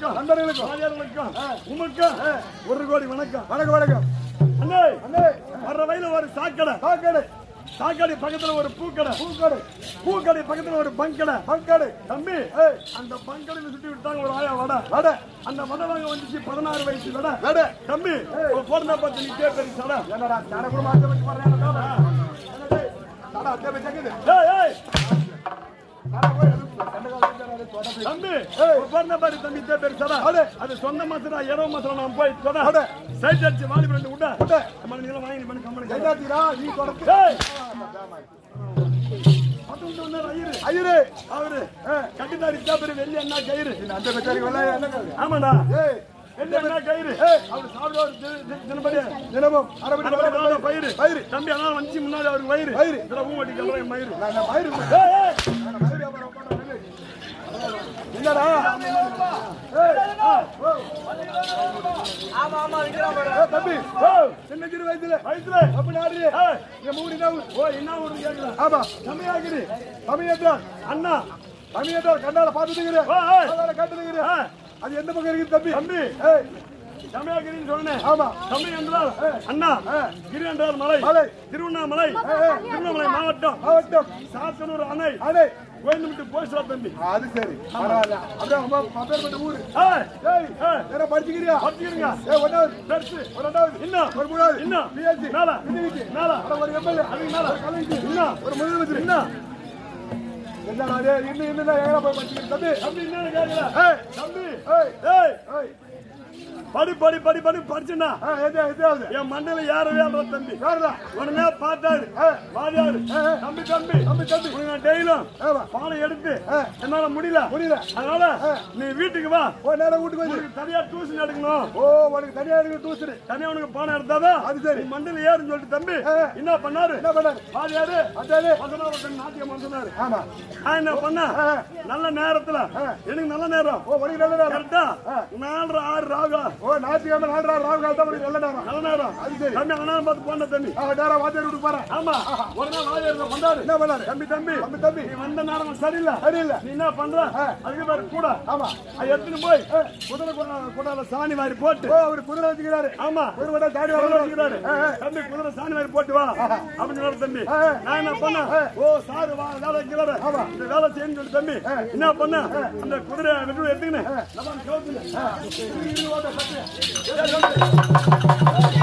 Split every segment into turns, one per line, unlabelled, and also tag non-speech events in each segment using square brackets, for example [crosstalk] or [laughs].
நம்மளுக்கும்
நண்பர்களுக்கும்.
உமக்கும்
ஏய்.
ஒரு கோடி வணக்கம்.
வணக்கம் வணக்கம்.
அண்ணே
அண்ணே.
வர்ற வயல ஒரு சாக்கடை.
காக்கடை
சாக்கடை பக்கத்துல ஒரு பூக்கடை.
பூக்கடை.
பூக்கடை பக்கத்துல ஒரு பங்கடை.
பங்கடை.
தம்பி. அந்த பங்கடையில சுத்தி விட்டாங்க ஒரு ஆயா வடை.
வடை.
அந்த வடை வாங்க வந்துச்சு பதினாறு வயசு வடை.
வடை.
தம்பி போறதா பார்த்து நீ கேட்பறி சடை.
என்னடா தட கூட மாத்த
சொந்த மாசம் இரவு மாசம் நான் போய் சொடை
அடே.
சைட் அடிச்சு வாலி ரெண்டு விட
விட.
நம்ம நீங்க வாங்கி பண்ணி கம்பெனி
என்னத்தீரா நீ
ஒண்ணு ஐயரு. அவரு. கட்டிதாரி தேப்பறி வெள்ளி அண்ணா கயிறு.
அந்த கதை
ஆமாடா.
தினமும்
பயிறு.
பயிறு.
தம்பி அதனால வந்துச்சு முன்னாடி அவருக்கு வயிறு.
வயிறு.
இதுல ஊமட்டி கிளம்புற மயிறு
நான் நான் பயிர்
ஏய், ஏய்.
பயிர் வியாபாரம் பண்றேன் ஏய் தம்பி சின்ன சிறு வயசுல.
வயித்துல
அப்படி ஆடுறியே மூணு
ஓ என்ன ஊரு கேக்குற
ஆமா.
செம்மையாக்குது
தமிழேற்றால்
அண்ணா.
தமிழேற்றால் கண்ணால. கட்டுதுங்கிற
ஆ,
அது எந்த பக்கம் இருக்குது தம்பி?
தம்பி.
ஏய்
செம்மையாக்குதுன்னு சொன்னேன்.
ஆமா.
தம்பி என்றால் அண்ணா. கிரி என்றால் மலை.
மலை.
திருவண்ணாமலை. திருவண்ணாமலை மாவட்டம்.
மாவட்டம்.
சாத்தனூர் அணை.
அணை.
கோயம்புட்டு போயிட்டு தம்பி.
அது சரி. பரவாயில்ல. அப்படியே அம்மா அப்பேற்பட்ட ஊரு.
ஏய்,
ஏய் என்ன படிச்சுக்கிறியா?
படிச்சுக்கிறீங்க.
ஏய் ஒன்னாவது.
பெருசு
ரெண்டாவது.
இன்னும்.
ஒரு மூணாவது.
இன்னும்.
பிஹெச்டி
மேல.
பிஹெச்டி
மேல.
அட ஒரு எம்எல்ஏ
அதுக்கு மேல. இன்னும்.
ஒரு முதலமைச்சர்.
இன்னும்.
என்னடா டேய் இன்னும் இன்னும் எங்க போய் படிச்சுக்கிறேன் தம்பி.
தம்பி என்ன கேக்குற?
ஏய்.
தம்பி.
ஏய்.
ஏய்.
ஏய்.
படி படி படி படி படிச்சுனா என் மண்டையில ஏறவே இல்ல தம்பி? உடனே பார்த்தாரு. வாதியாரு. தம்பி தம்பி.
தம்பி, தம்பி.
நான் டெய்லும். பானை எடுத்து. என்னால முடியல.
முடியல.
அதனால. நீ வீட்டுக்கு வா.
ஓ நேரம் வீட்டுக்கு வந்து.
தனியா டியூஷன் எடுக்கணும்.
ஓ உனக்கு தனியா இருக்கு டூசரு
தனியா உனக்கு பானை எடுத்தாதான்
அது சரி.
நீ மண்டையில ஏறுன்னு சொல்லிட்டு தம்பி. என்ன பண்ணாரு?
என்ன பண்ணாரு?
வாதியாரு
அதாரு
நாட்டியம் சொன்னாரு
ஆமா.
நான் என்ன பண்ண. நல்ல நேரத்துல எனக்கு நல்ல நேரம்.
ஓ உனக்கு நல்ல நேரம்.
கரெக்டா. நாலரை ஆறு ராகா.
ஓ ஞாயிற்றுக்கிழமை நாலு ராவு கால் தான் உனக்கு நல்ல நேரம்.
நல்ல நேரம்.
அது சரி.
தம்பி அண்ணன் பார்த்து போன தம்பி.
ஆ, நேரம் வாத்தியார் வீட்டுக்கு போறேன்.
ஆமா. ஒரு நாள் பண்ணாரு
என்ன பண்ணாரு?
தம்பி தம்பி.
தம்பி தம்பி.
நீ வந்த நேரம் சரியில்லை.
சரியில்லை.
நீ என்ன பண்ற. அதுக்கு பேரு கூட.
ஆமா.
எடுத்துன்னு போய். குதிரை கொண்டா- கொண்டால சாணி வாரி போட்டு.
ஓ அவர் குதிரை வச்சுக்கிறாரு.
ஆமா.
குதிரை வந்தா தாடி
வச்சுக்கிறாரு. தம்பி குதிரை சாணி வாரி போட்டு வா. அப்படின்னு சொல்ற தம்பி. நான் என்ன பண்ண? ஓ சாரு வா வேலை வைக்கிறாரு.
ஆமா.
இந்த வேலை சொல்லி தம்பி. என்ன பண்ண? அந்த குதிரை எடுத்துக்கின்னு நம்ம கவுத்துல. இது, இது ஓட்ட கட்டு.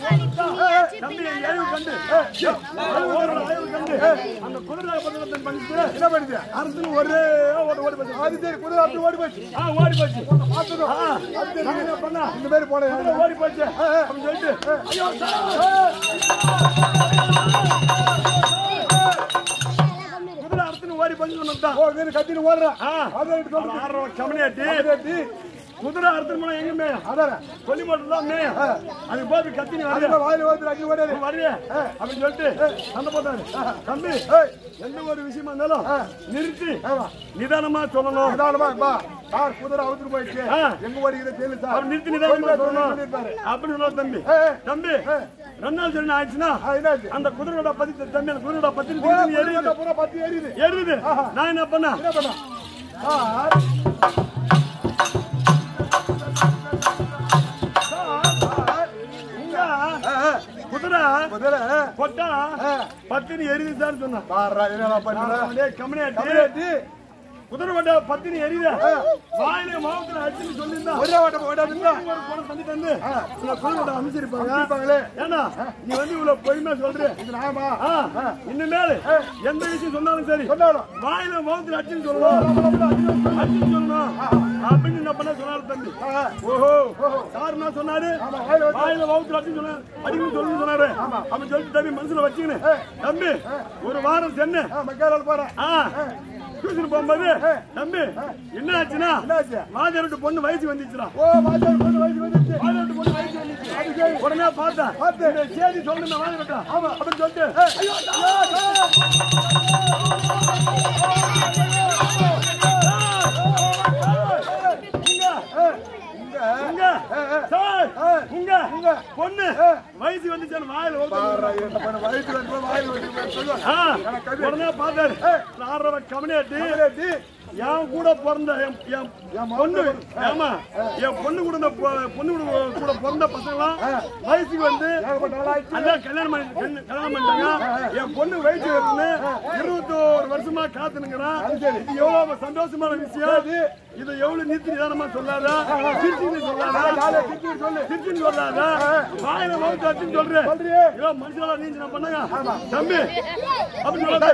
ஏய், கட்டு. தம்பி ஏழு கண்டு ஓடுற ஏழு கண்டு அந்த குதிரை பக்கத்துல பண்ணிட்டு
என்ன பண்ணுது
அரசுன்னு ஒரே ஓட ஓடி போச்சு
அது சரி குதிரை அப்படி ஓடி போச்சு
ஆ ஓடி போச்சு
பார்த்ததும்
ஆ, என்ன பண்ணா
இந்த மாதிரி போன
ஓடி போச்சு அப்படின்னு சொல்லிட்டு ஐயோ சார் ஓடி போச்சு சொன்னதான்
ஓ நீ கத்தின்னு ஓடுற.
ஆ.
அதை எடுத்து சொல்லு
ஆறரை கமனியாட்டி குதிரை அறுத்துன்னு போனா எங்க மேயும்
அதானே.
கொல்லி மட்டும் தான் அது போய் கத்தினி வருது.
வாயில வந்து அஞ்சு ஓடாது
வருவிய? அப்படின்னு சொல்லிட்டு சண்டை போட்டாரு. தம்பி எந்த ஒரு விஷயமா இருந்தாலும் நிறுத்தி. நிதானமா சொல்லணும்.
நிதானமா சார் குதிரை அவுத்துட்டு போயிடுச்சு. எங்க ஓடிக்கிற தெரியல சார்.
நிறுத்தி நிதானமா சொல்லணும். அப்படின்னு சொன்னா தம்பி. தம்பி ரெண்டு நாள் சொல்லி ஆயிடுச்சுன்னா அந்த குதிரையோட பத்தி தம்பி அந்த குதிரையோட பத்தி எரியுது
பத்தி எரியுது
எரியுது நான் என்ன பண்ண
என்ன பண்ண
பத்தினி எரியுது சார் சொன்னா கம்யூனிட்டி குதிரை கொட்டா பத்தினி எரியுது வாயில மாவட்டத்துல அடிச்சுன்னு சொல்லியிருந்தா.
ஒரே ஓடாதுங்களா
ஒரு குடம் தண்ணி தந்து. இந்த குதிரை கொட்டை அமைச்சிருப்பாங்க
இருப்பாங்களே
ஏன்னா நீ வந்து இவ்வளவு பொறுமையா சொல்ற.
இது நாமா
ஆ, இனிமேல் எந்த விஷயம் சொன்னாலும் சரி.
சொன்னாலும்.
வாயில மௌத்துல அடிச்சுன்னு சொல்லணும். அடிச்சுன்னு சொல்லணும். அப்படின்னு என்ன பண்ண சொன்னாரு தம்பி. ஓஹோ. சார் என்ன சொன்னாரு?
ஆமா, வாயில
மௌத்துல அடிச்சுன்னு சொன்னாரு அடிக்கணும் சொல்லணும்னு சொன்னாரு. அப்படின்னு சொல்லிட்டு தம்பி மனசுல வச்சுக்கின்னு. தம்பி ஒரு வாரம் சென்னு.
போறேன்.
டியூஷன் போகும்போது தம்பி என்ன ஆச்சுன்னா மாதரோட்டு பொண்ணு வயசு வந்துச்சுடா
ஓ மாஜார் கொண்டு வயசு வந்துருச்சு
மாதரோட்டு பொண்ணு வயசு வந்துச்சு உடனே பார்த்தேன். இந்த செய்தி சொல்லணும் மாதரோட்டா
ஆமா.
அப்படின்னு சொல்லிட்டு ஐயோ
இங்க
சார் உங்க
உங்க.
பொண்ணு வயசு வந்துச்சான்னு வாயில
வயித்துல இருக்கிற வாயில் வந்து
உடனே பார்த்தாரு. கம்யூனிட்டி
கம்யூனிட்டி
என் கூட பிறந்த என்- பொண்ணு. ஆமா. என் பொண்ணு கூட இந்த பொண்ணு கூட கூட பிறந்த பசங்களாம் வயசுக்கு வந்து அதான் கல்யாணம் பண்ணி கல்யாணம் பண்ணிட்டாங்க. என் பொண்ணு வயசு இருபத்தோரு வருஷமா காத்துனுங்கிறான் இது எவ்வளவு சந்தோஷமான விஷயம். இது எவ்வளவு நீத்தி நிதானமா சொல்லாத? சிரிச்சுன்னு சொல்லாத?
சொல்லு.
சிரிச்சுன்னு சொல்லாத? வாயில மவுத்து வச்சுன்னு சொல்றேன் ஐயோ மனுஷனால நீங்க நான் பண்ணுங்க தம்பி அப்படி சொல்லாத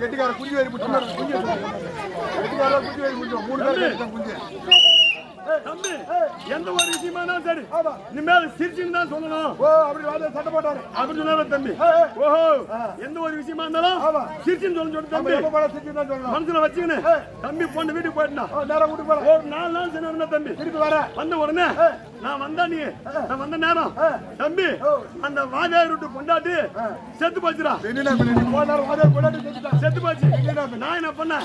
கெட்டிக்கார குஞ்சு வேறி குஞ்சு கெட்டிக்கார குஞ்சு வேறி புடிச்சு மூணு பேர் குஞ்சு.
தம்பி எந்த ஒரு விஷயமா இருந்தாலும் சரி. இனிமேல் சிரிச்சுன்னு தான் சொல்லணும்.
ஓ அப்படி வாத சட்டை போட்டாரு.
அப்படி சொன்னாரு தம்பி. ஓஹோ எந்த ஒரு விஷயமா இருந்தாலும். சிரிச்சுன்னு சொல்லு தம்பி.
தான் சொல்லணும்?
மனசுல வச்சுக்கின்னு தம்பி பொண்ணு வீட்டுக்கு போயிட்டான்.
ஓ நேரம் வீட்டுக்கு போறேன்
ஒரு நாலு நாள் சொன்ன தம்பி.
திருப்பி வரேன்
வந்த உடனே நான் வந்தா நீ நான் வந்த நேரம். தம்பி அந்த வாஜாய் விட்டு கொண்டாட்டி செத்து போச்சுடா.
பண்ணி
செத்து போச்சு. நான் என்ன பண்ணேன்?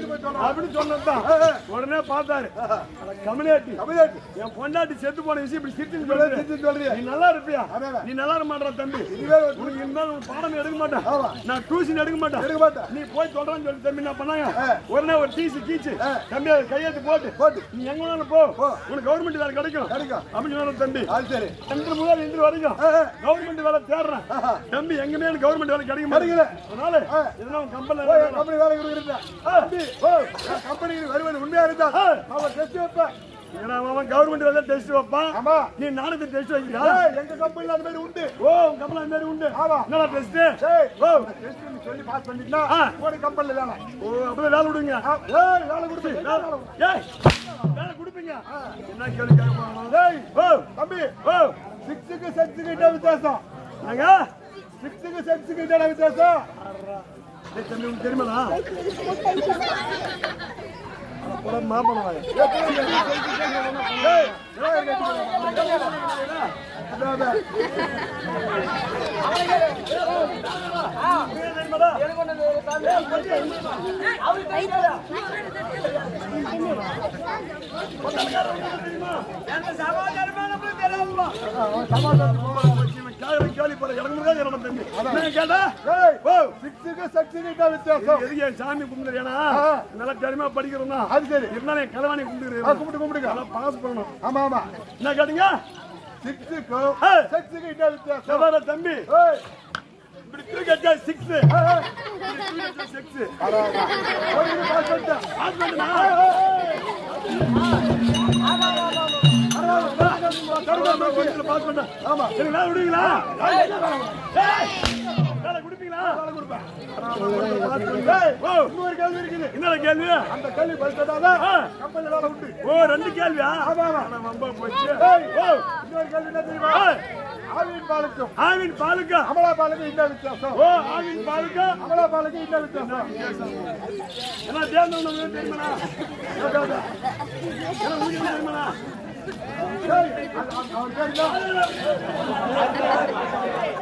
அப்படின்னு சொன்னதுதான். உடனே பார்த்தாரு கமலேட்டி
தமிழ்நாட்டு
என் பொண்டாட்டி செத்து போன விஷயம் இப்படி சிரிச்சுன்னு
சொல்றியே.
நீ நல்லா இருப்பியா. நீ நல்லா இருக்க மாட்டா தம்பி
ஒரு
உனக்கு இருந்தாலும் பாடம் எடுக்க மாட்டேன். நான் டியூஷன் எடுக்க மாட்டேன்
எடுக்க மாட்டேன்.
நீ போய் சொல்றேன்னு சொல்லி தம்பி என்ன பண்ணாங்க. உடனே ஒரு டீசி கீச்சு. தம்பி கையெழுத்து போட்டு
போட்டு.
நீ எங்க வேணாலும் போ. உனக்கு கவர்மெண்ட் வேலை கிடைக்கும்
கிடைக்கும்.
அப்படின்னு சொன்ன தம்பி
அது சரி
இன்று முதல் இன்று வரைக்கும். கவர்மெண்ட் வேலை தேடுறேன். தம்பி எங்கேயுமே கவர்மெண்ட் வேலை கிடைக்க. மாட்டேங்குது அதனால. இதெல்லாம்
என் கம்பெனி வேலை கொடுக்குறேன் கம்பெனிக்கு வருவது உண்மையா இருந்தா. அவன் டெஸ்ட் வைப்பேன்
அவன் கவர்மெண்ட் வேலை டெஸ்ட் வைப்பான்
ஆமா.
நீ நானுக்கு டெஸ்ட் வைக்கிறியா
ஏய், எங்க கம்பெனில அந்த மாதிரி உண்டு.
ஓ கம்பெனி அந்த மாதிரி உண்டு.
ஆமா.
என்னடா டெஸ்ட் ஓ
டெஸ்ட் சொல்லி பாஸ் பண்ணிட்டா. உனக்கு கம்பெனில வேலை.
ஓ அப்படியே வேலை விடுங்க
ஏய், வேலை கொடுத்து
ஏய் வேலை கொடுப்பீங்க. என்ன கேள்வி
ஏய்,
ஓ
தம்பி.
ஓ.
சிக்ஸுக்கு செக்ஸுக்கு வித்தியாசம்?
நாங்க
சிக்ஸுக்கு செக்ஸுக்கு வித்தியாசம்?
தம்பி உனக்கு தெரியுமாடா அப்புறம் சாமி கும்பிடுறேனா
ஆ.
நல்லா திறமையா படிக்கிறோம்னா.
அது சரி.
இருந்தாலும் கலவாணி
ஆ,
கும்பிடுறேன்
கும்பிட்டு கும்பிடுங்க
பாஸ் பண்ணணும்.
ஆமா. ஆமா.
என்ன கேட்டீங்க?
சிக்ஸுக்கும். செக்ஸுக்கு என்ன வித்தியாசம்?
தம்பி? இப்படி தூக்கி சிக்ஸ் சிக்ஸ்
பாஸ்
பண்ண
ஆமா
விடுவீங்களா? வேலை கொடுப்பீங்களா? ஏய், ஓ,
இன்னொரு கேள்வி இருக்குது.
என்னடா கேள்வி?
அந்த கேள்வி
ஆ.
கம்பெனில வேலை உண்டு
ஓ ரெண்டு கேள்வியா?
ஆமா,
வம்பா போச்சு.
இன்னொரு கேள்வி என்ன தெரியுமா? ஆவின் பாலுக்கும்.
ஆவின் பாலுக்கா?
அமலா பாலுக்கும் என்ன வித்தியாசம்.
ஓ ஆவின் பாலுக்கா?
அமலா பாலுக்கும் என்ன வித்தியாசம்?
என்ன தேர்ந்தவங்க தெரியுமா என்ன தெரியுமா [laughs]
ஏய், அது- அது- அவன் கேளுங்க.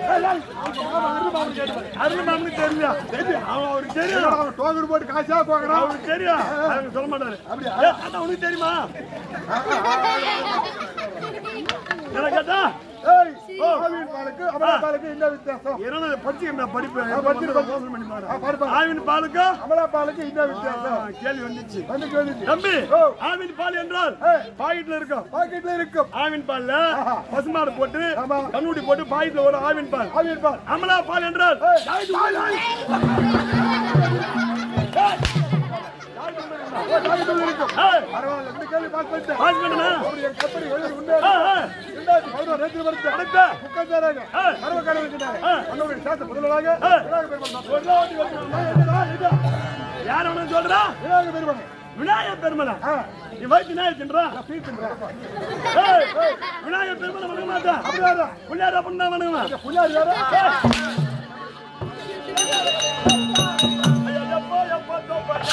ஏய், ஏய், ஆமா, அருண் பாபு கேட்டுப்பாரு.
அருள் மாமனுக்கு தெரியா அவன் அவருக்கு தெரியும்
அவன் டோக்கன் போட்டு காசா போகிறான்
அவருக்கு தெரியும் சொல்ல மாட்டாரு
அப்படியா?
அண்ணா உனக்கு தெரியுமா [laughs]
பாலுக்கு அமலா பாலுக்கு என்ன வித்தியாசம்? படிச்சுட்டு
படிச்சு பண்ணி பாரு,
பாரு.
ஆவின் பாலுக்கா?
அமலா பாலுக்கு என்ன வித்தியாசம்?
கேள்வி வந்துச்சு.
வந்து கேள்வி
தம்பி. ஆவின் பால் என்றால். பாக்கெட்ல இருக்கும்.
பாக்கெட்ல இருக்கும்.
ஆவின் பால்ல. பசுமாடு போட்டு. கண்ணுடி போட்டு பாக்கெட்ல ஒரு ஆவின் பால்.
ஆவின் பால்.
அமலா பால் என்றால்
பரவாயில்ல கேள்வி பாஸ் பண்ணிட்டேன்.
பாஸ் பண்ணுனா
பதினோரு ரேட்டில் வருது.
அடுத்த.
அரவக்காரர் இருக்கிறாரு.
ஆ.
அண்ணனுடைய சாத்த முதல்வராக?
யார் அவனு சொல்றா
விநாயகர் பெருமாள்.
விநாயகர் பெருமலா
ஆ.
நீ வயிற்று விநாயகர் தின்றா
பண்றேன்.
ஏய், விநாயகர் பெருமலை வணங்க மாட்டா
அப்படியாடா?
பிள்ளையார்
இந்த புள்ளாரி வேற?
ஐயா, எப்போ, எப்போ தோப்பாய்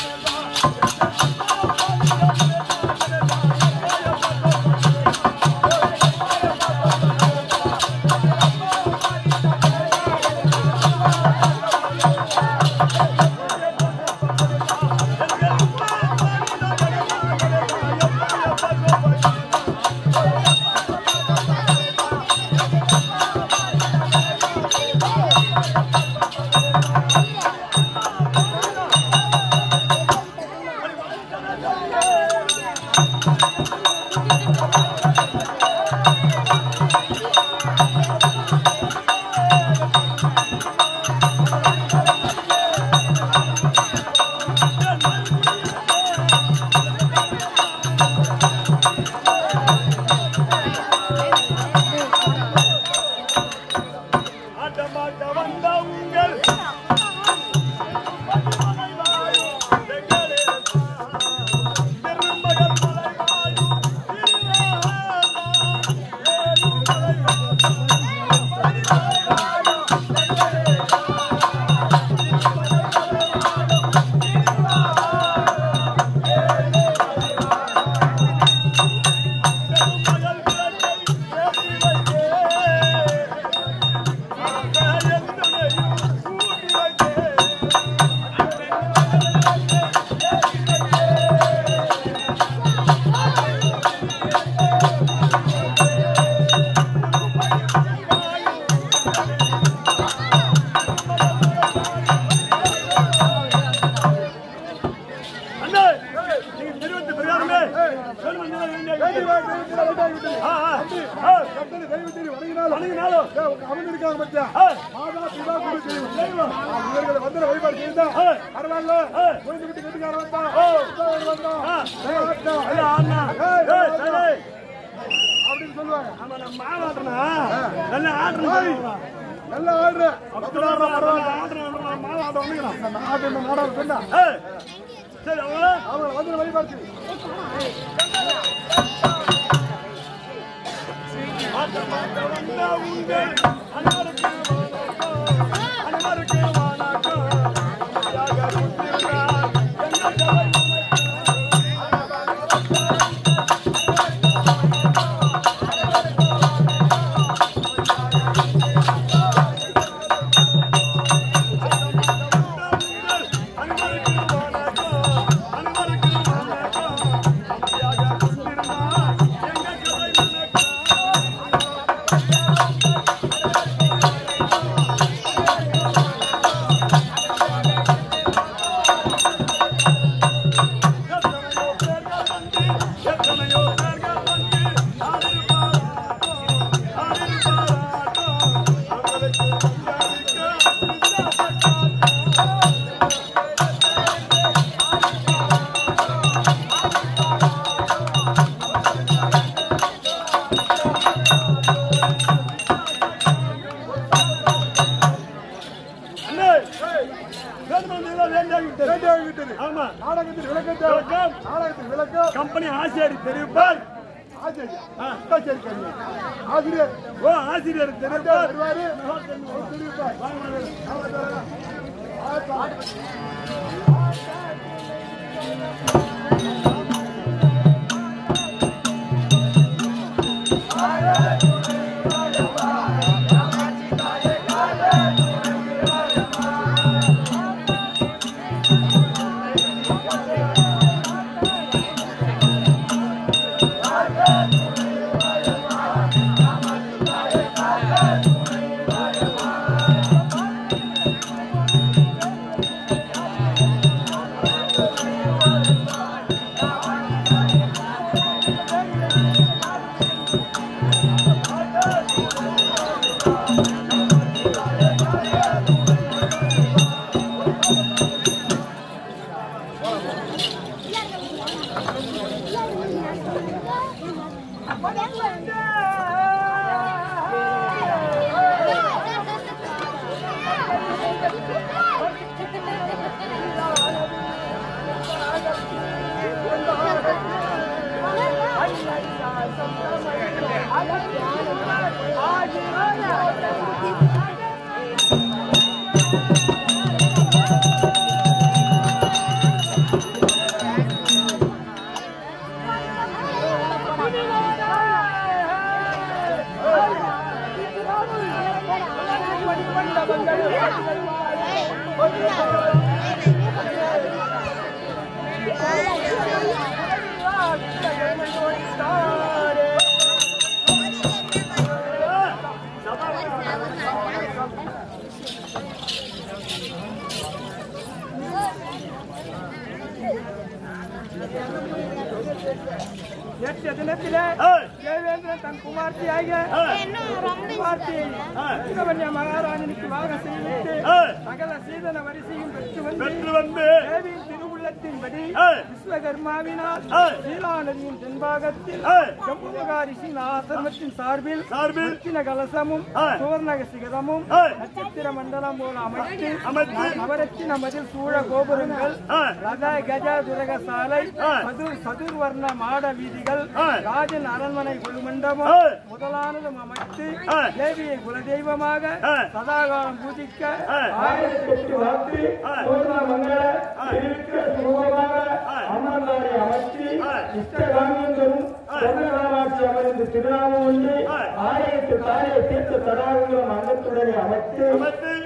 தடாகங்களும் அங்கத்துடனே அமைத்து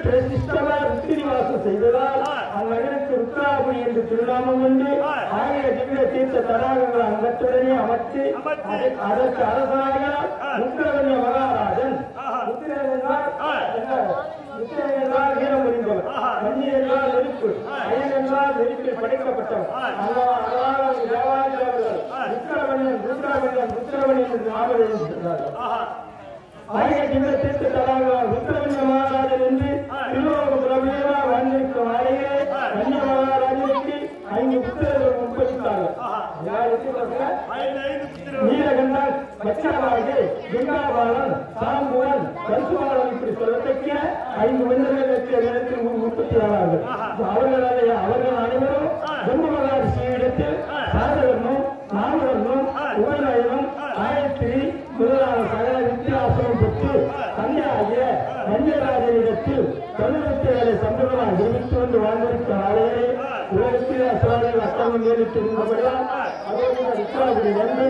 பிரதிஷ்டமாக ருத்திரிவாசம் செய்ததால் அவ்வகனுக்கு ருத்ராபுரி என்று திருநாமம் உண்டு. ஆயிர திவ்ய தீர்த்த தடாகங்கள் அங்கத்துடனே அமைத்து அதற்கு அரசனாக உத்திரகண்ய மகாராஜன். உத்திரகன்றால் வீரம் புரிந்தவர் கண்ணி என்றால் நெருப்பு அயன் என்றால் நெருப்பில் படைக்கப்பட்டவர். தேவாதி அவர்கள் உத்திரவணியன் உத்திரவணியன் உத்திரவணியன் என்று நாம
எழுதியிருந்தார்கள்
ஆயிரத்தி தீர்த்த தலாக மகாராஜன் என்று மகாராஜனுக்கு ஐந்து புத்திரர்கள் உட்படுத்தார்கள் யாருக்கு பார்த்தா
ஐந்து
சாம்புவன் இப்படி சொல்லத்தக்க ஐந்து மனிதர்கள் வெற்றிய நேரத்தில் உற்பத்தி ஆனார்கள் மஞ்சராஜனிடத்தில் கருணத்திலே சம்பளமாக நிறுவித்து வந்து வாழ்ந்திருக்கும் ஆலையே உலகத்தில் அசுராஜன் அக்கிரமம் நேரிட்டு இருந்தபடியால் அதோடு விக்ராபுரி வந்து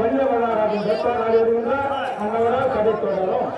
வெள்ள வளாராஜன் பெற்றார் வருகின்றார் அங்கவரால் கதை தொடரும்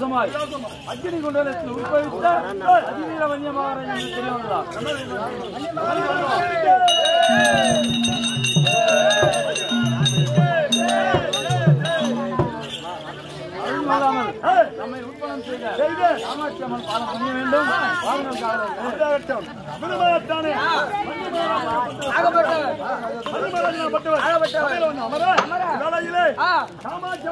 பிரகாசமாய் அக்னி குண்டலத்தில் உட்பவித்த அதிவீர வன்யமாக தெரியவந்தார் நம்மை உட்பணம் செய்த காமாட்சி அம்மன் பாலம் பண்ண வேண்டும் பாருங்கள் காவலர்கள்
அமர
காமாட்சி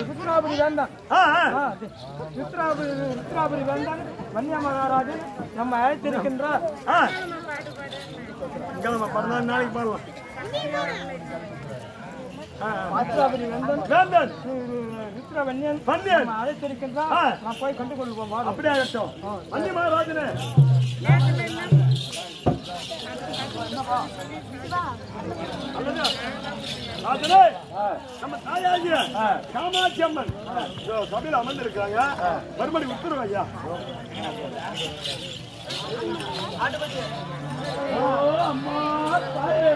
ருத்ராபுரி வேண்டாம் ருத்ராபுரி ருத்ராபுரி வேண்டாம் வன்னிய மகாராஜு நம்ம
அழைத்திருக்கின்ற பதினாலு நாளைக்கு பாடலாம். அழைத்திருக்கின்றான்
நான் போய் கண்டு கொள்வோம்
அப்படியே அழைச்சோம் வன்னிய நம்ம காமாட்சி அம்மன் சபையில் அமர்ந்திருக்கிறாங்க. மறுபடி உத்தரவு ஐயா.
அம்மா தாயே.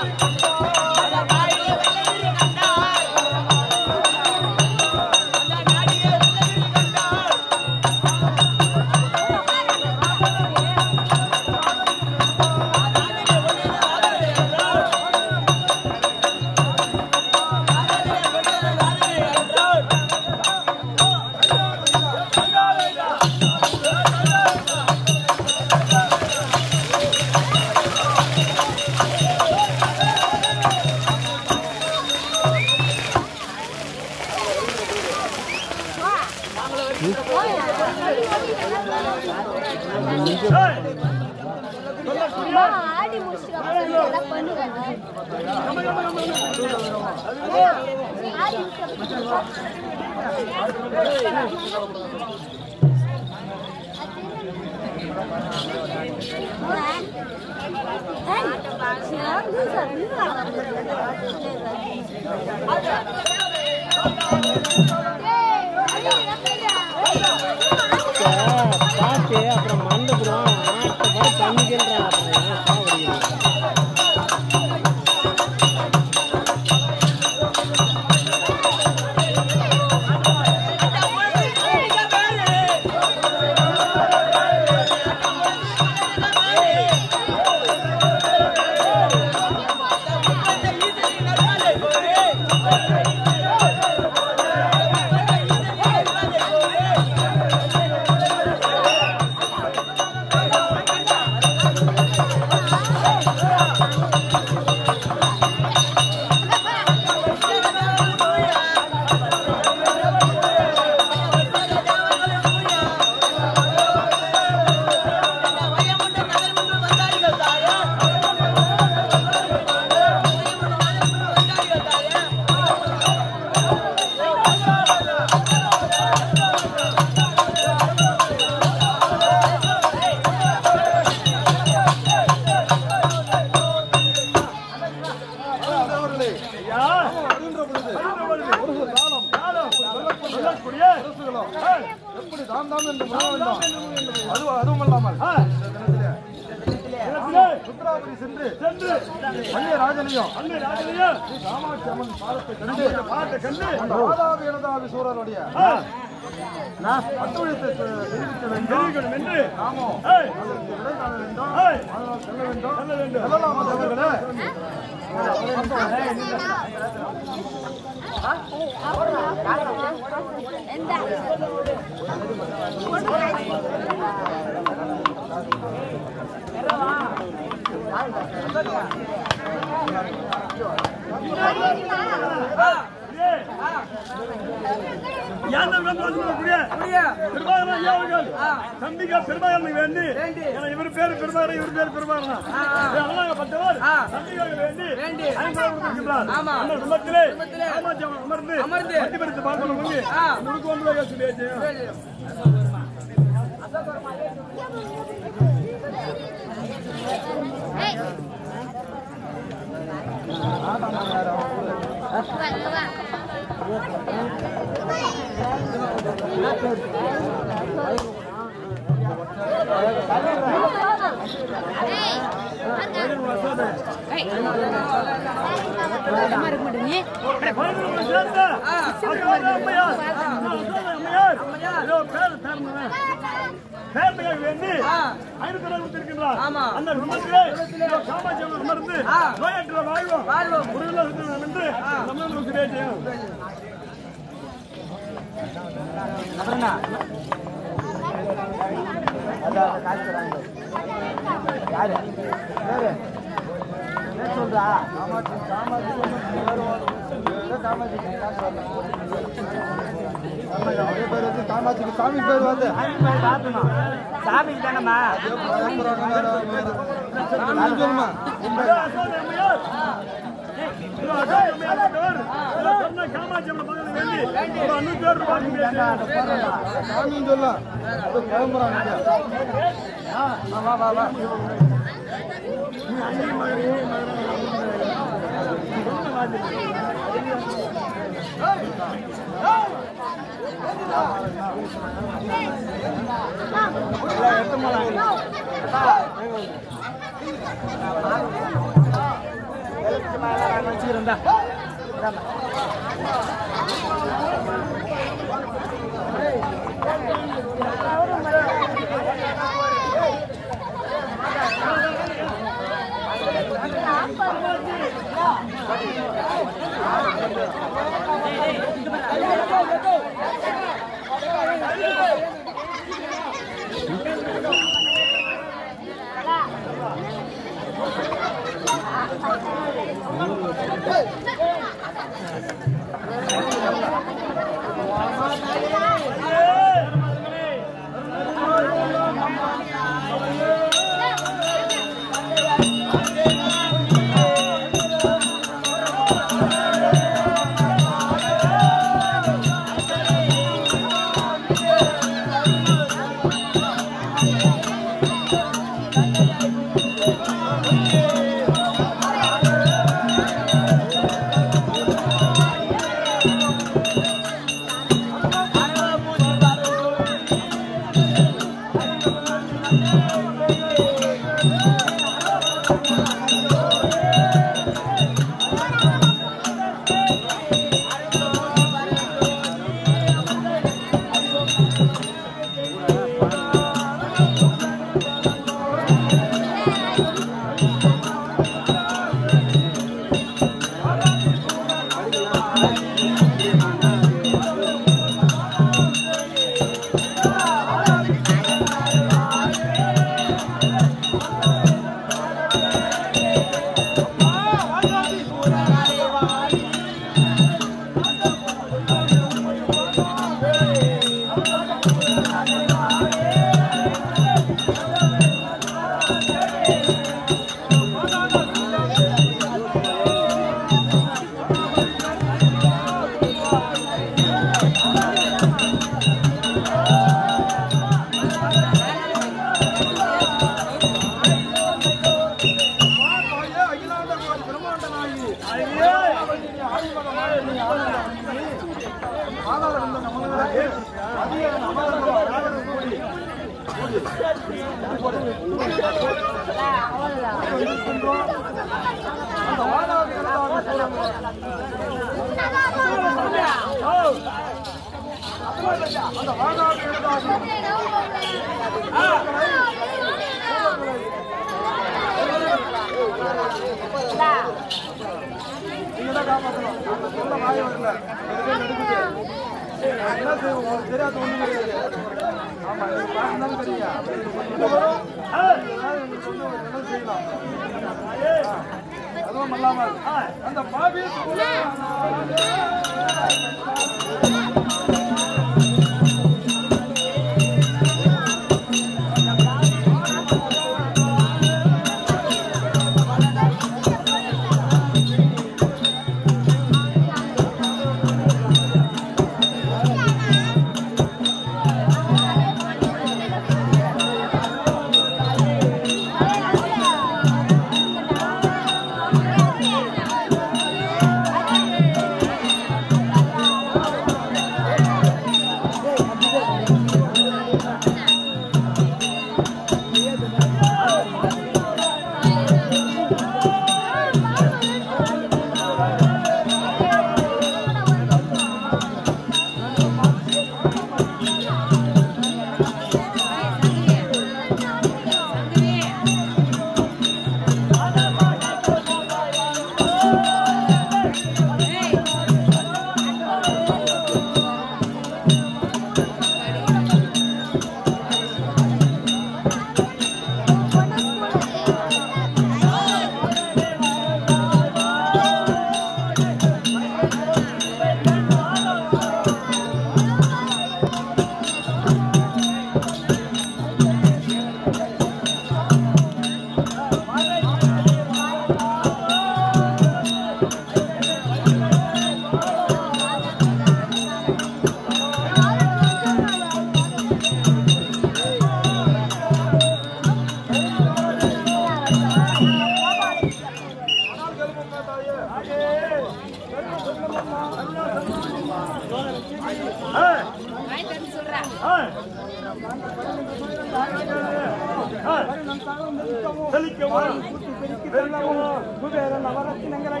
பெருக்கவும்
குபேர நவரத்தினங்களை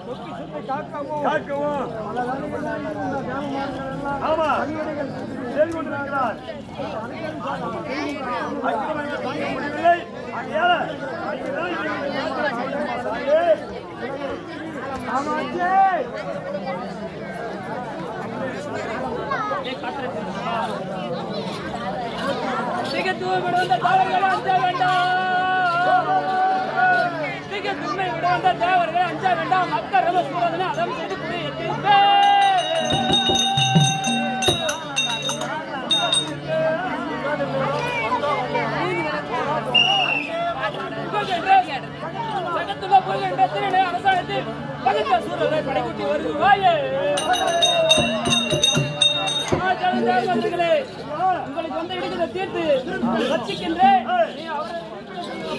பொக்கிஷத்தை காக்கவும்
காக்கவும்
பல வேலைகளாக இருந்த தேவமார்களெல்லாம்
ஆமா.
பணியிடைகள்
செய்து கொண்டிருக்கிறார். முடியவில்லை ஆகையால
ஆமாச்சே
மிக தூய்மை வந்த தேவர்களை அஞ்ச வேண்டாம். மிக தூய்மை வந்த தேவர்களை அஞ்ச வேண்டாம் மக்கள் ரொம்ப அதம் செய்து அரசாங்கத்தில் பகுத்த சூழலை படைக்குட்டி வருவாயே உங்களுக்கு வந்து தீர்த்து ரட்சிக்கின்றேன்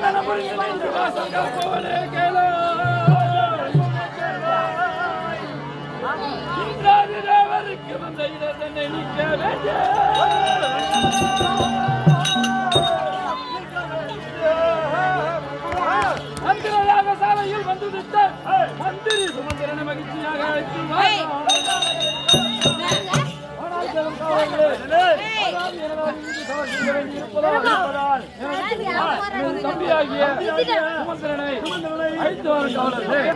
அவரை புரிந்து வைத்து வாசல் காப்பவனே கேளோ இன்றாது தேவருக்கு வந்த இடத்தை நிற்க மந்திரயாக சாலையில் வந்து நிற்க மந்திரி சுமந்திரனை மகிழ்ச்சியாக அழைத்து தம்பியாகிய சுமந்திரனை அழைத்து வரும் காவலர்கள்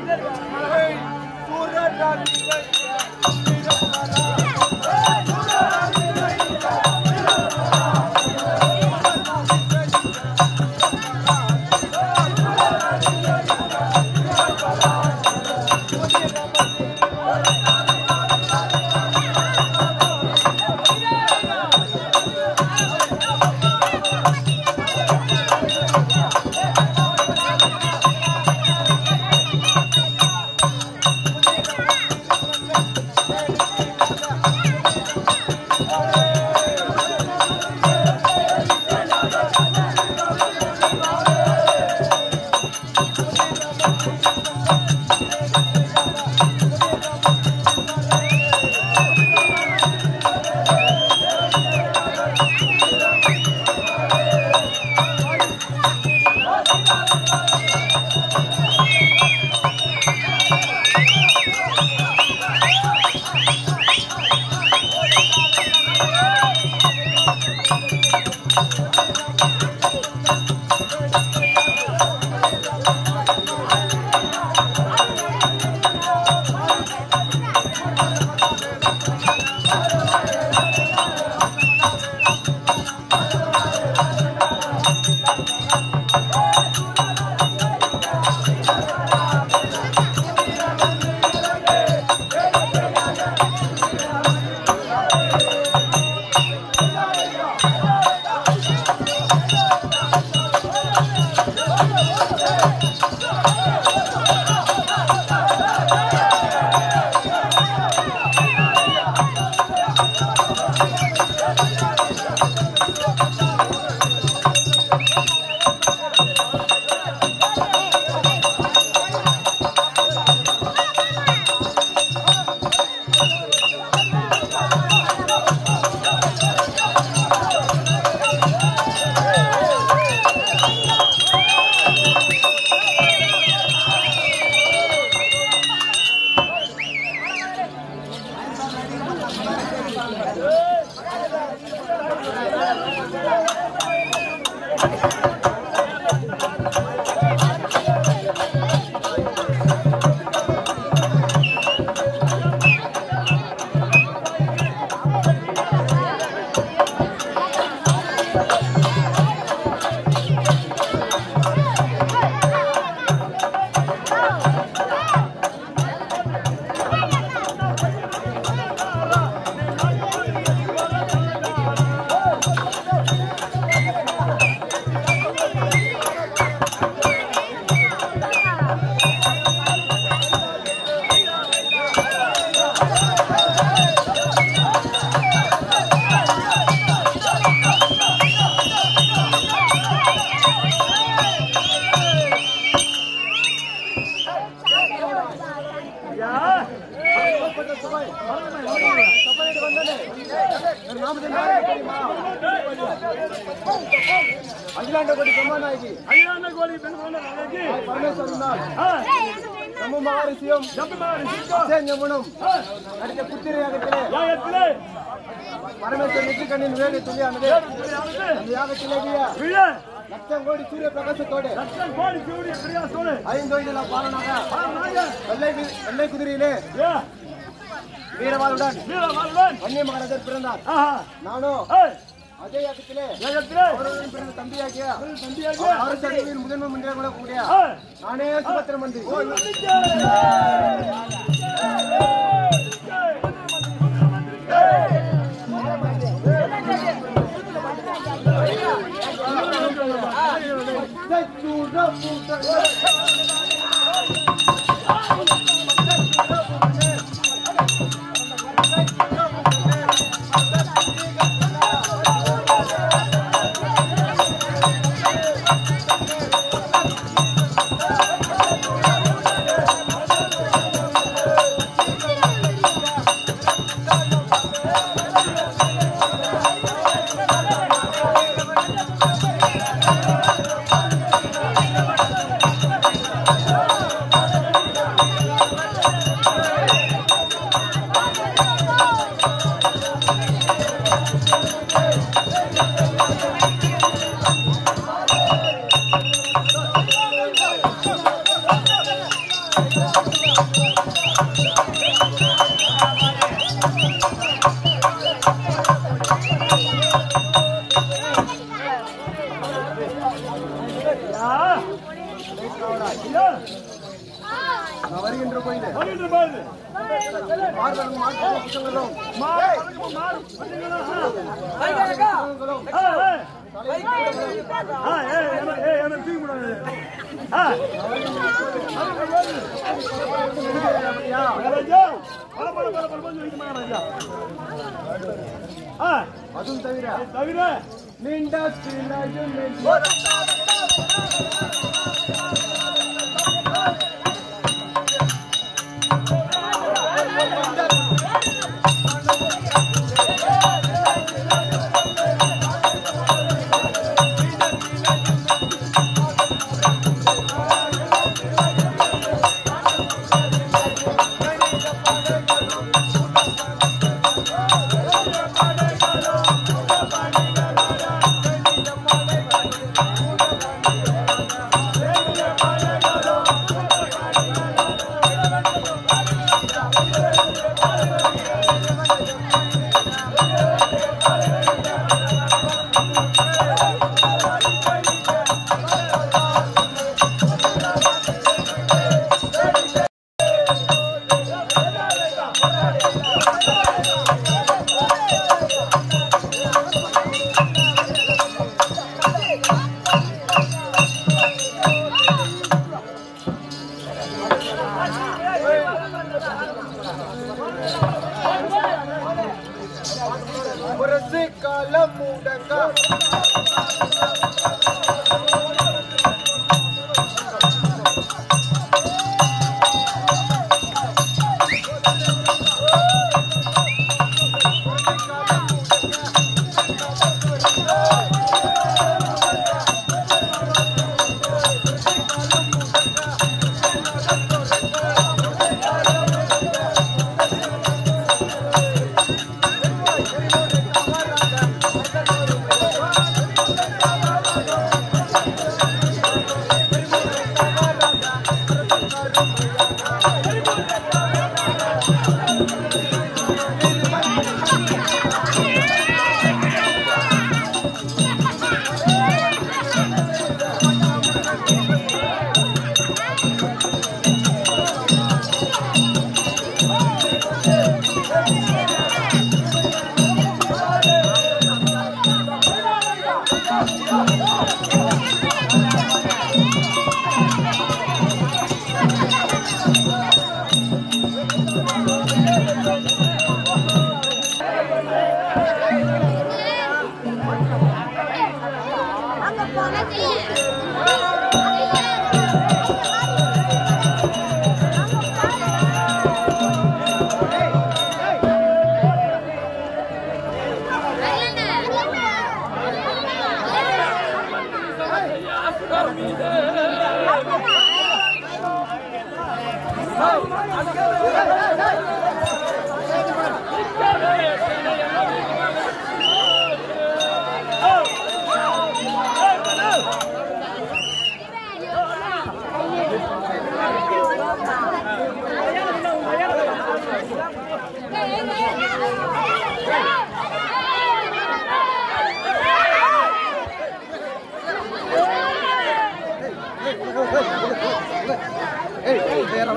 அரசு அறிவியல் முதன்மை மந்திரியாக கூடிய
ஏய்
நானே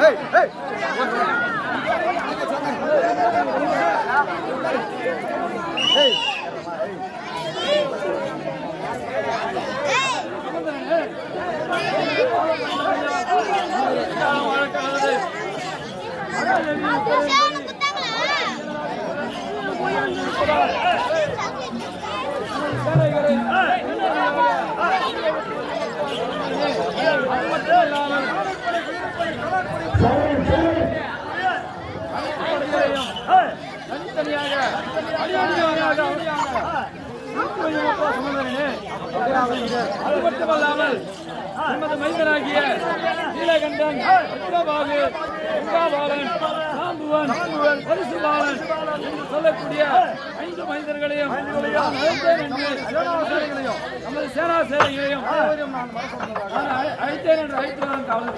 தனித்தனியாக அது மட்டுமல்லாமல் நமது மைந்தனாகிய நீலகண்டன் உத்தரபாகு கங்காபாலன் சாம்புவன் பரிசுபாலன் என்று சொல்லக்கூடிய ஐந்து மனிதர்களையும் நமது சேனா சேவைகளையும் அழைத்தேன் என்று அழைத்து நான் கவலை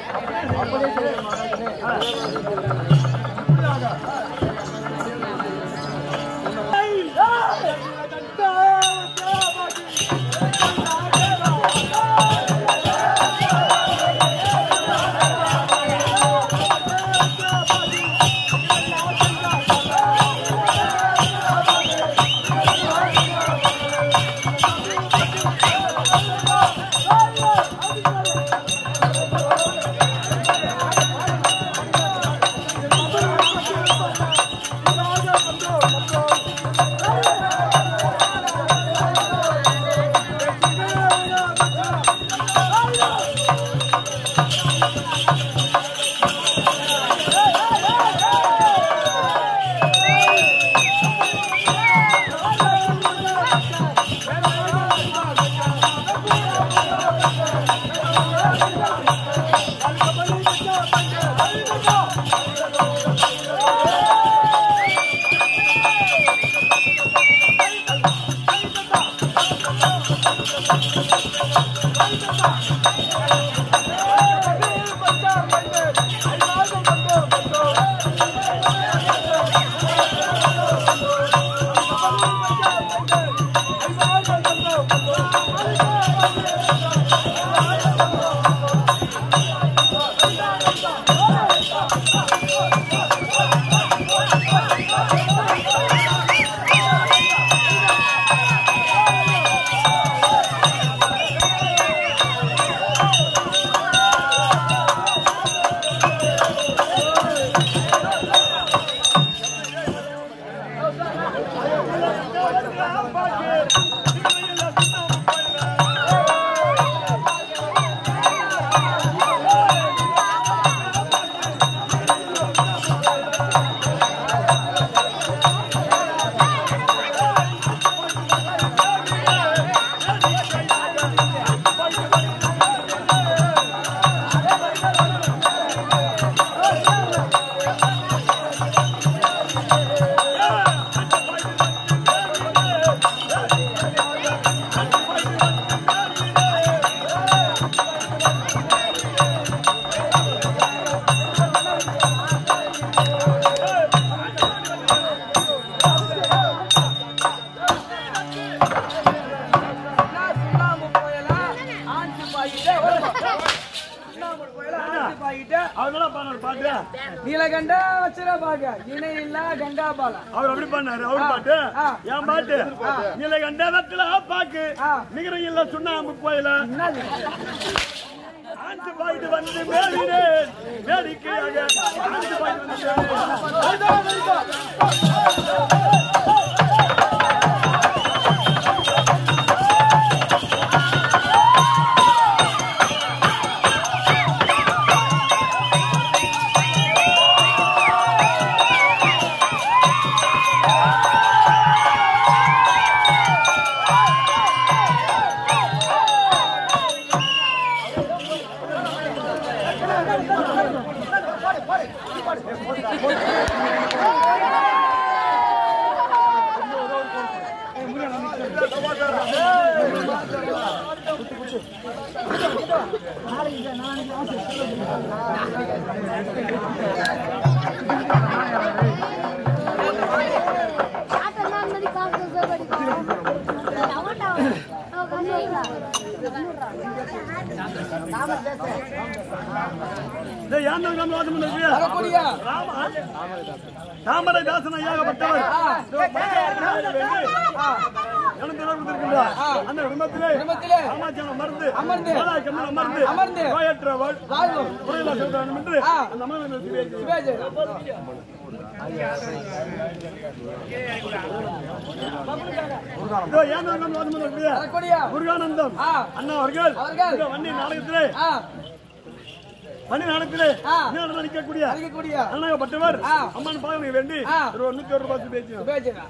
நூத்தி ஒரு ரூபாய் பேச்சு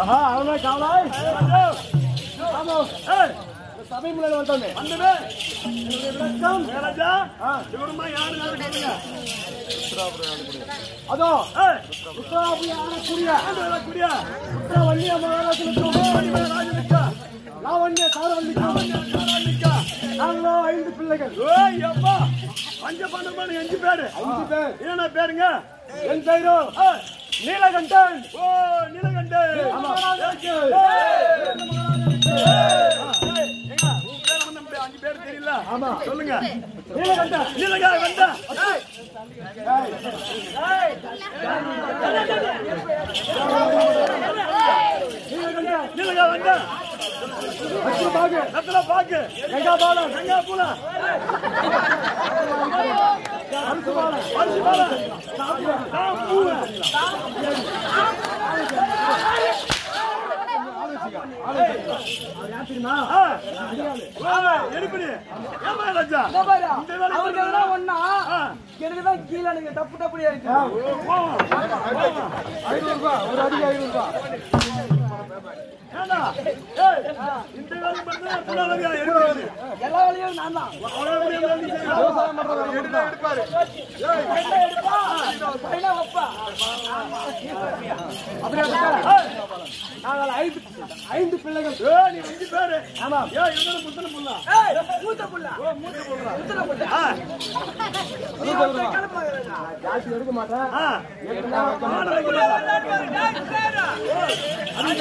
ஆஹா சபை முன்னாடி வந்தோமே இவருமா யாரு யாரு கேளுங்க அதோ பன்னெண்டு அஞ்சு பேரு. அஞ்சு பேர். என்ன பேருங்க? என் பேரு நீலகண்டன். ஓ நீலகண்டன். அஞ்சு பேர் தெரியல. ஆமா. சொல்லுங்க. நீலகண்டா நீலகா கண்டா நீலகா கண்டா பாக்கு ரத்ன பாக்கு கங்கா பாலம் கங்கா பூலா அரிசி பாலம்
எனக்குதான் கீழே இருக்கு ஒரு ஐநூறு ரூபாய்
இந்த வேலை பண்ணா
எல்லா வேலையும் நான் தான் எடுப்பாரு நாங்கள் ஐந்து ஐந்து பிள்ளைகள்
நீ அஞ்சு பேரு ஆமா ஏய் முத்தன புள்ளா
மூத்த
மூத்த புள்ளா
ஜாஸ்தி எடுக்க மாட்டேன்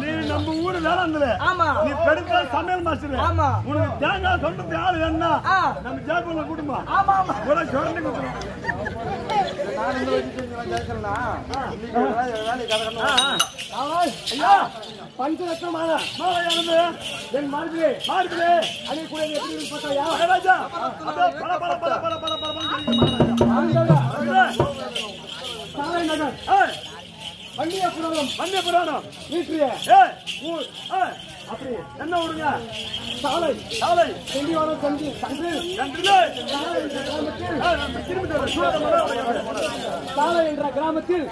நீ நம்ம ஊரு வேளாண்ல. நீ பெருக்கா சமையல் மாஸ்டர்
ஆமா.
உனக்கு தேங்காய் சொல்றது யாரு வேணா. நம்ம ஜெயபூலா கூட்டுமா
ஆமா ஆமா
கூட பஞ்சரத்னமான என் மார்பிலே மார்பிலே அதை கூட எப்படி பார்த்தாயா ராஜா பல பல பல பல பல பல சாலை நகர் ஏய் வண்டிய புராணம் வண்டிய புராணம் வீட்டிலே ஏய் ஊர் ஏய் அப்படி. என்ன ஊருங்க சாலை சாலை. திரும்பி தர சூத்த மதம் சாலை என்ற கிராமத்தில்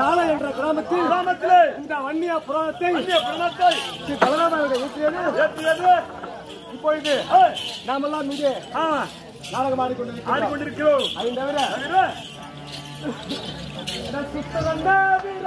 சாலை என்ற கிராமத்தில் கிராமத்திலே. இந்த வன்னிய புராணத்தை ஸ்ரீ பலராமாவுடைய ஏற்றியது. ஏற்றியது. இப்பொழுது நாமெல்லாம் இங்கே நாடகம் ஆடிக்கொண்டிருக்கிறோம். ஆடிக்கொண்டிருக்கிறோம். அதை தவிர தவிர வந்த வீர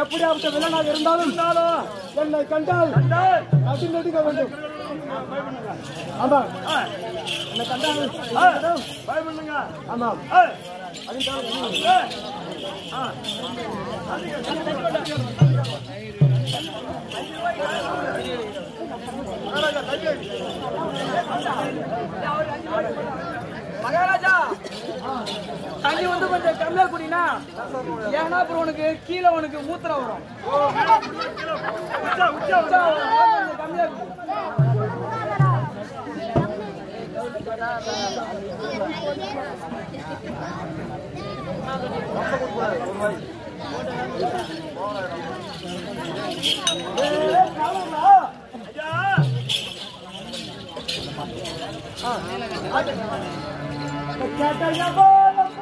எப்படியாப்பட்ட வில்லனாக இருந்தாலும் என்னை கண்டால் கண்டால் வேண்டும். ஆமா. என்னை கண்டால் பயப்படுங்க ஆமா.
மகாராஜா தண்ணி வந்து கொஞ்சம் கம்மியா குடினா ஏன்னா அப்புறம் உனக்கு கீழே உனக்கு மூத்திரம் வரும்.
உச்சா
Let's
get the yellow, let's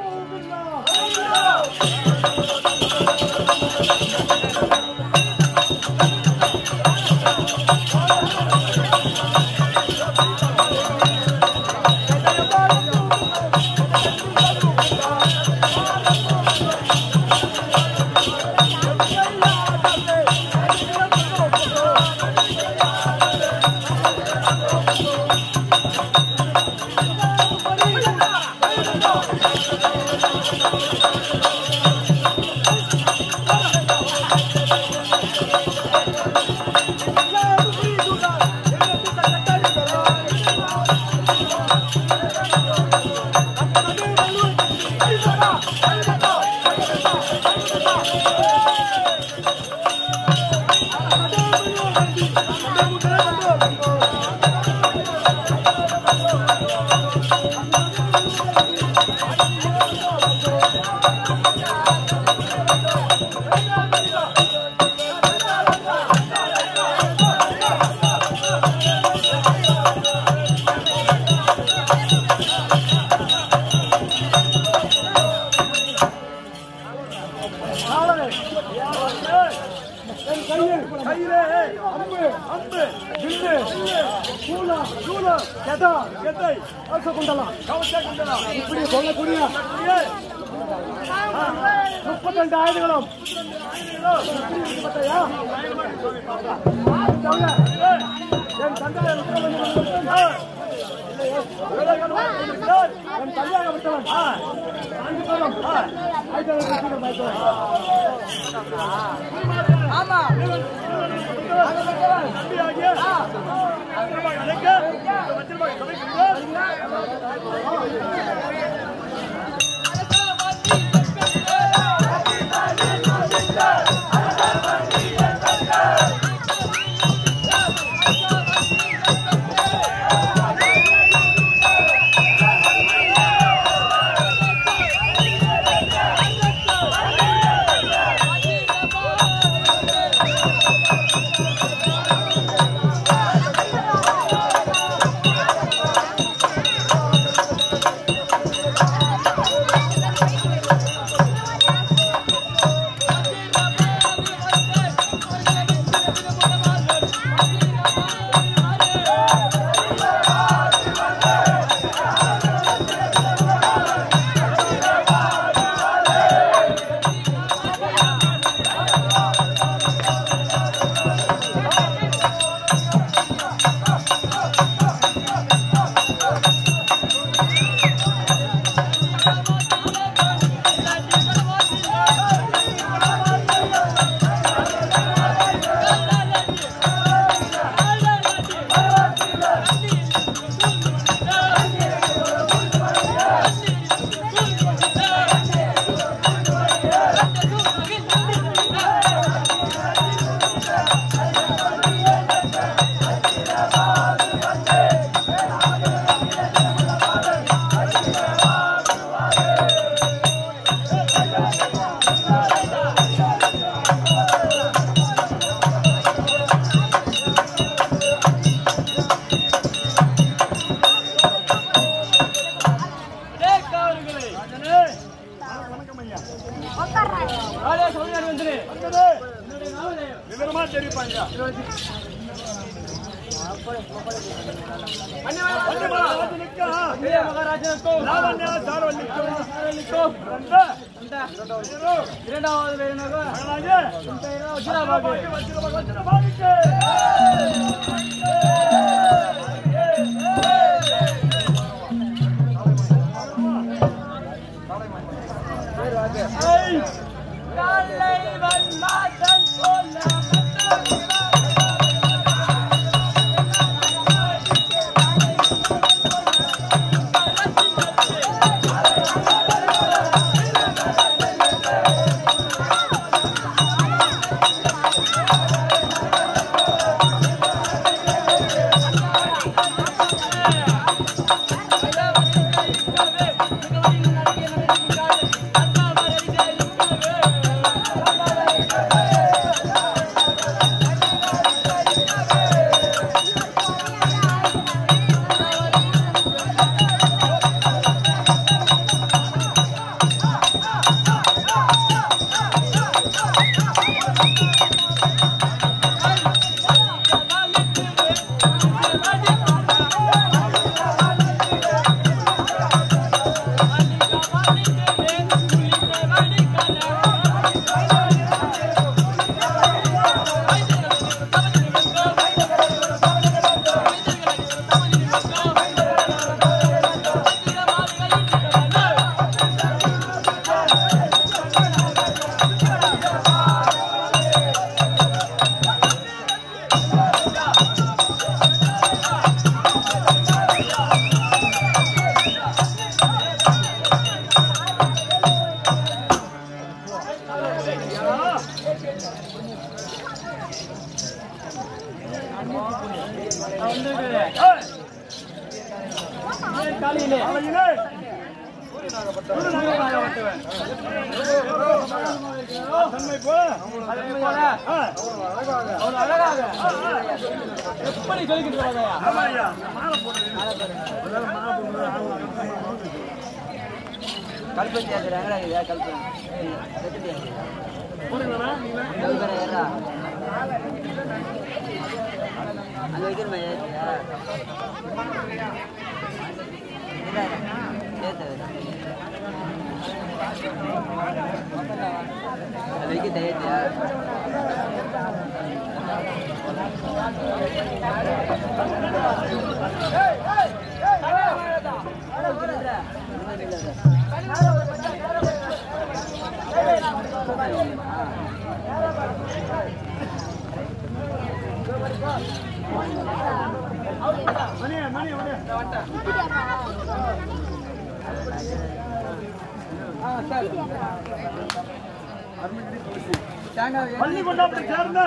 பள்ளிக்கொண்டாப்பை சேர்ந்த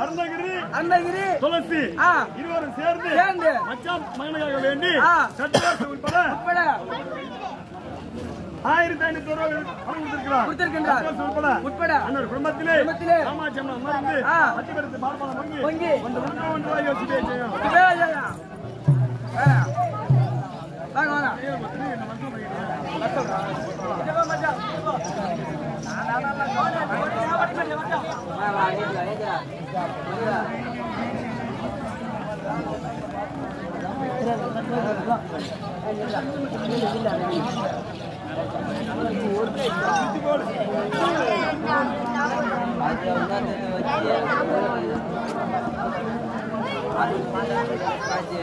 அருந்தகிரி
அருந்தகிரி.
துளசி இருவரும் சேர்ந்து மச்சான் மகனுக்காக வேண்டி சட்டவாசி உட்பட. ஆயிரத்தி ஐநூத்தி ஒரு கொடுத்திருக்கிறார். உட்பட
உட்பட
அண்ணன் குடும்பத்திலே
குடும்பத்திலே
ராமாஜம் அமர்ந்து அத்திபரத்து பார்ப்பன பங்கு
பங்கு
ஒன்று ஒன்று ஒன்றாக யோசிக்கவே செய்யும்
வாங்க வாங்க.
இல்ல இல்ல
কাজে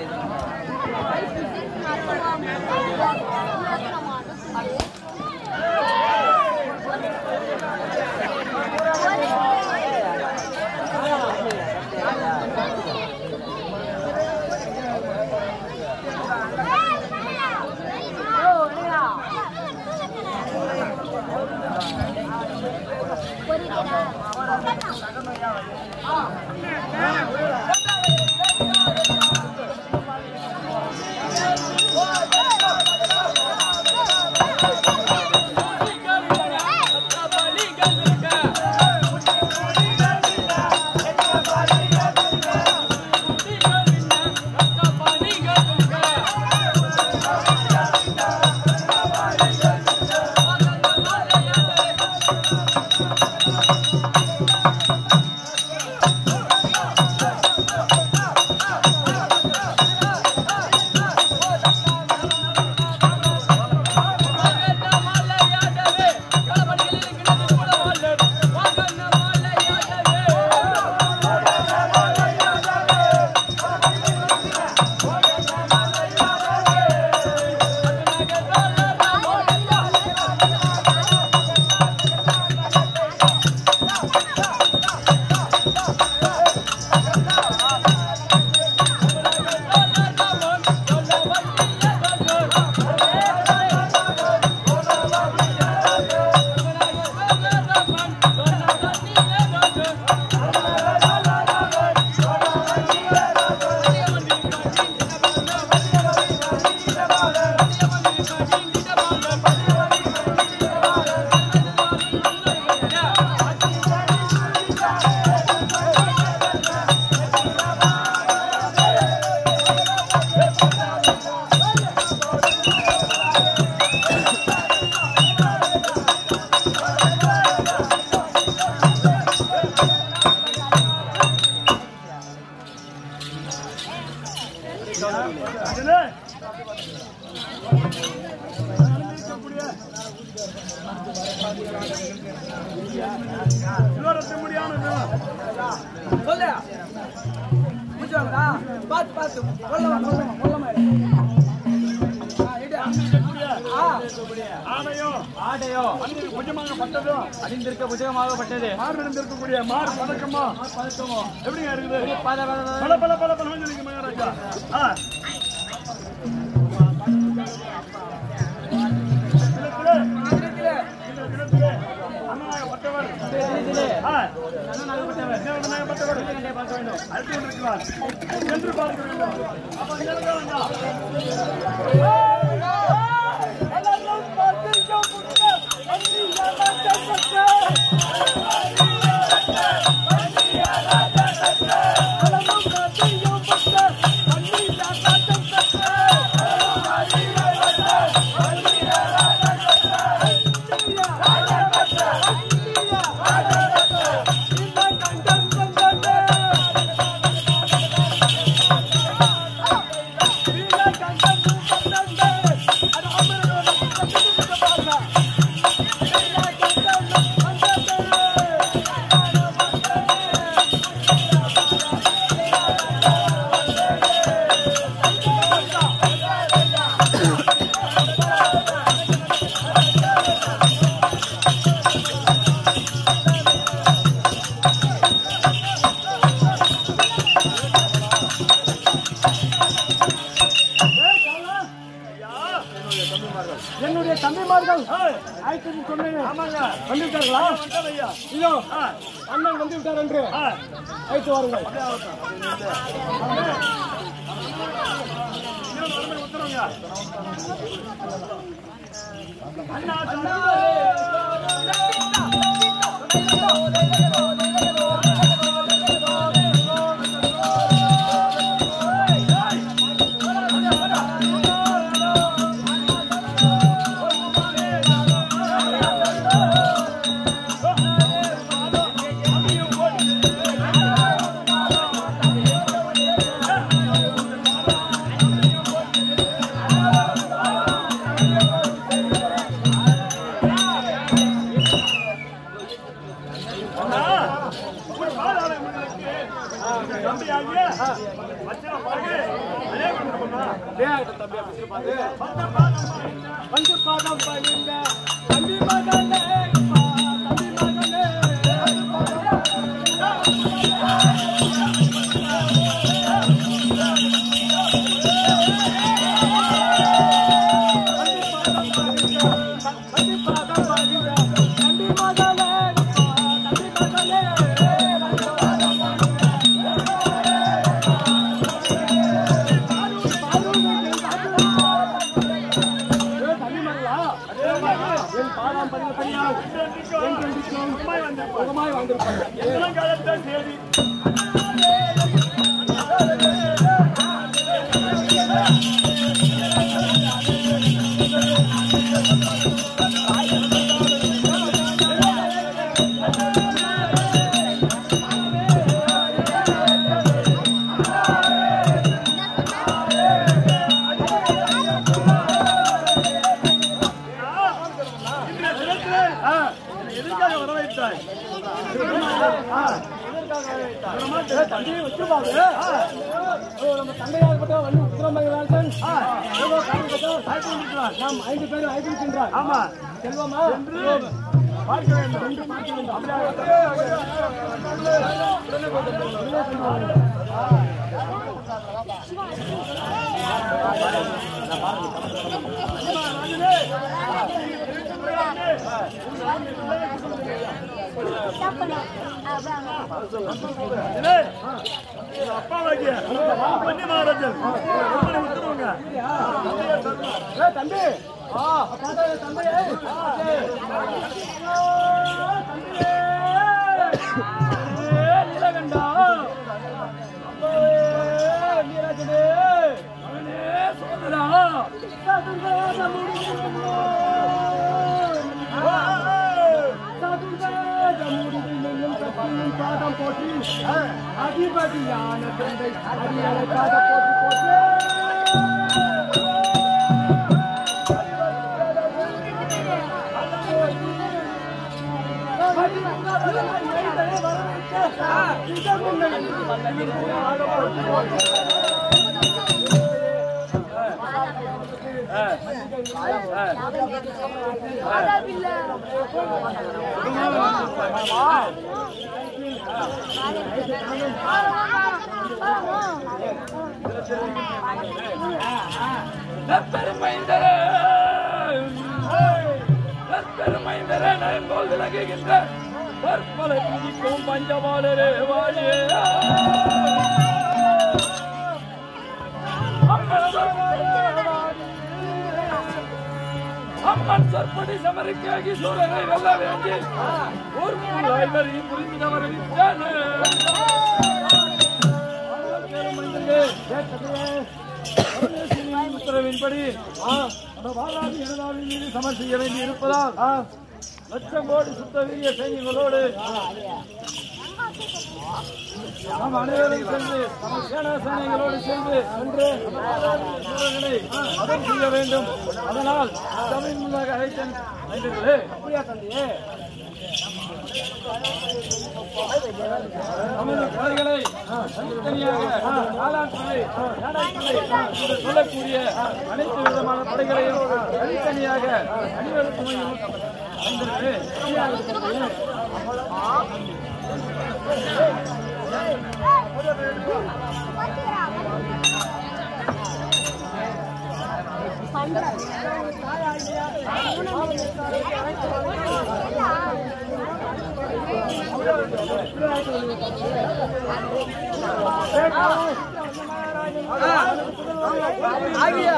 ஆகியா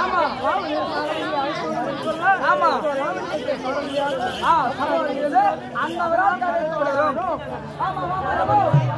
ஆமா ஆமா ஆ சமவெளியிலிருந்து அந்த விராட் அழைத்து வருகிறோம் ஆமா ஆமா ஆமா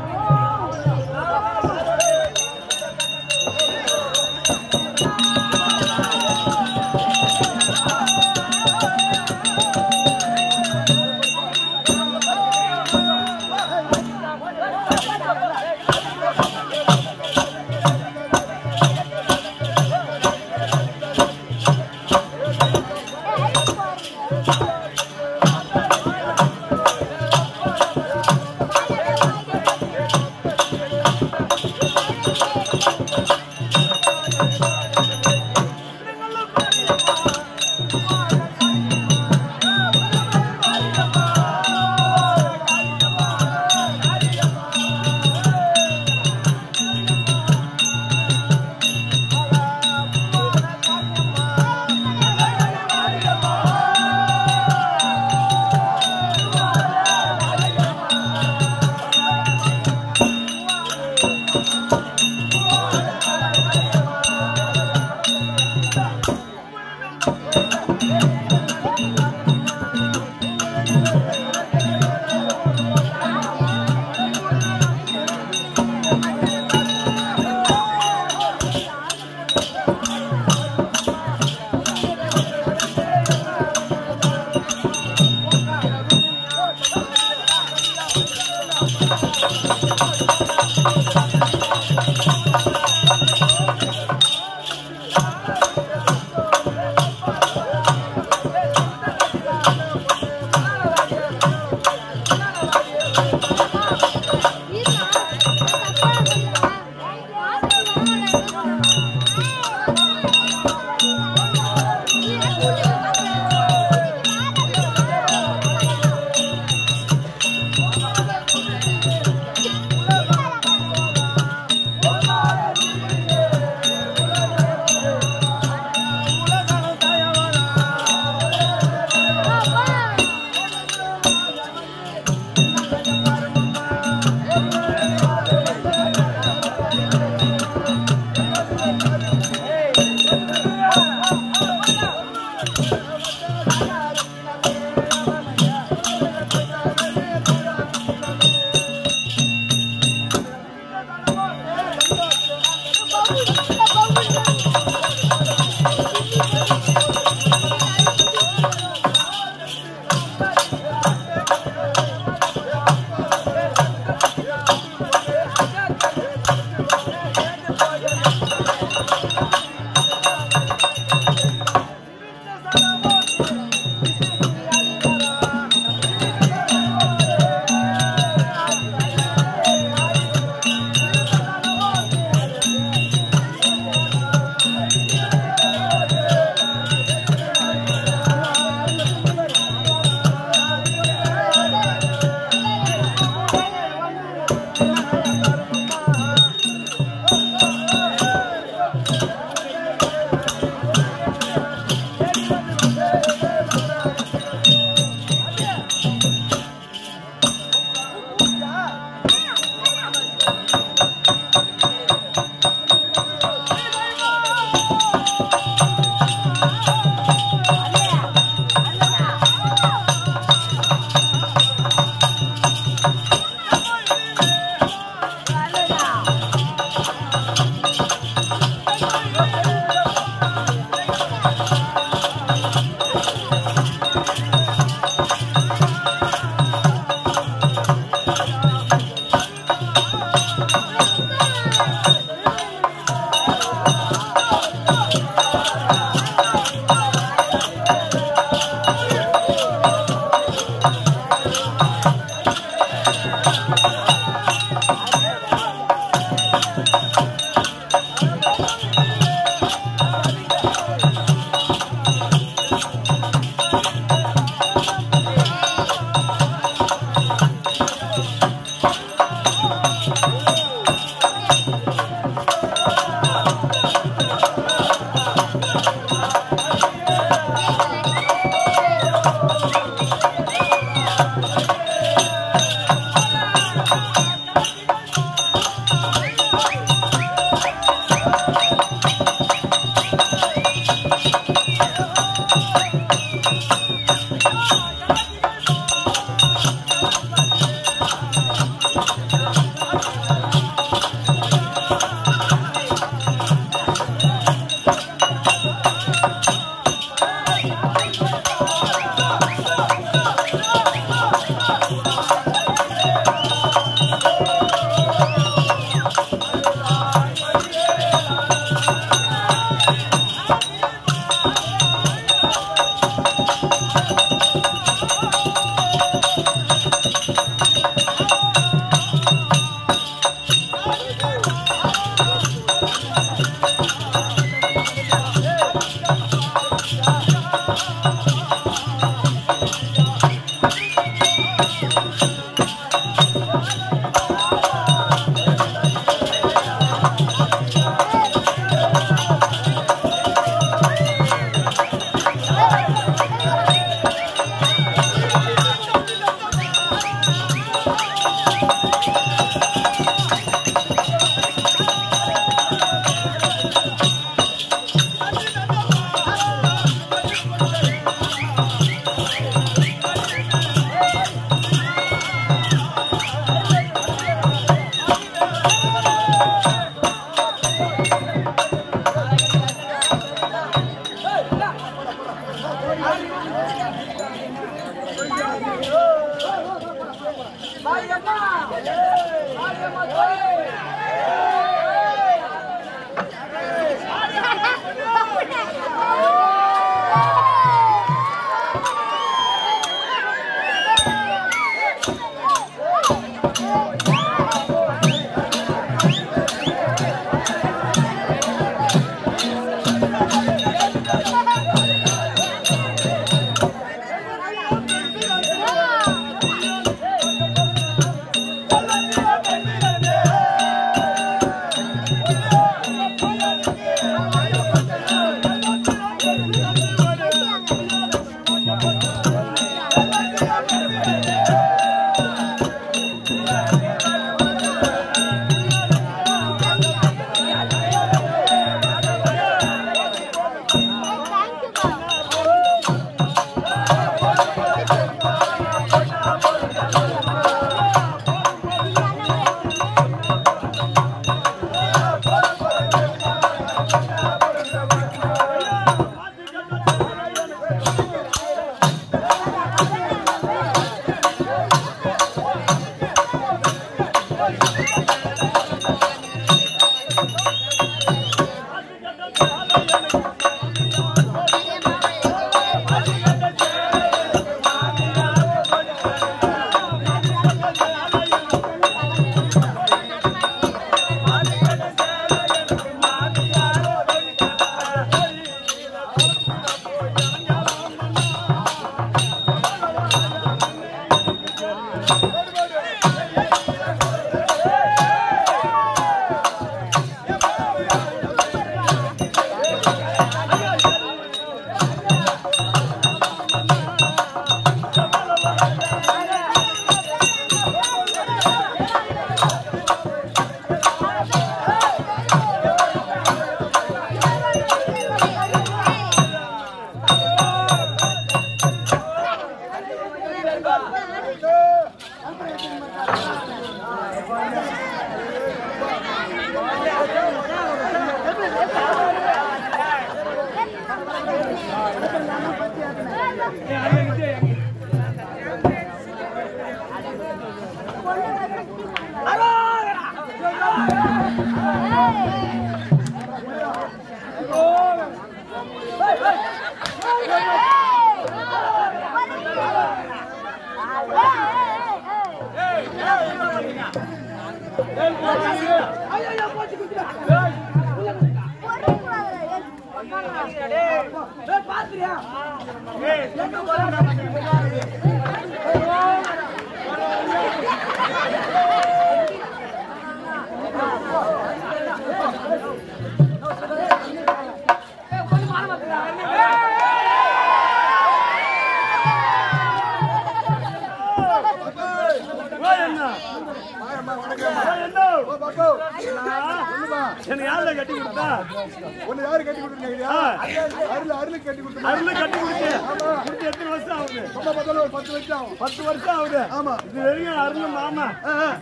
ரொம்ப பார்த்தாலும் ஒரு பத்து வருஷம். ஆகும்
பத்து வருஷம் ஆகுது.
ஆமா.
இது வரைக்கும் அருள் மாமா.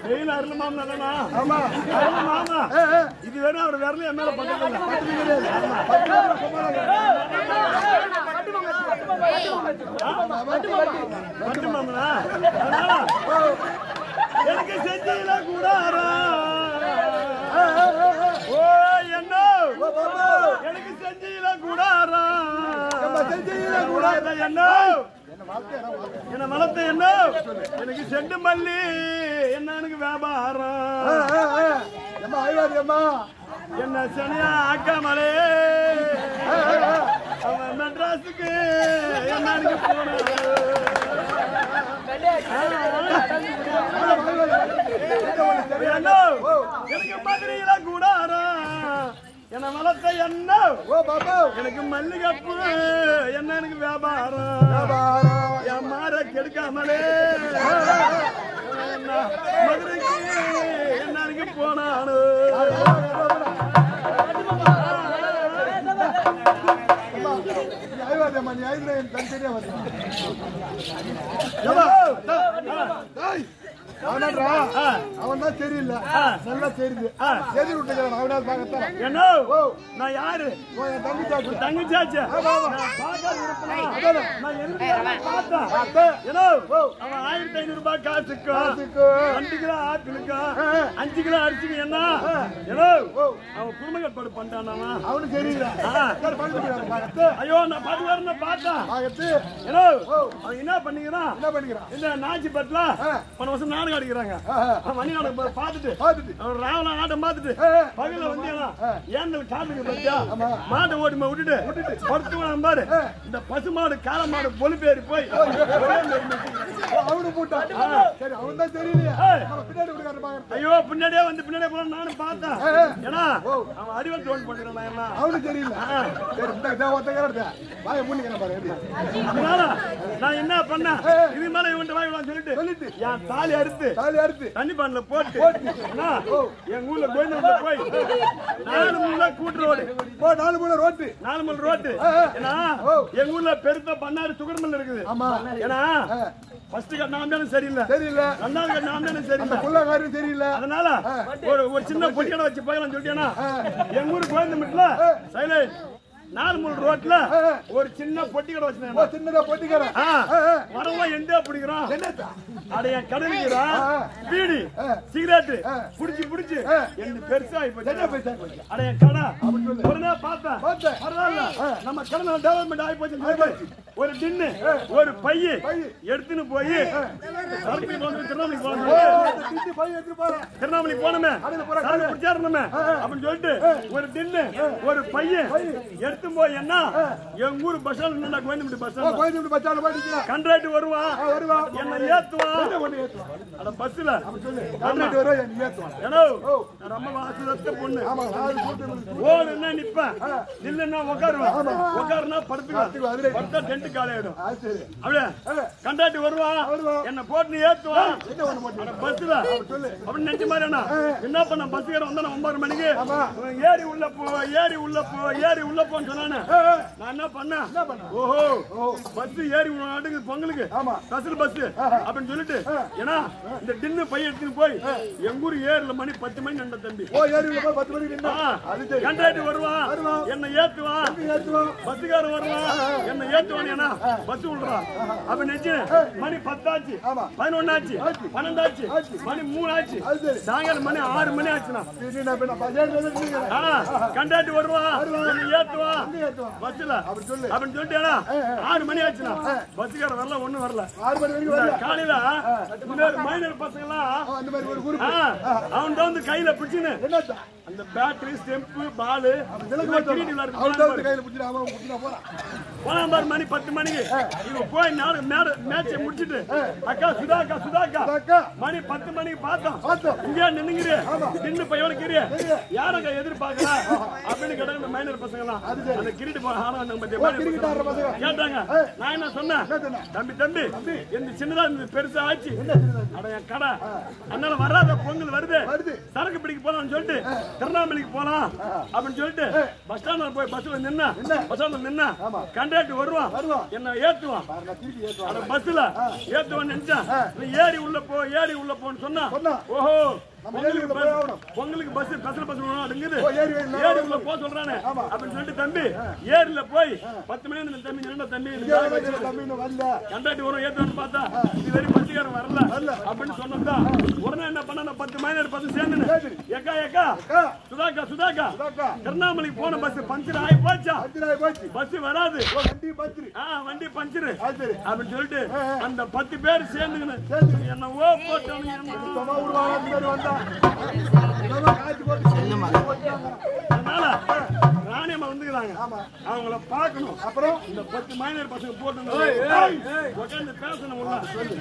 வெயில் அருள் மாமா தானா?
ஆமா.
அருள் மாமா. இது வரையும் அவர் விரல என் மேல பக்கத்துல
பத்து கிடையாது.
பட்டு மாமனா எனக்கு செஞ்சீல கூடாரா? ஓ என்ன. எனக்கு செஞ்சீல கூடாரா. என்ன என்ன என்ன எனக்கு செண்டு மல்லி என்ன எனக்கு வியாபாரம்
அம்மா
என்ன சனியா ஆக்காமலே அவன் மெட்ராஸுக்கு என்ன எனக்கு என்ன எனக்கு மதுரையில கூடாரா என்ன வளர்த்த என்ன?
ஓ பாபா
எனக்கு மல்லிகப்பு என்ன எனக்கு வியாபாரம்?
வியாபாரம்.
என் மாற கெடுக்காமலே. மதுரைக்கு என்ன எனக்கு போனானு?
நீ ஐவாரி அவன் தான் சரியில்லை நல்லா தெரியுது. சரி விட்டுக்கிறான். அவனால பார்க்கத்தான்.
என்ன? நான் யாரு?
ஓ, என் தங்கச்சாச்சு?
தங்கச்சாச்சு? பார்த்தேன் அவன் ஆயிரத்தி ஐநூறு ரூபாய் காசுக்கும். ரெண்டு கிலோ ஆப்பிளுக்கும் அஞ்சு கிலோ அரிசிக்கும் என்ன? ஏன்னா, அவன் குடும்ப கட்டுப்பாடு பண்ணிட்டான் அவன்
அவனு பார்க்கத்து
ஐயோ நான் பாட்டு வரணும் பார்த்தேன் அவன் என்ன பண்ணிக்கிறான்?
என்ன பண்ணிக்கிறான்?
இந்த நாச்சி பட்டில
ஆ.
போன வருஷம் நாடகம் அடிக்கிறாங்க மணி நாடகம் பார்த்துட்டு
பார்த்துட்டு.
ராவண ஆட்டம் பார்த்துட்டு. பகல வந்து ஏந்தல் காட்டுக்கு பத்தியா மாட்டை ஓட்டி போய் விட்டுட்டு படுத்து பாரு. இந்த பசு மாடு காளை மாடு பொலிப்பேறி போய்
அவனு போட்டான். சரி அவன் தான் தெரியலையே. பின்னாடி
ஐயோ பின்னாடியே வந்து பின்னாடியே போன நானும் பார்த்தேன். ஏன்னா அவன் அடிவல் தோல் பண்ணிக்கிறான் எல்லாம்
அவனு தெரியல. சரி இந்த ஒருத்தங்கிறத வாய மூடிக்கிறேன் பாரு
நான் என்ன பண்ணேன்? இது மேல இவன் வாங்கலாம் சொல்லிட்டு
சொல்லிட்டு.
என் தாலி அறுத்து.
தாலி அறுத்து.
தண்ணி பான்ல போட்டு? எங்க ஊர்ல கோயிலுக்கு போய். நாலு முள்ள கூட்டு ரோடு.
போ நாலு மூணு ரோட்டு.
நாலு முள்ள ரோட்டு. ஏன்னா எங்க ஊர்ல பெருத்த பண்ணாரு சுகர் மில் இருக்குது.
ஆமா.
ஏன்னா ஃபர்ஸ்ட் கட் தானே சரியில்லை.
சரியில்லை.
ரெண்டாவது கட் தானே சரியில்லை.
புள்ளக்காரும் சரியில்லை.
அதனால ஒரு ஒரு சின்ன பொட்டியடை வச்சு போகலாம் சொல்லிட்டேன்னா எங்க ஊர் கோயம்புத்தூர்ல சைலேஷ் நாலு மூணு ரோட்ல ஒரு சின்ன பொட்டி கடை வச்சிருந்தேன்
சின்னதா போட்டிக்கிறேன்
ஆ, வரவன் எந்த பிடிக்கிறான்.
என்னத்தா?
அட என் கடலுக்குறான் பீடி சிகரெட் புடிச்சு புடிச்சு. என்ன பெருசா இப்ப
என்ன பைசா போச்சு?
அட என் கடை. உடனே பார்த்தேன்.
பார்த்தேன்.
பரவாயில்ல. நம்ம கடை டெவலப்மெண்ட் ஆகி போச்சு. ஒரு டின்னு ஒரு பைய எடுத்துன்னு போய் திருநெல்வேலி போனோம். திருநெல்வேலி போனோமே அப்படின்னு சொல்லிட்டு ஒரு டின்னு ஒரு பையன் எடுத்து போய் என்ன எங்க ஊர் பஸ் ஸ்டாண்ட் நின்னா கோயம்புத்தூர் பஸ் ஸ்டாண்ட்
கோயம்புத்தூர் பச்சால போயிட்டு
கண்ட்ராக்ட் வருவான்
வருவான்.
என்ன ஏத்துவான்
கொண்டு ஏத்துவான்
அட பஸ்ல
கண்டிட்டு வரும் நீ ஏத்துவான்
ஏனோ நான் ரொம்ப வாசலத்த பொண்ணு.
ஆமா நாலு கூட்டு
ஓடுனா நிப்பேன். இல்லன்னா உட்காருவேன் உட்காருனா படுத்துக்குவேன்.
அதுல
படுத்தா டென்ட் காலி ஆயிடும்
அது சரி.
அப்படியே? கண்டாட்டி வருவான்
வருவான்.
என்ன போட்டு ஏத்துவான்
என்ன ஒண்ணு
அட பஸ்ல அப்படின்னு நினைச்ச மாதிரி என்ன? என்ன பண்ண பஸ்கார வந்தா ஒன்பது மணிக்கு?
ஆமா.
இவன் ஏறி உள்ள போ ஏறி உள்ள போ ஏறி உள்ள போன்னு சொன்னானே நான் என்ன பண்ணேன்? ஓஹோ பஸ் ஏறி உள்ள நாட்டுக்கு பொங்கலுக்கு.
ஆமா.
பஸ் அப்படின்னு சொல்லிட்டு ஏன்னா இந்த டின்னு பைய எடுத்துன்னு போய் எங்க ஊர் ஏறுல மணி பத்து மணி நண்ட தம்பி.
ஓ போய் பத்து மணிக்கு நின்னா? அது சரி.
கண்டாட்டி வருவான். என்ன ஏத்துவான்
ஏத்துவான்
பஸ்ஸுக்காரன் வருவான் என்ன ஏத்துவான் ஏன்னா பஸ் விடுறான் அப்ப மணி பத்தாச்சு. பதினொன்னாச்சு. பன்னெண்டாச்சு.
ஆச்சு.
மணி மூணு ஆச்சு. சாயங்காலம் மணி ஆறு மணி ஆச்சுண்ணா.
சரி நான் இப்ப நான் பஜார்ல இருந்து நிக்கிறேன்.
ஆ, கண்டாட்டி வருவான் என்ன ஏத்துவான். பஸ்ல.
அப்படி சொல்லு.
அப்படின்னு சொல்லிட்டு ஆறு மணி ஆச்சுண்ணா. பஸ்ஸுக்காரன் வரல ஒண்ணும் வரல.
ஆறு மணி வரைக்கும்
இந்த
வரல
காலையில இன்னொரு மைனர் பசங்க எல்லாம்
அந்த மாதிரி ஒரு குரூப்
அவன் வந்து கையில பிடிச்சுன்னு அந்த பேட்டரி ஸ்டெம்பு பாலு
தான் கையில பிடிச்சிட்டு அவன் பிடிச்சிட்டு போறான்.
போலாம் பாரு மணி பத்து மணிக்கு. இவன் போய் நாடு மேட மேட்சை முடிச்சிட்டு அக்கா சுதாக்கா சுதாக்கா
அக்கா
மணி பத்து மணிக்கு பார்த்தோம்.
பார்த்தோம்.
இங்கே நின்னுங்கிறிய நின்னு பையனுக்கு கிரிய யாரக்கா எதிர்பார்க்கறா? அப்படின்னு கேட்டாங்க இந்த மைனர் பசங்க எல்லாம் அந்த கிரீட்டு போன ஆனா. கேட்டாங்க. நான் என்ன சொன்னேன்? தம்பி தம்பி இந்த சின்னதா இந்த பெருசா ஆச்சு. அட என் கடை. அதனால வராத பொங்கல் வருது.
வருது.
சரக்கு பிடிக்க போலாம்னு சொல்லிட்டு திருவண்ணாமலைக்கு போலாம் அப்படின்னு சொல்லிட்டு பஸ் ஸ்டாண்ட்ல போய் பஸ்ல நின்னா பஸ் ஸ்டாண்ட்ல நின்னா கண்டாக்டர் வருவான்.
வருவான்.
என்ன ஏத்துவான். பஸ்ல ஏத்துவான் நினைச்சான் ஏறி உள்ள போ ஏறி உள்ள போன்னு சொன்னா
சொன்னா.
ஓஹோ. பொங்கலுக்கு பஸ் பஸ்ல பஸ் அடுங்குது.
ஏறி
உள்ள போ சொல்றானே. அப்படின்னு சொல்லிட்டு தம்பி ஏரில போய் பத்து மணி நேரம் தம்பி நின்ன தம்பி கண்டாட்டி வரும் ஏத்துவான்னு பார்த்தா இது வரைக்கும் பஸ்ஸுக்காரன் வரல அப்படின்னு சொன்னதா உடனே என்ன பண்ண பத்து மைனர் பத்து சேர்ந்து ஏக்கா ஏக்கா சுதாக்கா சுதாக்கா. திருவண்ணாமலைக்கு போன பஸ் பஞ்சர் ஆகி போச்சா? பஸ் வராது.
வண்டி
ஆ வண்டி பஞ்சரு. அப்படின்னு சொல்லிட்டு அந்த பத்து பேர் சேர்ந்துக்கின்னு
சேர்ந்து.
என்ன அவங்கள பார்க்கணும்.
அப்புறம்
இந்த பத்து மைனர் பசங்க போட்டு உட்காந்து பேசணும் உள்ள சொல்லு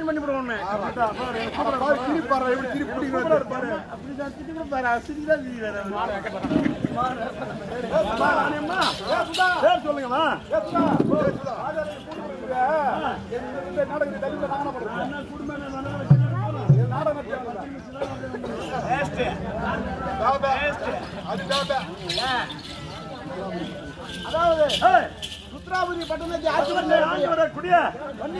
கல்யாணம் பண்ணி விடுவோம்
சொல்லுங்கம்மா
பட்டணத்தை
குடிய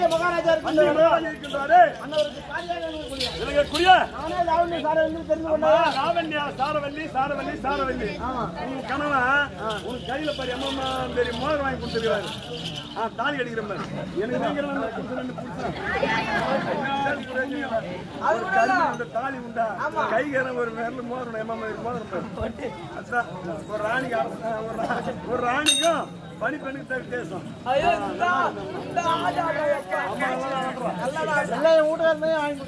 மகாராஜா
இருக்கின்றாரே
அண்ணவருக்கு காரியாக
குடிய
நானே லாவண்ய சாரவல்லி தெரிந்து கொண்டா
லாவண்யா சாரவல்லி சாரவல்லி சாரவல்லி உன் கணவன் உன் கையில பாரு அம்மா பெரிய மோதிரம் வாங்கி கொடுத்துருக்காரு ஆ தாலி தாலி உண்டா கைகரம் ஒரு மேல மோதிரம் எம்மா மோதிரம் ஒரு ராணிக்கு ஒரு ராணிக்கும் பனி பெண்ணுக்கு வித்தியாசம்
எல்லாம் வீட்டுக்காரனே வாங்கி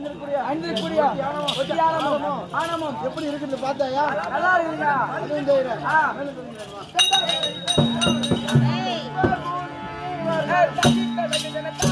அணிந்திருக்கூடிய ஆனமம் ஆனமம் எப்படி இருக்குன்னு பார்த்தாயா? நல்லா இருக்குயா Hey!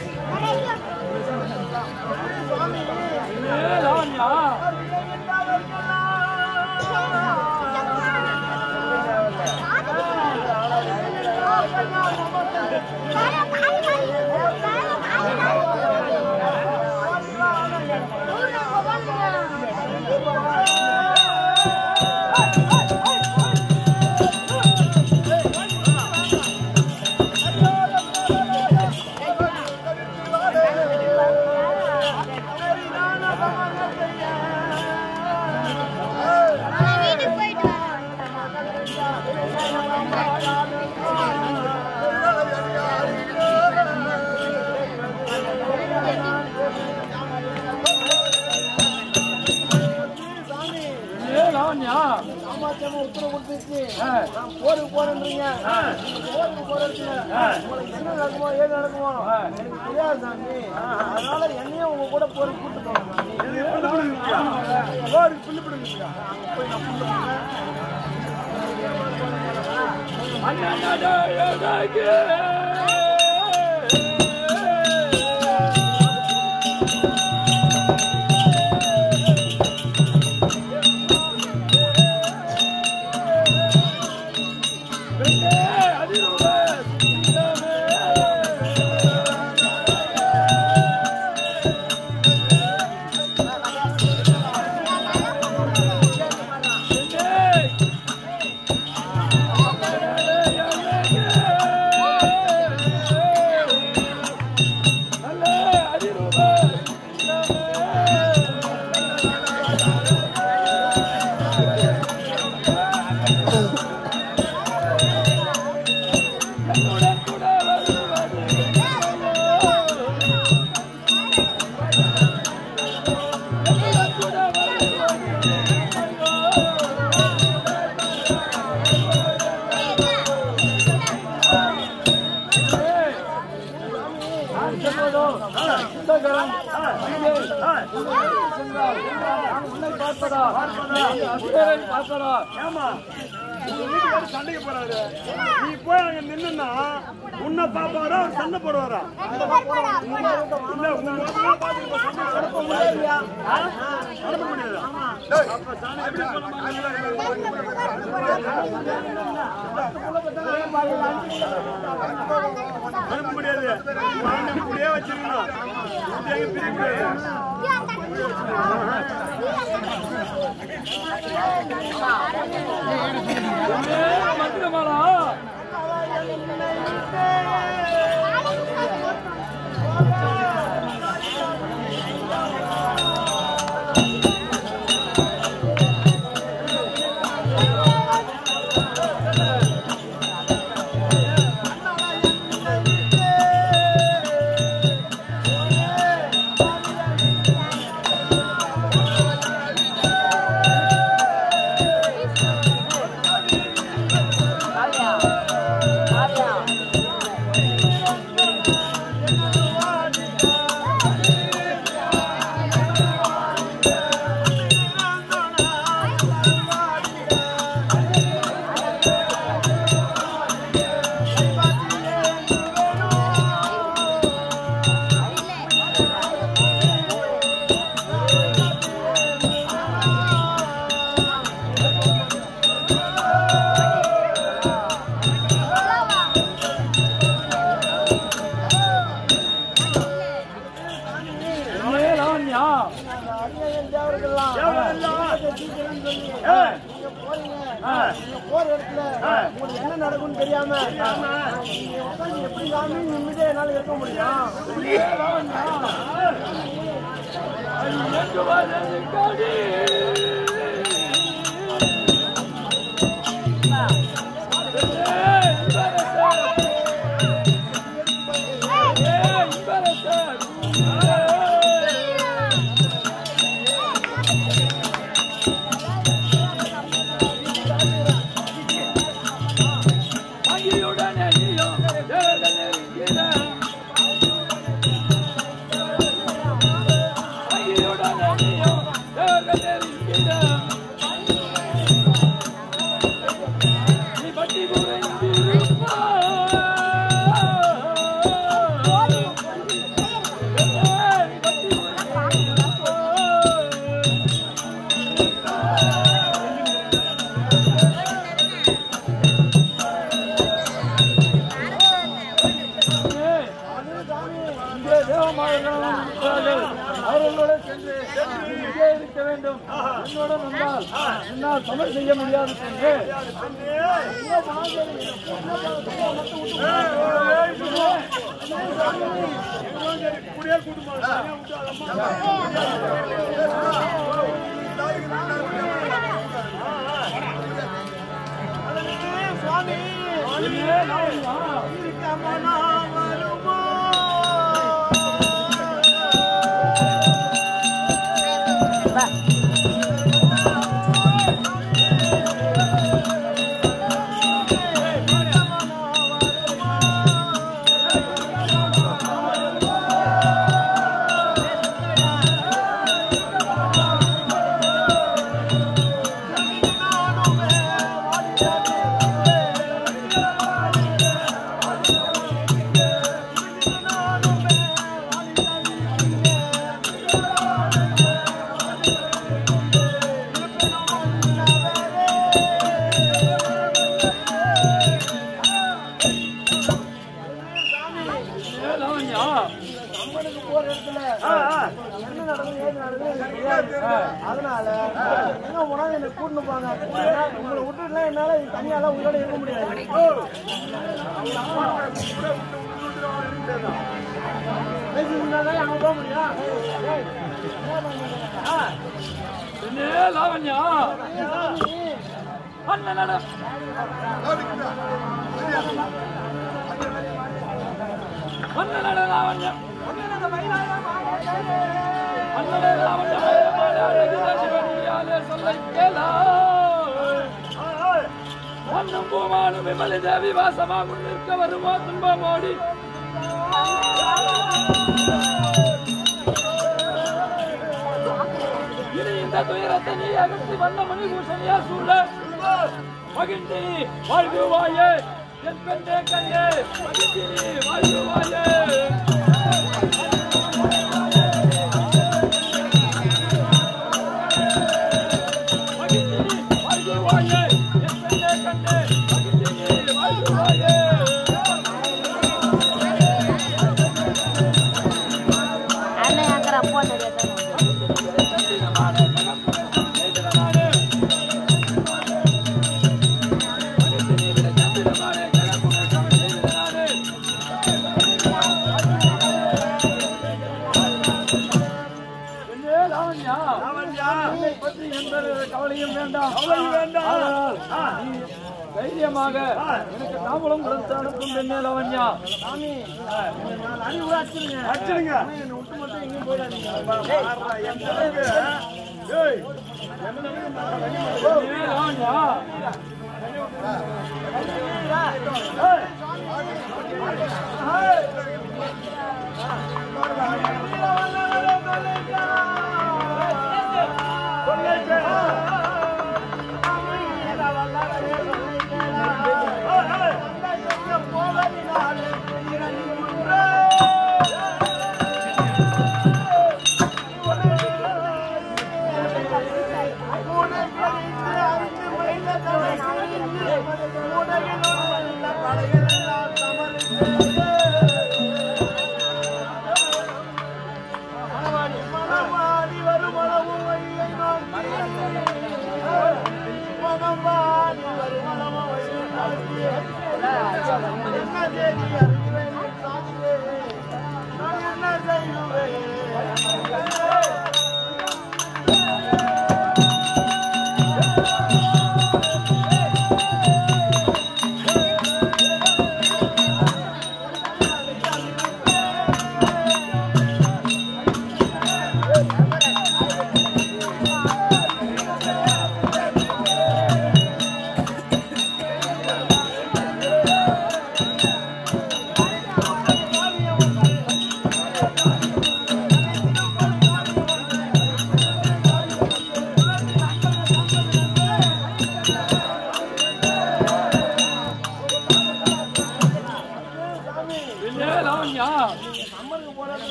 Come on. உங்களுக்கு என்ன நடக்குமோ ஏது நடக்குமோ எனக்கு தெரியாது அதனால என்னையும் உங்க கூட போய் கூட்டு போகணும் சாமி
புள்ளி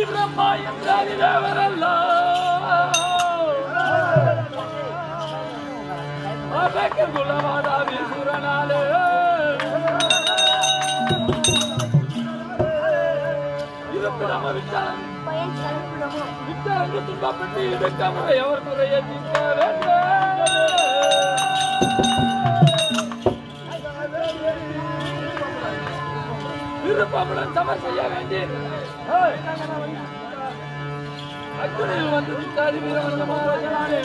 பரிபிரம்மா என்றால் தேவரல்ல குலவாதாவி சுரனாலே இருப்பிடம விட்டான் விட்டாங்க துன்பப்பட்டு இருக்காம எவர் குறைய தீர்க்க விருப்பமுடன் சமர் செய்ய வேண்டிய அக்குறையில் வந்து விட்டாதி வீரவந்த மகாராஜனாலே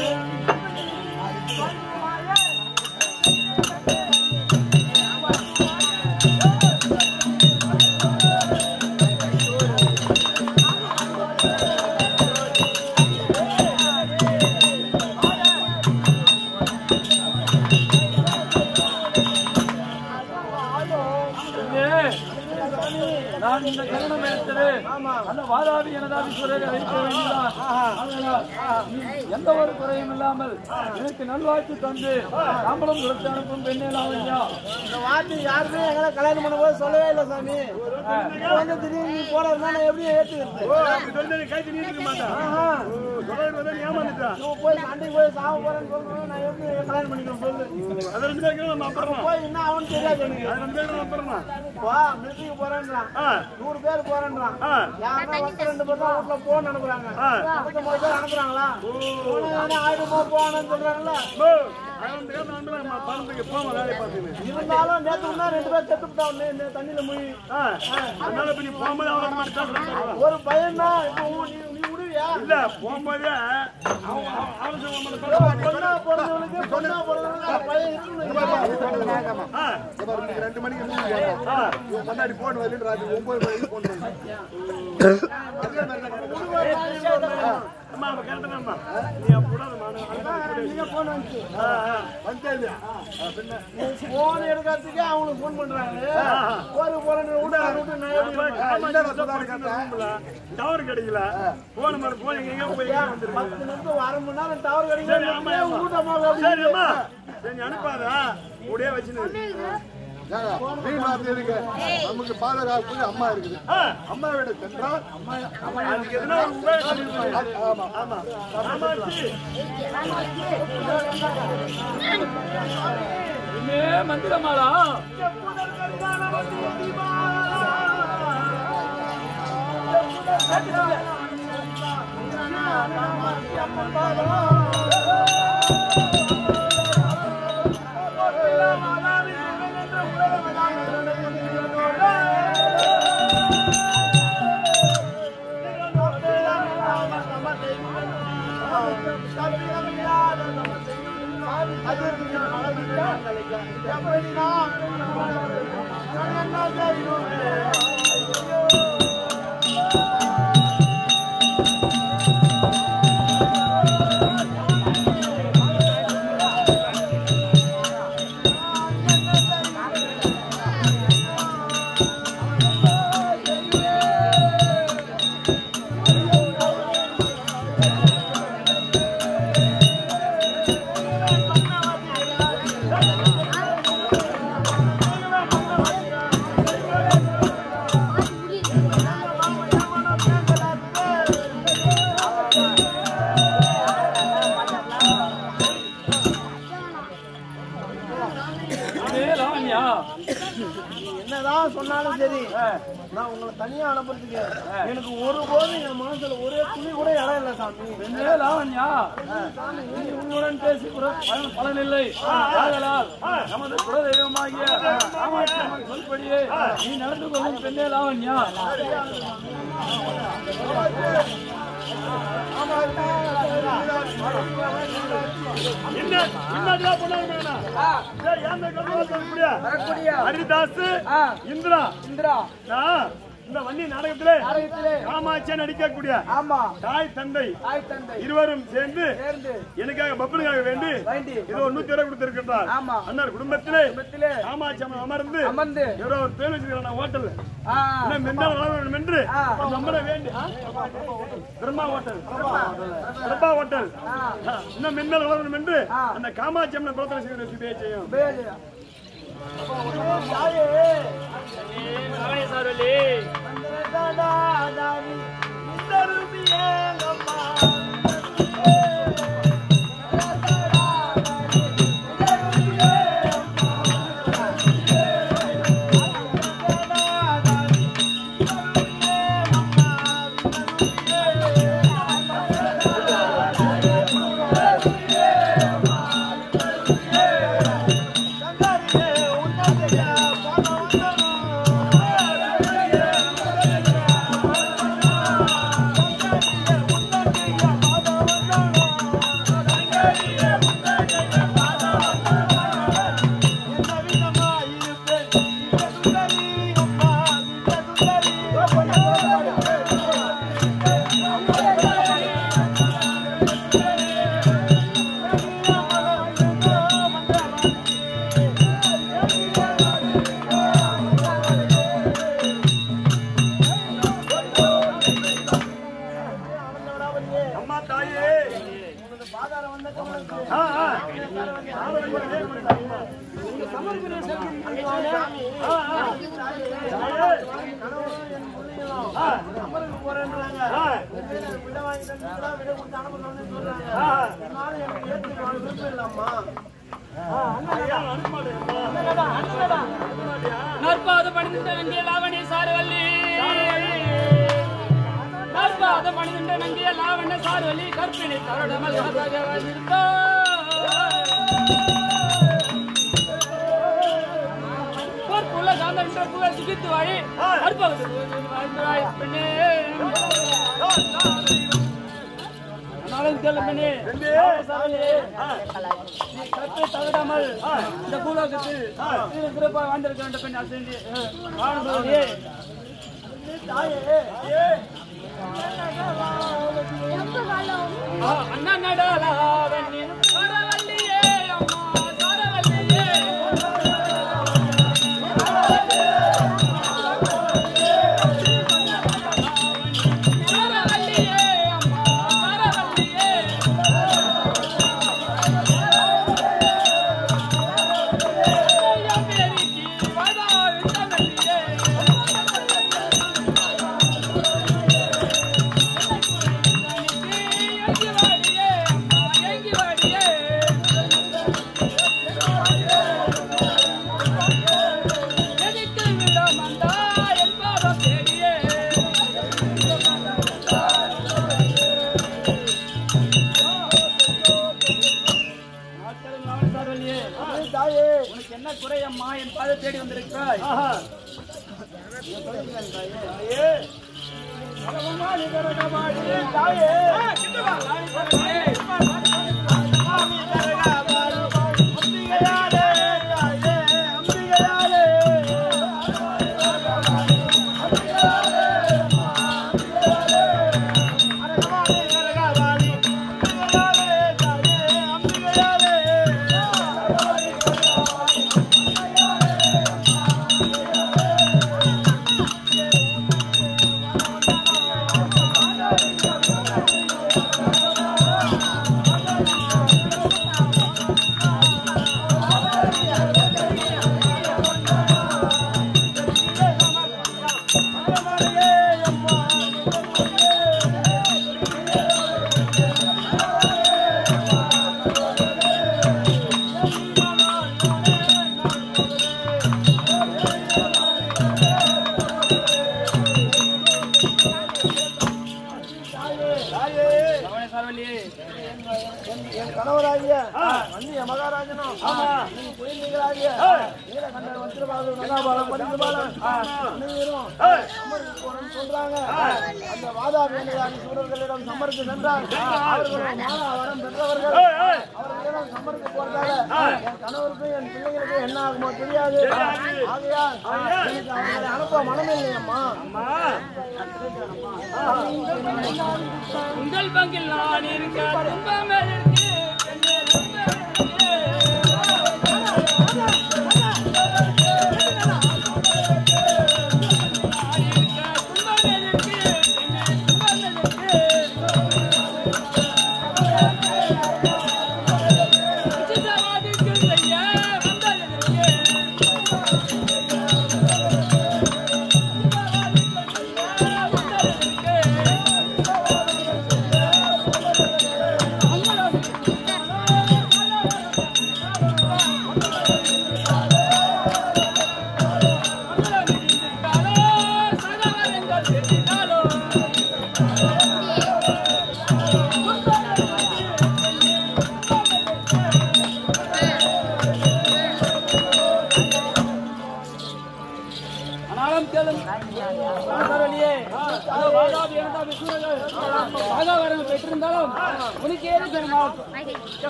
எந்த ஒரு குறையும் இல்லாமல் எனக்கு நல்வாழ்த்து தந்து சம்பளம் கொடுத்து அனுப்பும் பெண்ணேலாம் லாவண்யா
இந்த வார்த்தை யாருமே எங்களை கல்யாணம் பண்ணும்போது சொல்லவே இல்லை சாமி இப்போ திடீர்னு நான் எப்படி ஏற்றுக்கிறது
வந்து
போய் சண்டைக்கு போய் சாவ போறேன்னு சொல்றேன் நான் எப்படி கல்யாணம் பண்ணிக்கிறேன் சொல்லு.
அது ரெண்டு பேருக்கும் நம்ம அப்புறமா.
போய் என்ன அவன் தெரியாது எனக்கு.
அது ரெண்டு பேரும் அப்புறமா.
வா மிலிட்டரிக்கு போறேன்றான்.
ஆ,
நூறு பேர் போறேன்றான்.
ஆ,
யாருன்னா ஒருத்தர் ரெண்டு பேர் தான் வீட்டுல போன் அனுப்புறாங்க. ஐம்பத்தொன்பது பேர் அனுப்புறாங்களா? போன ஆயிரமா
வேலையை பார்த்துக்கின்னு.
இருந்தாலும் நேத்து முன்னா ரெண்டு பேர் செத்து விட்டாங்க தண்ணியில
ஆ, அதனால இப்ப நீ போகும்போது.
ஒரு பையன் தான். இப்போ
இல்ல போகும்போதே
ரெண்டு மணிக்கு முன்னாடி போன் வரல ராத்திரி ஒன்பது மணிக்கு போன்
அம்மா, அவன் தான்மா. நீ அப்ப விடாதம்மா. நான்
நீங்க போன் போன் எடுக்கிறதுக்கே அவங்களுக்கு போன் பண்றாங்க. போரு போறேன்னு விட.
டவர் கிடைக்கல போன மாதிரி போன் எங்க போய்
பத்து நிமிஷம் அரை மணி நேரம் டவர்
சரி ஆமா
கிடைக்கும்
ஆமா.
ஊட்டமா
சரி அனுப்பாத. உடைய வச்சுன்னு
இருக்கு. நமக்கு பாதுகாப்பு அம்மா இருக்குது.
ஆ,
அம்மா விட சென்றால்
அதுக்கு எதுனா ஒரு உபயோகம்
تھي لڳا ته پري نا نننا جايو எனக்கு ஒருபோதும் என் மனசுல ஒரே துணி கூட இடம் இல்லை சாமி.
பெண்ணே லாவண்யா. நீ உன்னுடன் பேசி பலன் பலனில்லை. ஆதலால் நமது குலதெய்வமாகிய காமாட்சி அம்மன் சொல்படியே நீ நடந்து கொள்ளும் பெண்ணே லாவண்யா.
ஹரிதாஸ் இந்திரா.
இந்திரா.
ஆ, இந்த வன்னி நாடகத்திலே காமாட்சியா நடிக்கக்கூடிய
ஆமா.
தாய் தந்தை
தாய் தந்தை.
இருவரும் சேர்ந்து எனக்காக பப்பனுக்காக வேண்டி இதோ நூத்தி ரூபாய் கொடுத்திருக்கின்றார்.
ஆமா.
அண்ணார் குடும்பத்திலே அம்மன் அமர்ந்து
அமர்ந்து.
இவரோ ஒரு பேர் வச்சிருக்காங்க ஹோட்டல் மென்னால் வளர வேண்டும் என்று வேண்டி? பிரம்மா ஹோட்டல். பிரபா ஹோட்டல். இன்னும் மென்னால் வளர வேண்டும் என்று. அந்த காமாட்சி அம்மன் பிரார்த்தனை செய்யும்.
பேரு.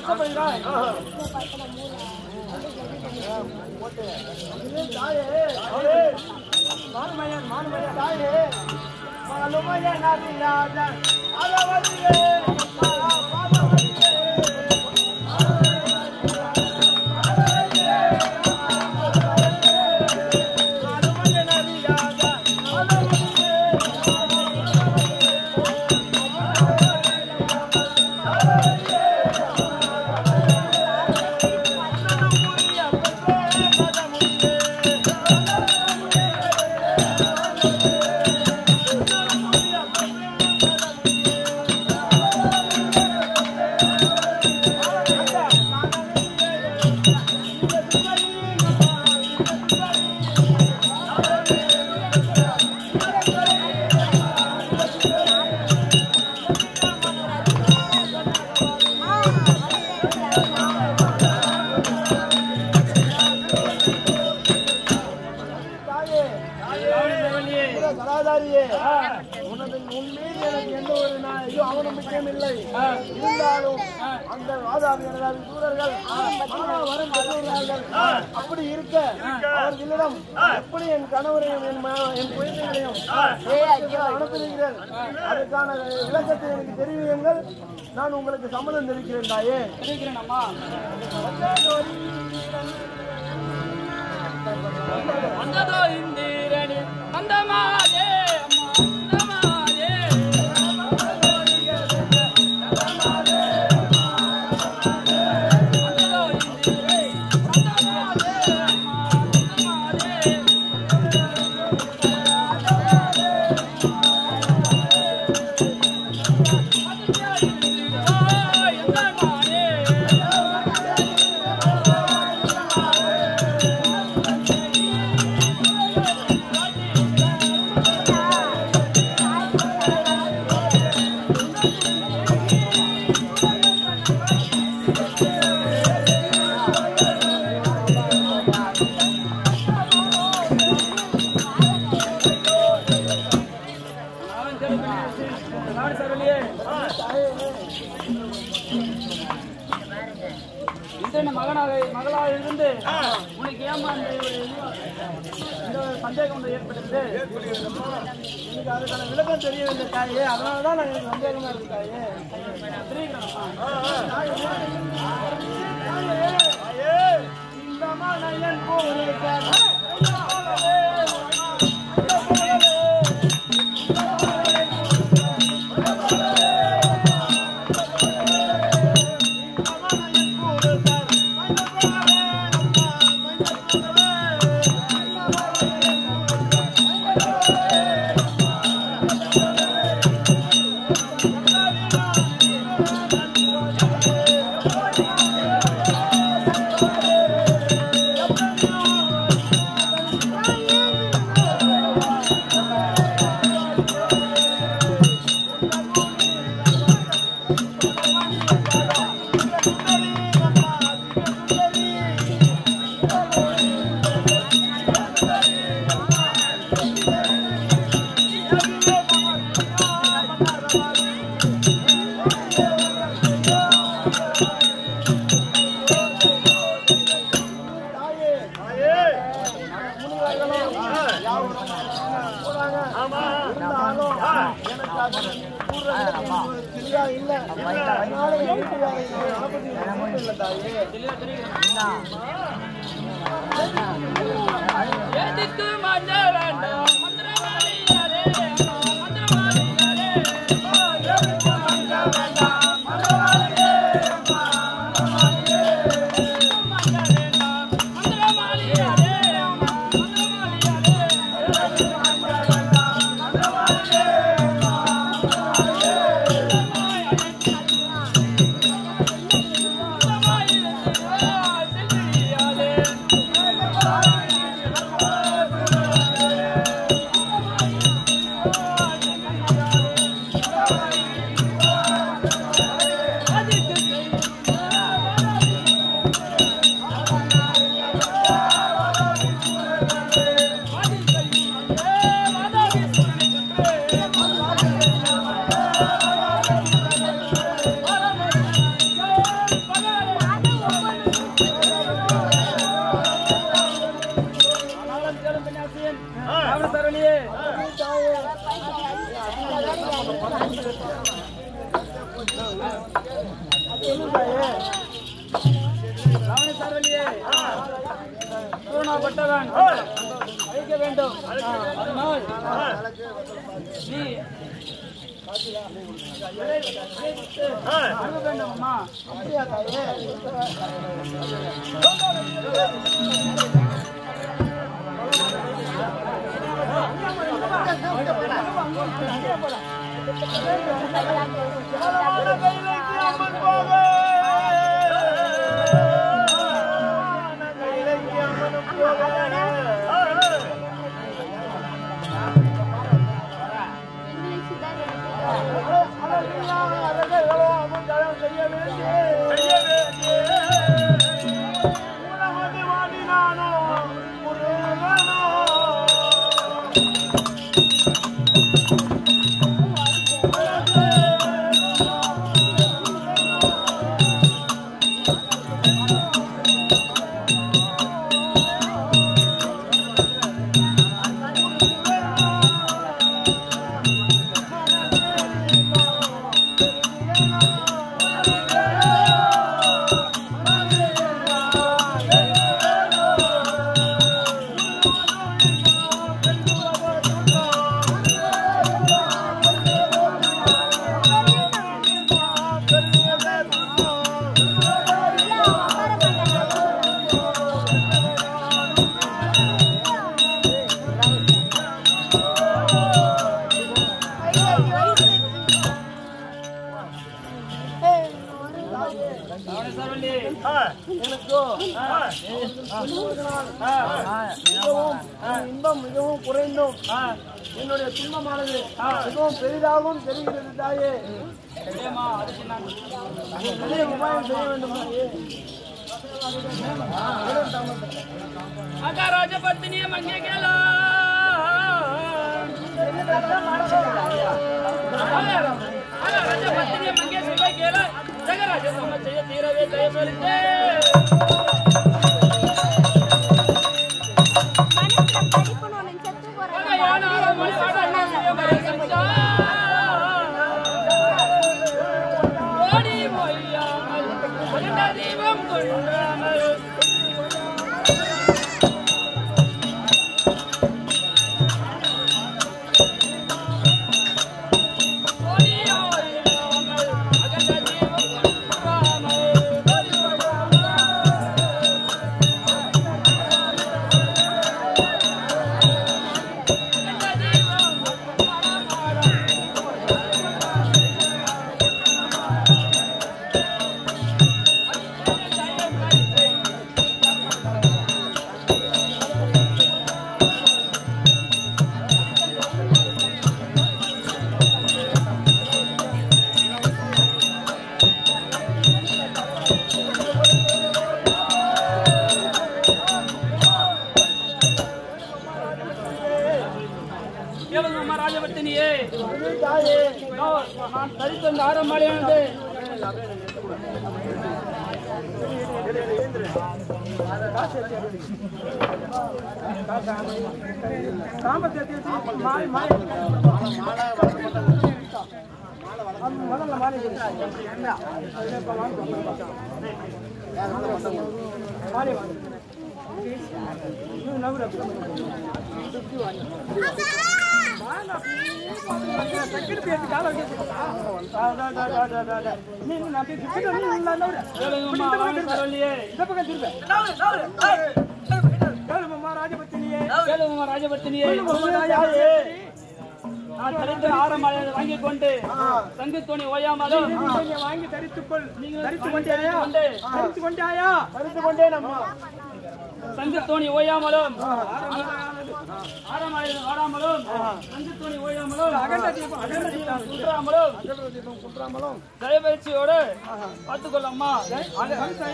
கஷ்டப்படுகிறாய்
மானுமையன் மானுமையன் தாயே மானுமையன் அதிராஜன் அகவதியே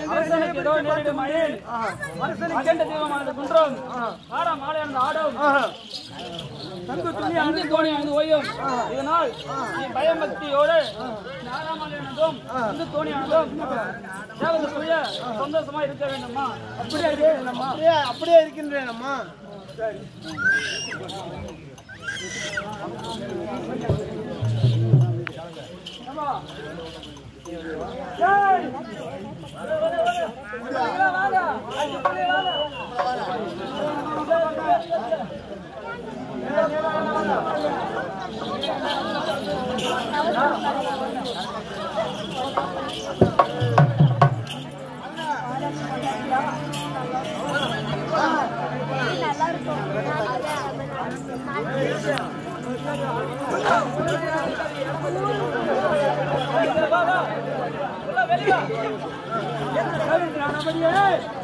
அரசனுக்கு ஏதோ நேரிடுமாயின் அகண்ட தீபமானது குன்றம் ஆடம் ஆடையானது ஆடும்
தங்கு துணி
அங்கு தோணியானது ஓயும் இதனால் நீ பயபக்தியோடு நாராமலையானதும் அங்கு தோணியானதும் தேவதற்குரிய சந்தோஷமா இருக்க வேண்டுமா
அப்படியே இருக்க நம்ம அப்படியே இருக்கின்றேனம்மா இருக்கின்றேன் அம்மா
நல்லா இருக்கும்
இருப்பா அமைதியா இருங்க
இந்த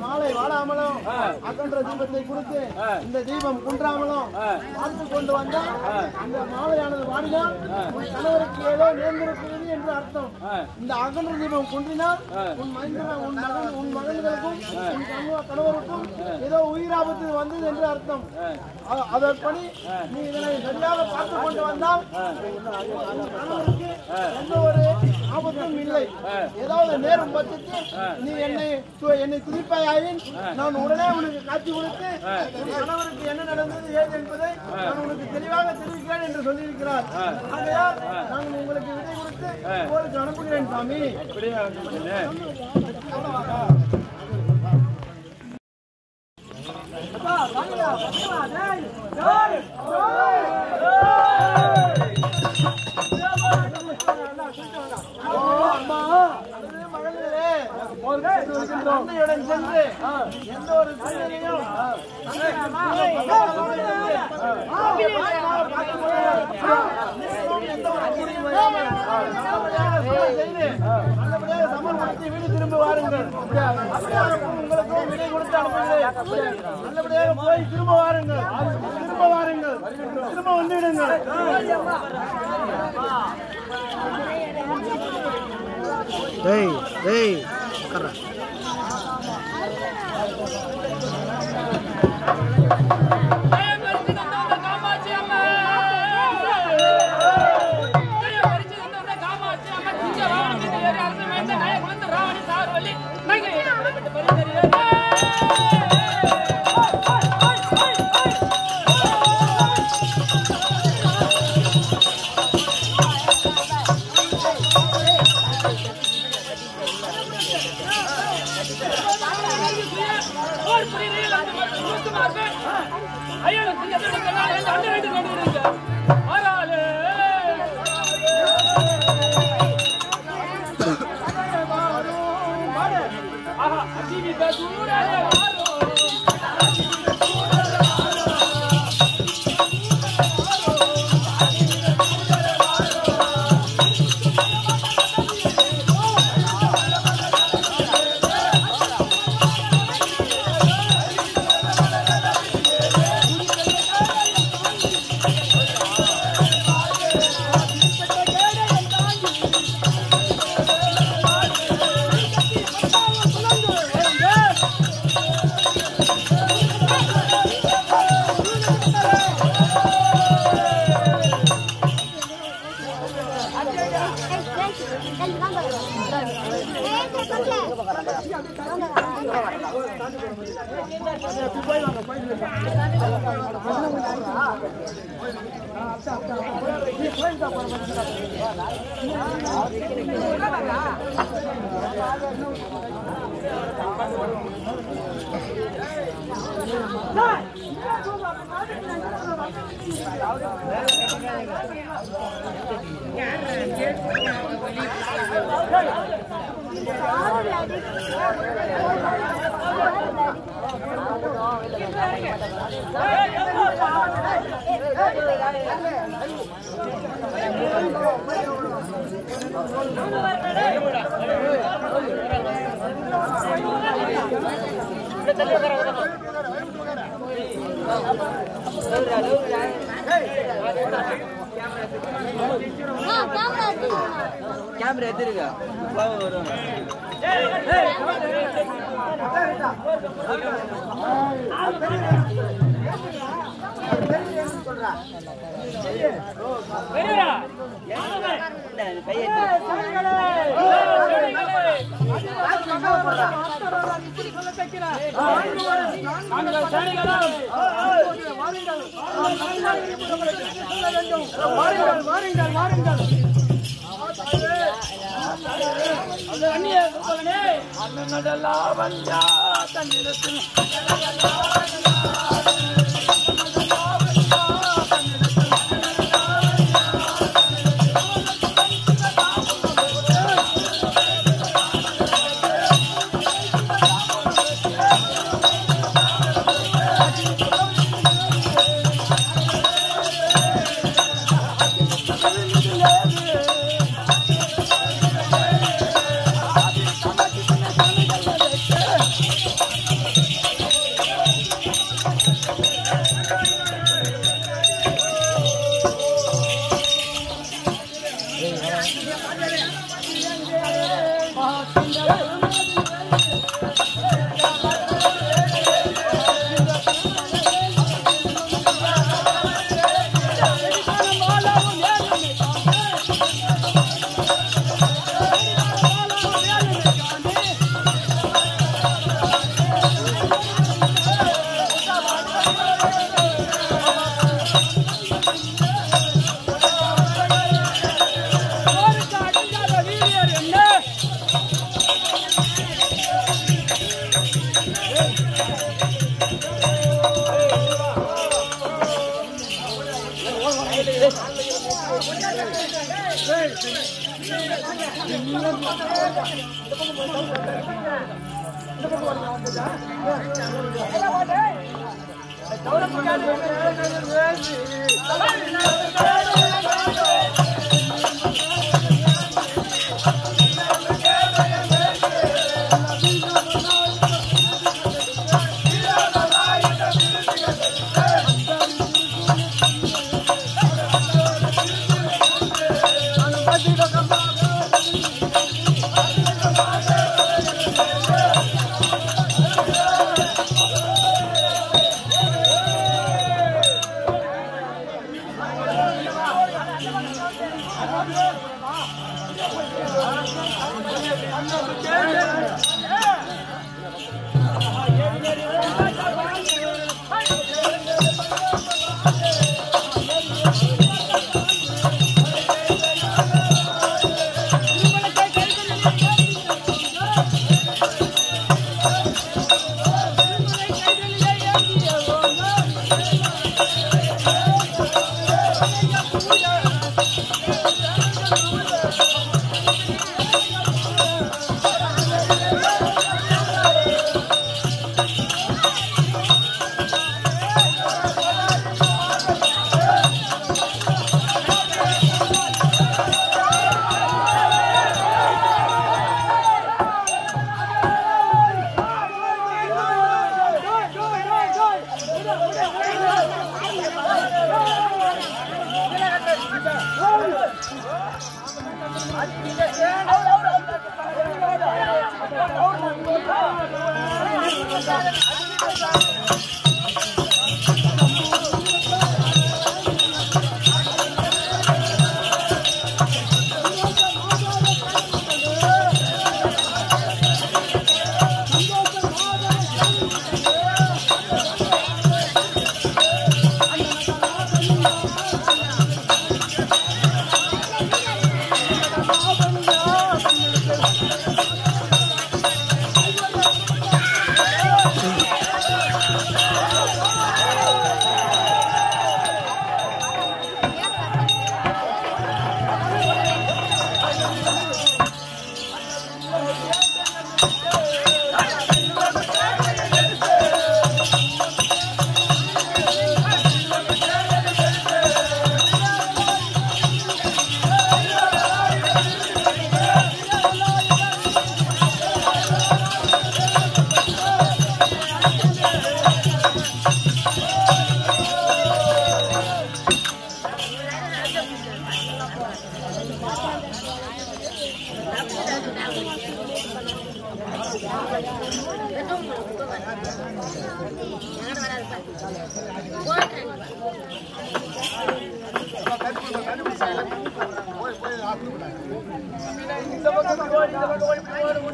மாலை வாடாமலும் அகன்ற தீபத்தை கொடுத்து இந்த தீபம் குன்றாமலும் பார்த்து கொண்டு வந்தால் இந்த மாலையானது வாடினால் உன் கணவருக்கு ஏதோ நேர்ந்திருக்கிறது என்று அர்த்தம் இந்த அகன்ற தீபம் குன்றினால் உன் மனிதன உன் மகன் உன் மகன்களுக்கும் உன் கணவருக்கும் ஏதோ உயிராபத்து வந்தது என்று அர்த்தம். அ- அதற்படி நீ இதனை சரியாக பார்த்து கொண்டு வந்தால் உன் எந்த ஒரு ஆபத்தும் இல்லை. ஏதாவது நேரம் பட்சத்தில் நீ என்னை என்னை துதிப்பாயின் நான் உடனே உனக்கு காட்சி கொடுத்து கணவருக்கு என்ன நடந்தது ஏது என்பதை நான் உனக்கு தெளிவாக தெரிவிக்கிறேன் என்று சொல்லியிருக்கிறார். ஆகையால் நான் உங்களுக்கு விடை கொடுத்து உங்களுக்கு அனுப்புகிறேன் சாமி. Vamos lá, vamos lá, vamos lá, 10, 2, 2, 2! தந்தையுடன் சென்று எந்த ஒரு சூழ்நிலையும் சமர்ப்பணத்தை வீடு திரும்ப வாருங்கள் உங்களுக்கும் விடை கொடுத்து அனுப்புகிறேன் நல்லபடியாக போய் திரும்ப வாருங்கள் திரும்ப வாருங்கள் திரும்ப வந்துவிடுங்கள்
டேய் டேய்.
か
ら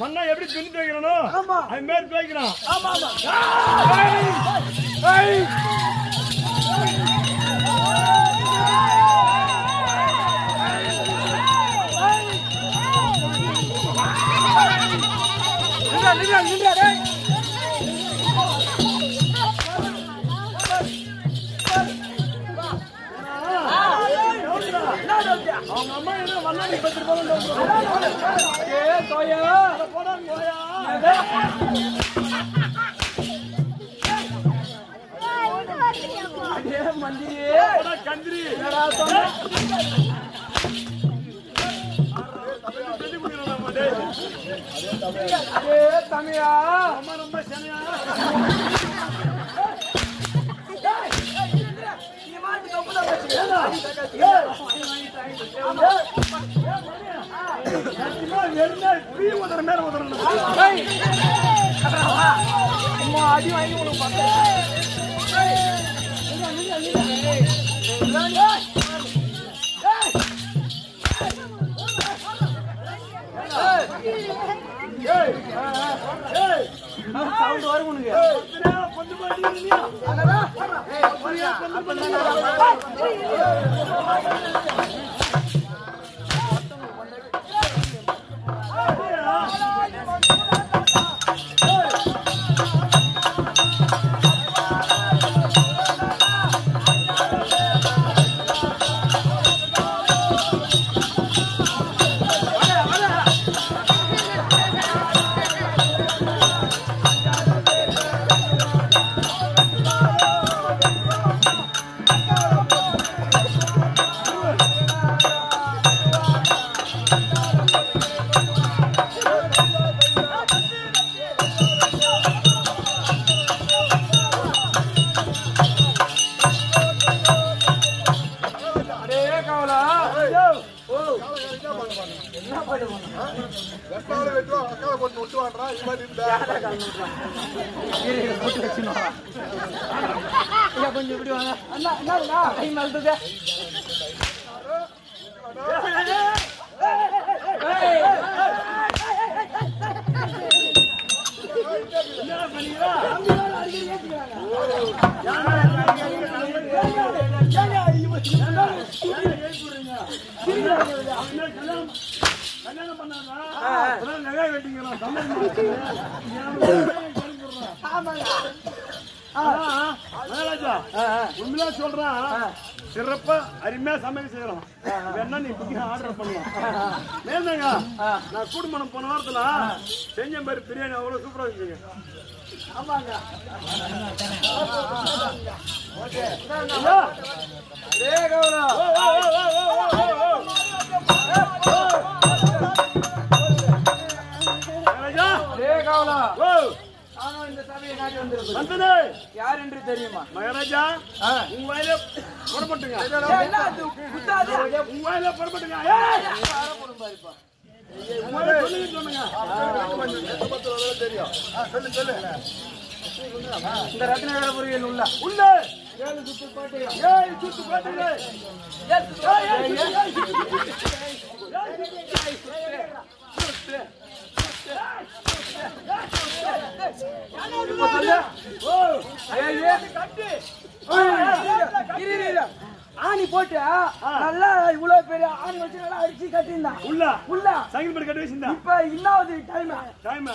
மண்ணா எப்படி துணி துவைக்கிறானோ அது மாதிரி துவைக்கிறான்.
நின்றா நின்றா நின்றா
அவங்க அம்மா என்ன வண்ணாடி பத்து ரூபாய்
Thank you. ஆணி போட்டு நல்லா இவ்வளவு பெரிய ஆணி வச்சு நல்லா அடிச்சு கட்டியிருந்தான்
உள்ள
உள்ள
சைக்கிள் கட்டி வச்சிருந்தா
இப்ப இன்னாவது டைம்
டைம்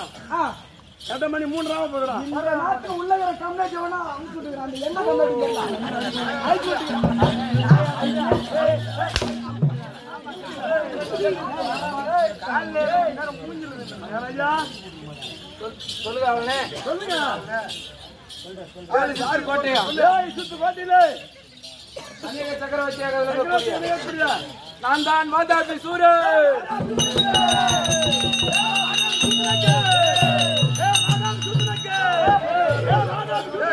எட்ட மணி மூன்றாவ போதுடா.
இந்த நாட்டு உள்ள இருக்கிற கம்ப்ளைண்ட்
எவனா
நான் தான் மாதாபி சூரிய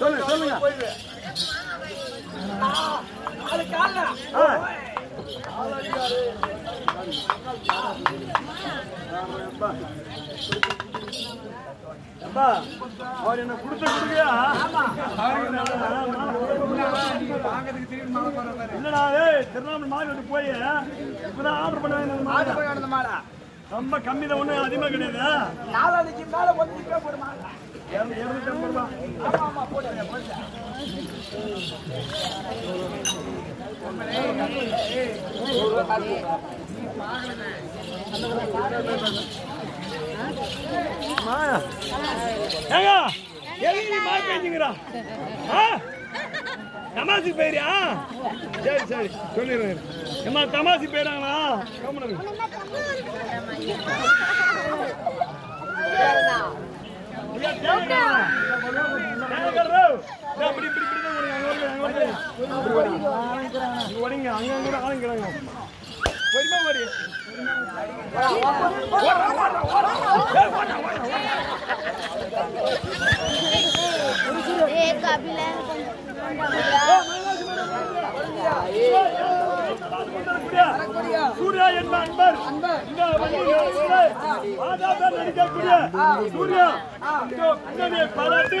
சொல்லுங்க. சொல்லுங்க அவர் என்ன கொடுத்த கொடுக்கயா இல்லடா ஏய் திருவண்ணாமலை மார்க்கெட்டு போய் இப்பதான் ஆர்டர் பண்ண மாடா ரொம்ப கம்மி தான் ஒண்ணு அதிகமா கிடையாது.
நாளைக்கு மேல கொஞ்சம் போடுமா?
இருநூத்தி இருநூத்தி ஐம்பது ரூபா.
ஆமா ஆமா போடுங்க போடுங்க
ஏங்க எதுக்கு மாய் பேஞ்சுங்கிறா ஆ? தமாசி பேரியா சரி சரி சொல்லிடுறேன் ஏமா தமாசி போயிடாங்களா அங்கே கூட ஆளுங்கிறாங்க
வருமா மாதிரி
சூர்யா என்ற அன்பர் நடிக்கக்கூடிய சூர்யா இதோ பாராட்டி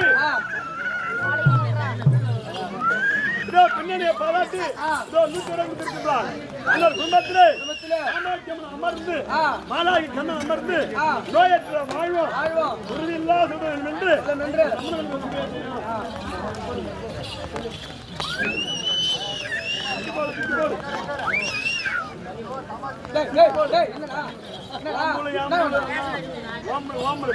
இதோ பின்னணியை பாராட்டி இதோ நூற்றி இருபது இருக்கின்றார் அந்த குடும்பத்திலே. அமர்ந்து மாலாகி கண்ணன் அமர்ந்து நோயற்ற வாழ்வோம்.
டேய் டேய் டேய் என்னடா? என்னடா?
ஆம்பளை, ஆம்பளை.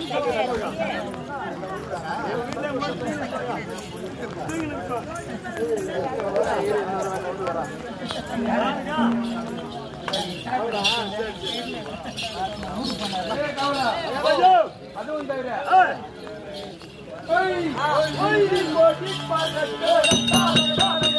கைது.
சரி அப்படியே வச்சு அதுல காட்டி
இதா. ஆமா, காலை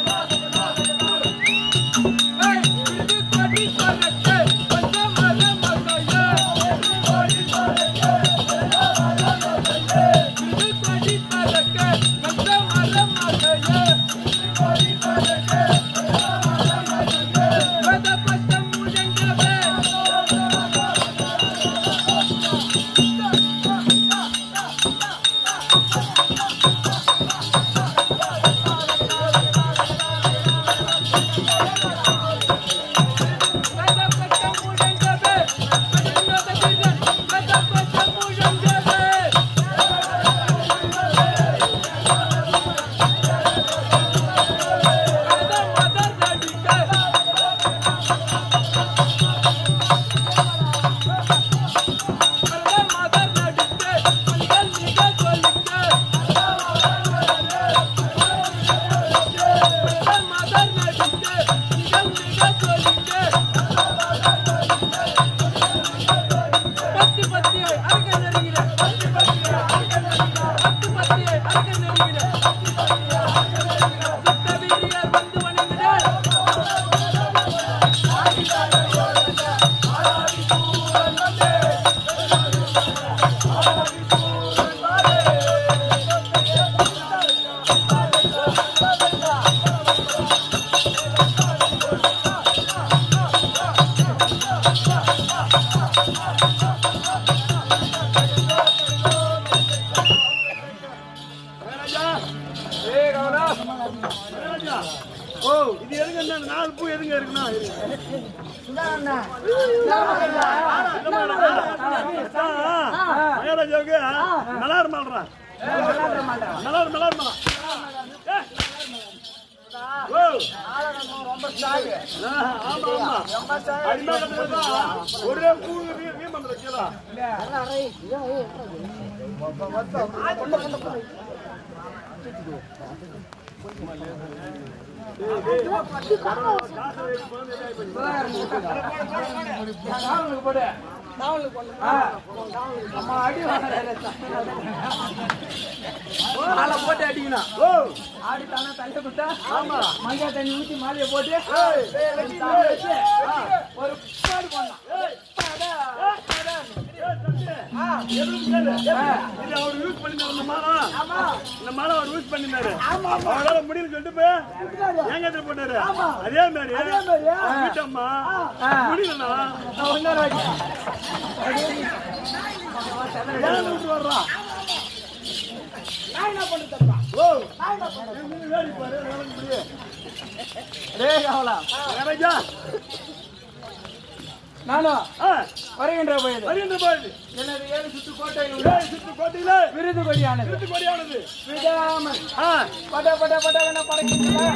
பட பட பட
வேணா
படக்கிங்களா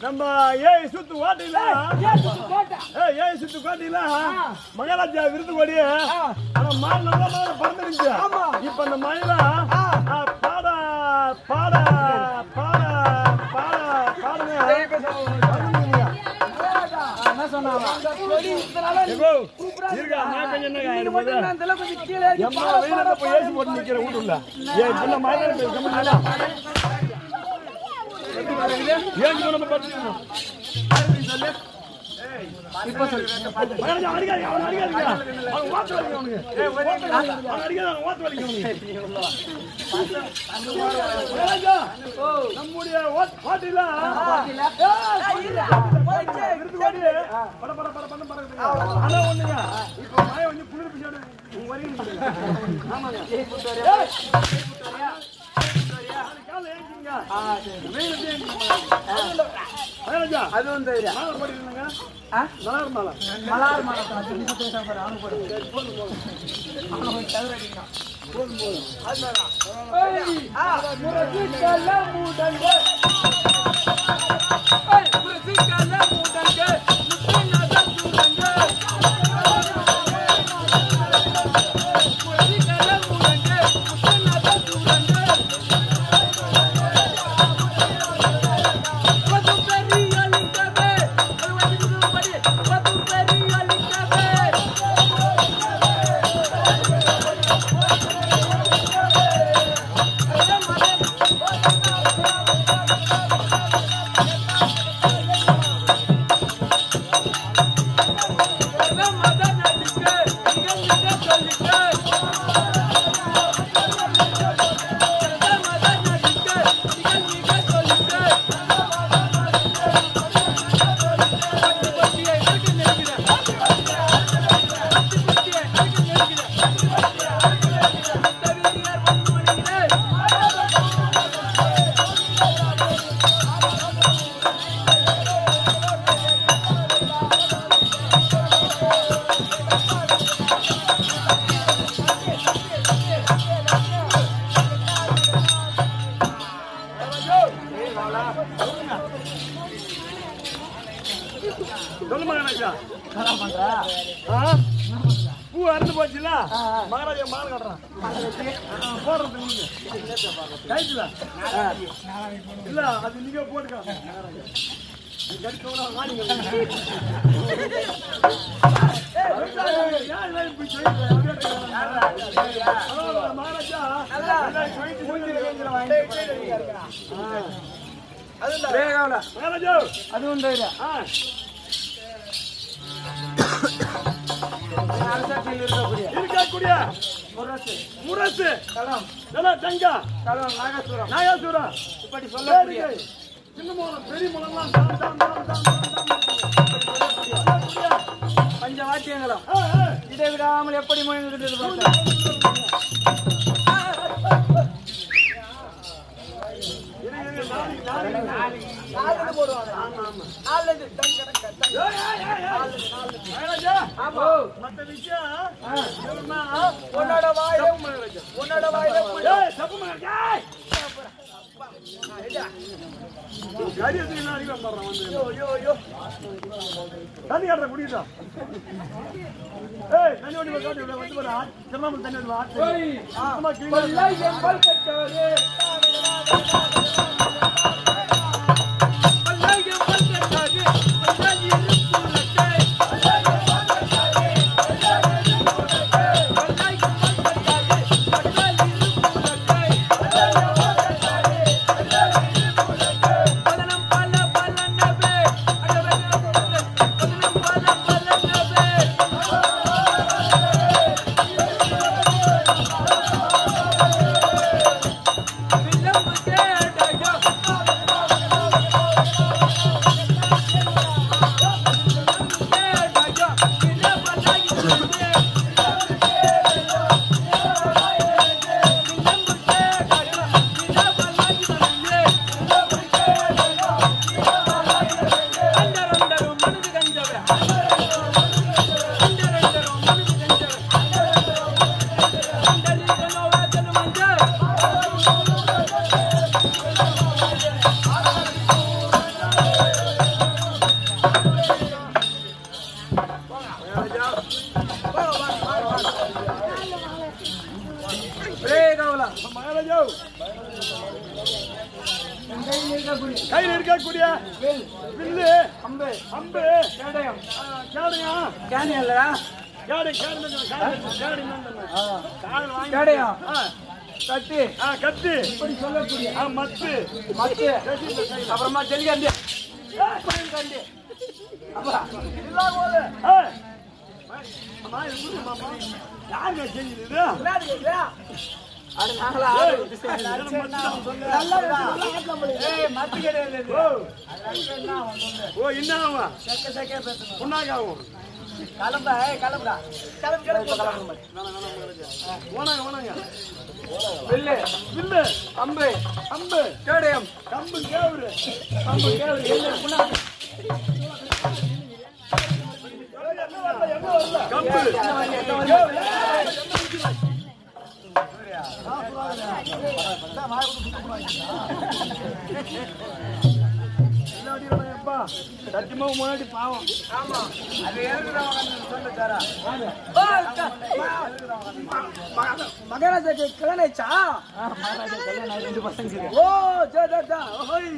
நம்ம ஏய் சுத்து கோட்டையில ஏஐ சுத்து கோட்டையில மகாராஜா விருது கொடி ஆனா மாடு நல்லா பறந்துருந்துச்சு இப்ப அந்த மயில பாட பாட
ஒளி ஊத்துறால
சூப்பரா இருக்கா? நான் கொஞ்சம் என்ன ஆயிடு போது
நான் தல கொஞ்சம் கீழே
அம்மா வெளியில போய் ஏசி போட்டு நிக்கிற ஊடுல ஏ இப்ப மாதிரி போய் கம்மனால ஏசி நம்ம
பட்டு சொல்லு.
இப்ப சொல்லு நம்முடைய ஓட்டில பட பட பட
அதுவும் தவிர
மலார் மாலை
மலார் மாலை அவனுக்கு போதும் அவனுக்கு தவிர போதும் போதும் அதுதான் முரசிக்கல மூடங்க முரசிக்கல அரசாட்சியில் இருக்கக்கூடிய
இருக்கக்கூடிய
முரசு.
முரசு.
களம்
நல்லா தங்கா
களம் நாகசுரம்
நாகாசுரம்
இப்படி சொல்லக்கூடிய.
சின்ன மூலம் பெரிய மூலம்லாம் தாம் தாம் தாம் தாம்
பஞ்ச வாத்தியங்களும். எப்படி பார்த்தா
மத்த விஷயம் இவருன்னா,
உன்னோட வாயில உன்னோட வாயில
ஏய், தப்பு மகன், ஏய். கறி எடுத்துக்கிட்டு நான் அடிக்க போடுறேன் வந்து. தண்ணி காட்டுற ஏய் தண்ணி ஓடி காட்டி வந்து தண்ணி வந்து ஆ இருக்கு. மகாராஜா
கிளம்புடா, ஏய், கிளம்புடா. கிளம்பு, கிளம்பு, கிளம்பு.
ஓனாங்க, ஓனாங்க.
வில்லு,
வில்லு,
அம்பு,
அம்பு, பாவம்.
ஆமா. அது. மகாராஜாக்கு கல்யாணம் ஆயிடுச்சா மகாராஜா கல்யாணம் ரெண்டு பசங்க ஓ ஜோ ஜோ ஜோ. ஓய்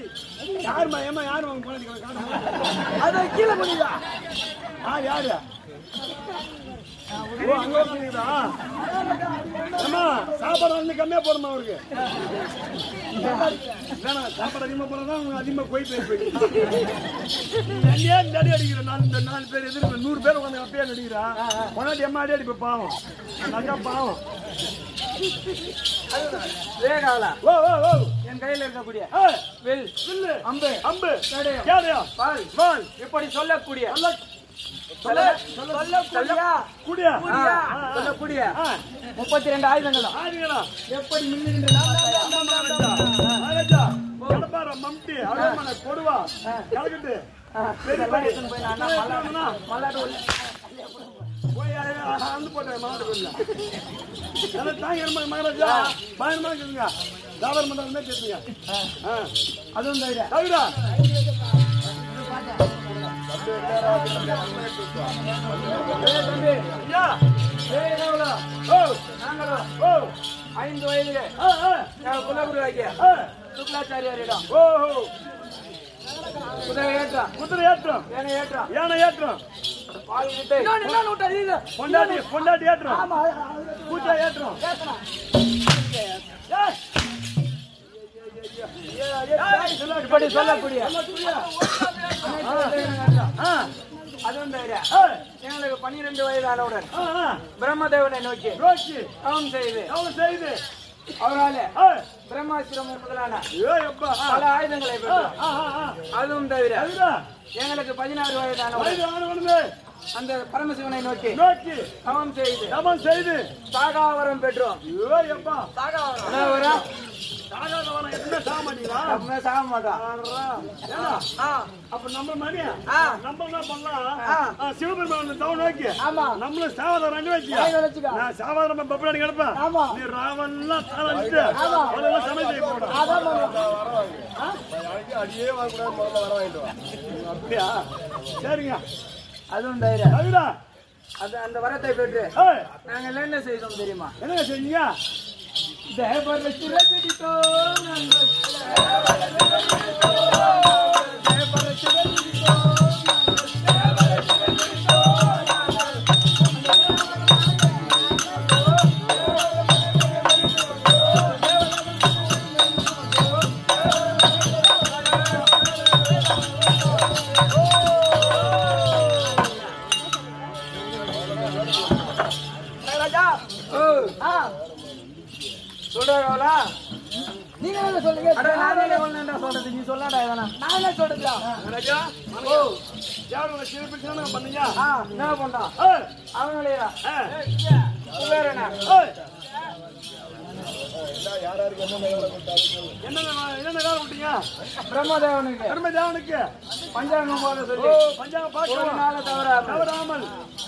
யாரும்மா ஏமா முன்னாடி காட்டுங்க
அத கீழே பண்ணிடா
யார் யாரு ஓ அங்க போனீங்களா அம்மா சாப்பாடு வந்து கம்மியா போடுமா அவருக்கு? சாப்பாடு அதிகமா போனா அவங்க அதிகமா போய் போய் போய் என்னையே இந்த அடி அடிக்கிற நாலு இந்த நாலு பேர் எதிர்க்க நூறு பேர் உட்காந்து அப்பயே அடிக்கிறா கொண்டாடி அம்மா அடி அடிப்ப பாவம். அக்கா பாவம். ஓ ஓ ஓ.
என் கையில இருக்கக்கூடிய வில் அம்பு
அம்பு
பால்
பால்
இப்படி சொல்லக்கூடிய முப்பத்தி ரெண்டு ஆயுதங்களும்
ஆடுங்களா
எப்படி
கொடுவா கலக்கட்டு
போய்
அந்து போட்டேன் மாநாடு எல்லாம் தாங்க இருமா மகாராஜா பயணமா இருக்குதுங்க வியாபாரம் பண்றதுமே கேட்பீங்க
அதுவும் தைரியம்
தவிரா
ஐந்து வயதிலே
ஆ ஆ
நான் குலகுரு ஆகிய
ஆ
சுக்லாச்சாரியாரிடம்
ஓ
குதிரை ஏற்றம்
குதிரை ஏற்றம்
ஏனை ஏற்றம்
யானை ஏற்றம்
பால் விட்டு
பொண்டாட்டி பொண்டாட்டி ஏற்றம் பூஜா ஏற்றம் ஏய்.
இப்படி சொல்லக்கூடிய அதுவும் தவிர
ஏய்,
எங்களுக்கு பன்னிரண்டு வயதானவுடன். பிரம்மதேவனை நோக்கி தவம் செய்து
எவ்வளவு செய்து
அவராலே பிரம்மாசிரமம் முதலான பல ஆயுதங்களை. அதுவும் தவிர. எங்களுக்கு பதினாறு வயதானவுடன்
வயது ஆனவனுமே
அந்த பரமசிவனை நோக்கி
நோக்கி
தவம் செய்து
தவம் செய்து
சாகாவரம் பெற்றோம்.
அப்பா.
சாகாவரம்.
சாகாதவனை? எத்தனை சாக மாட்டீங்களா? அப்ப நம்ம மணி நம்ம என்ன பண்ணலாம் ஆ, சிவபெருமான் தவம் நோக்கி. நம்மளும் சாவதாரம் வச்சுக்க. நான் சாவதாரம் பப்பராடி கிடப்பேன். நீ ராவெல்லாம் தாள வச்சுட்டு அதெல்லாம் சமையல் செய்ய போடா
அடியே வாங்கக்கூடாது முதல்ல வர வாங்கிட்டு வா.
அப்படியா? சரிங்க.
அதுவும் தைரியம்
அதுடா
அது அந்த வரத்தை பெற்று நாங்கள் என்ன செய்தோம் தெரியுமா?
என்னங்க செஞ்சீங்க
தேவர சிறப்பிடித்தோம் நாங்கள். சொல்லாடா எதனா
நான் என்ன சொல்றதா
ராஜா ஓ. யார் உங்களை சிறப்பிச்சு பண்ணீங்க.
ஆ என்ன பண்றான்
ஏய்,
அவங்களையா?
ஏய்,
வேற என்ன?
ஏய்.
பிரம்மதேவனுக்கு.
பெருமை தேவனுக்கு
பஞ்சாங்கம் போத சொல்லி.
பஞ்சாங்க
ஒரு
பார்க்கலாம்
நாளை தவறாம
தவறாமல்.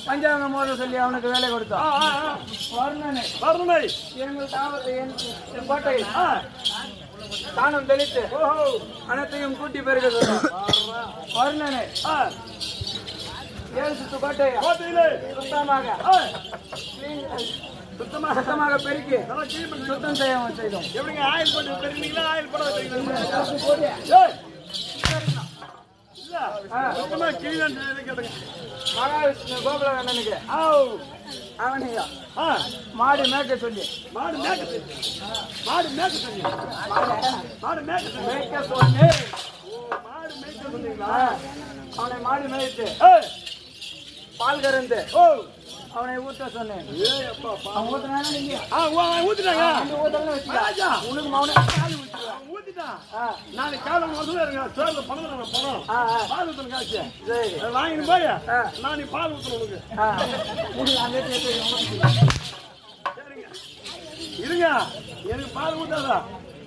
பஞ்சாங்கம் போத சொல்லி அவனுக்கு வேலை
ஆ.
வர்ணனை.
வறுமை
எங்கள் தாவத்தை என் என் கோட்டை
ஆ,
தானம் தெளித்து அனைத்தையும் கூட்டி பெருக
ஆ,
ஏழு சுத்து கோட்டையை சுத்தமாக
ஆ,
clean-
சுத்தமா
சுத்தமாக பெருக்கி சுத்தம் செய்ய செய்தோம்.
எப்படிங்க ஆயில் போட்டு பெருங்களா ஆயில் போட
மகாவிஷ்ணு கோகுல அவனையா மாடு மேய்க்க சொல்லி
மாடு மேய்க்க சொல்லி. மாடு மேய்க்க சொல்லி. மாடு மேய்க்க சொல்லி.
மேய்க்க சொல்லி
மாடு மேய்க்க சொன்னீங்களா?
அவனை மாடு மேய்த்து பால் கறந்து
ஓ,
அவனை ஊத்த சொன்னேன். அவன்
அவன் ஊத்திட்டாங்க.
உனக்கு மௌன காலி
அவன் ஊத்திட்டான். நாளைக்கு காலை முதல்ல இருங்க. சேர்ல பணத்துல நான் பணம். பால் ஊத்தணும் காசு. வாங்கிட்டு போய். நான் நீ பால் ஊத்தணும் உனக்கு. இருங்க எனக்கு பால் ஊத்தாதா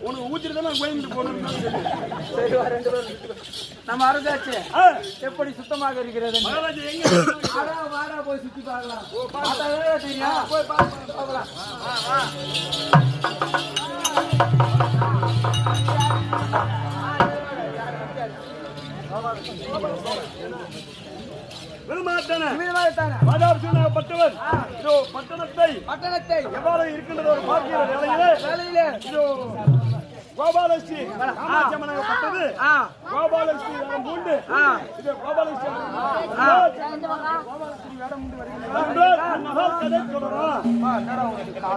உனக்கு ஊத்திட்டு தான் நான் கோயம்புத்தூர் போகணும்னு
சரி ரெண்டு பேரும் நம்ம அரசாட்சி எப்படி சுத்தமாக இருக்கிறது வாடா வாடா போய் சுத்தி பார்க்கலாம். தெரியும்? போய் பார்க்கலாம்.
விரும்பாத்தானே
விதமாகத்தானே
வாதாபிஷேகப்பட்டவர் இதோ பட்டணத்தை
பட்டணத்தை.
எவ்வாறு இருக்கின்றது ஒரு பார்க்கிற வேளையிலே
வேலையிலே.
இதோ கோபாலஸ்ரீ காமாட்சியம்மனாகப்பட்டது
ஆ.
கோபாலஸ்ரீ வேடம் உண்டு
ஆ.
இது கோபாலஸ்ரீ
ஆ.
மகால் கதை சொல்றோம்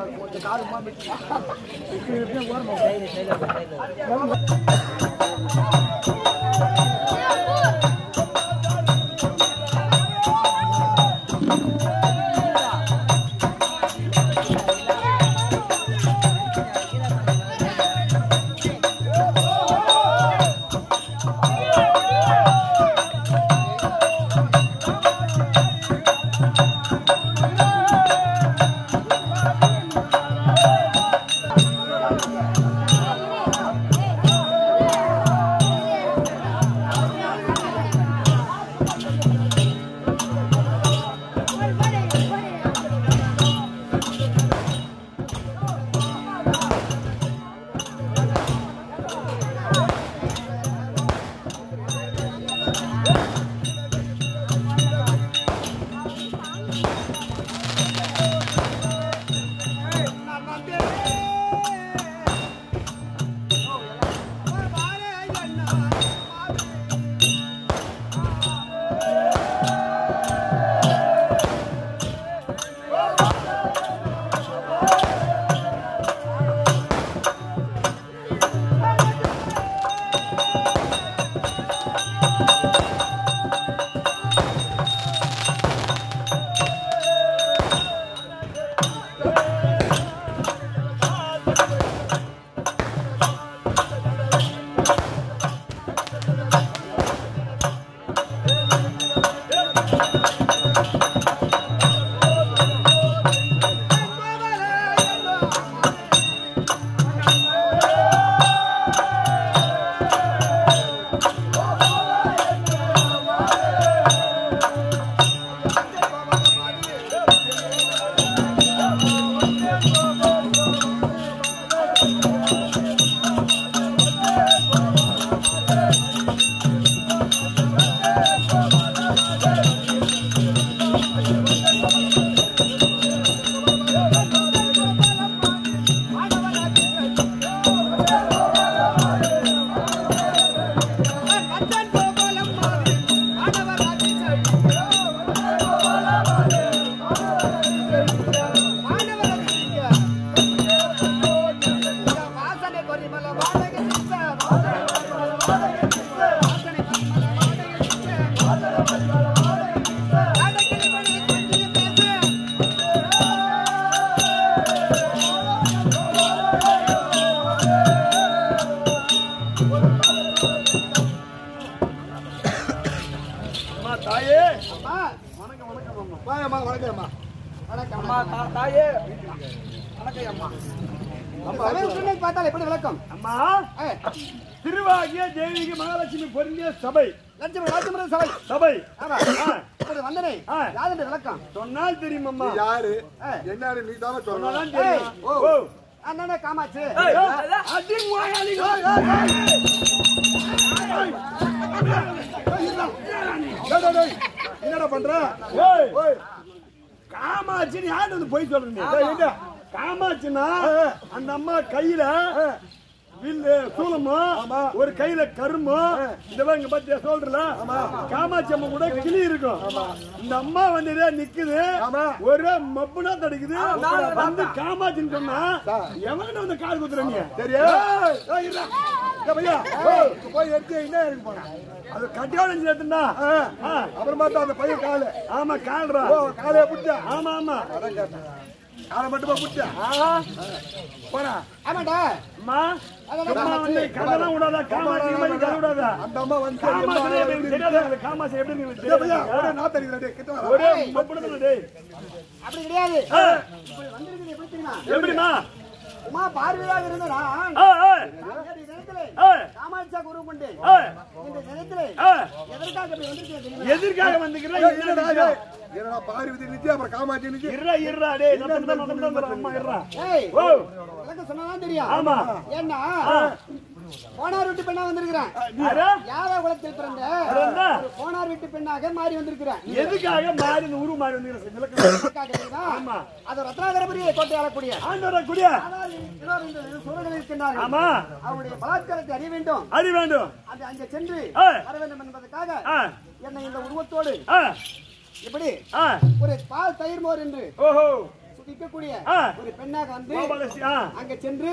இந்த அம்மா வந்து நிக்குது. ஒரு மப்புனா தடிக்குது. வந்து காமாட்சின்னு சொன்னா எவன்கிட்ட வந்து கால் குத்துறீங்க
தெரியா பையா போய் எடுத்து என்ன இருக்கு போன
அது கட்டியோட சேர்த்துண்டா
அப்புறமா தான் அந்த பையன் காலு.
ஆமா கால்றா
ஓ காலையை புட்டா
ஆமா ஆமா.
காலை மட்டுமா போனா
ஆமாடா.
அம்மா அம்மா வந்து கதெல்லாம் விடாதா காமாட்சி மாதிரி கதை விடாதா
அந்த அம்மா வந்து
காமாட்சி எப்படி தெரியாதா
பையா,
தெரியாதா?
ஒரே நாத்து அடிக்கிறா, டேய், கிட்ட வா.
ஒரே மப்புனதுல டேய்
அப்படி கிடையாது
ஆ,
இப்படி வந்திருக்குது எப்படி தெரியுமா
எப்படிமா
உமா பார்வையாக இருந்த எதற்காக
ஏய், என்னடா பார்வதி நித்தி அப்புறம் காமாட்சி நித்தி
இருடா இருடா டேய் நம்ம நம்ம அம்மா
ஏய்
ஓ.
எனக்கு தெரியும்.
ஆமா.
ஏன்னா போனார் வீட்டு பெண்ணா வந்திருக்கிறேன்.
யாரா?
குலத்தில் பிறந்த? போனார் வீட்டு பெண்ணாக மாறி வந்திருக்கிறேன்.
எதுக்காக மாறி உரு மாறி வந்து விளக்கம்
எதற்காக தெரியுமா?
ஆமா.
அது ரத்னாகரபுரியை கோட்டை ஆளக்கூடிய.
ஆண்டோட குடியா
ஆனால் இன்னொரு இந்த சூழலில் இருக்கின்றார்கள்.
ஆமா.
அவருடைய பலாத்காரத்தை அறிய வேண்டும்.
அடி வேண்டும்.
அது அங்கே சென்று. வர வேண்டும் என்பதற்காக என்னை இந்த உருவத்தோடு இப்படி ஒரு பால் தயிர் மோர் என்று
ஓஹோ.
விற்கக்கூடிய
ஆ.
ஒரு பெண்ணாக வந்து. அங்க சென்று.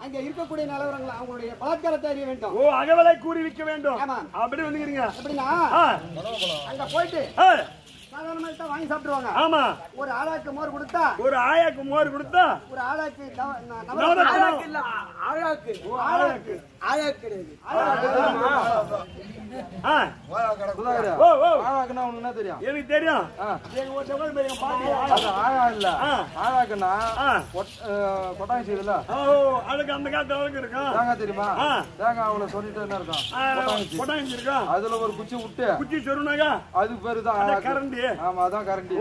அங்க இருக்கக்கூடிய நிலவரங்கள் அவங்களுடைய பலாத்காரத்தை அறிய வேண்டும்.
ஓ அகவலை கூறி விற்க வேண்டும்.
ஆமா.
அப்படி வந்துக்கிறீங்க.
எப்படின்னா
ஆ,
அங்க போயிட்டு சாதாரணமா தான் வாங்கி சாப்பிட்டுருவாங்க.
ஆமா.
ஒரு ஆளாக்கு மோர் கொடுத்தா
ஒரு ஆயாக்கு மோர் கொடுத்தா
ஒரு ஆளாக்கு நவ- ந-
இல்ல ஆழாக்கு கிடையாது
எனக்கு தெரியும்.
ஆழா இல்ல.
ஆ.
ஆழாக்குன்னா
ஆ.
கொட்- அஹ், கொட்டாய் செய்யுதுல
ஓ அதுக்கு அந்த காலத்து அளவுக்கு இருக்கும்
தேங்காய் தெரியுமா?
ஆ.
தேங்காய் அவ்வளவு சொல்லிட்டு என்ன இருக்கும். கொட்டாங்கச்சி
இருக்கும்
அதுல ஒரு குச்சி விட்டு
குச்சி சொருனாக்கா
அது பேரு தான்.
கரண்டி.
ஆமா அதான் கரண்டி.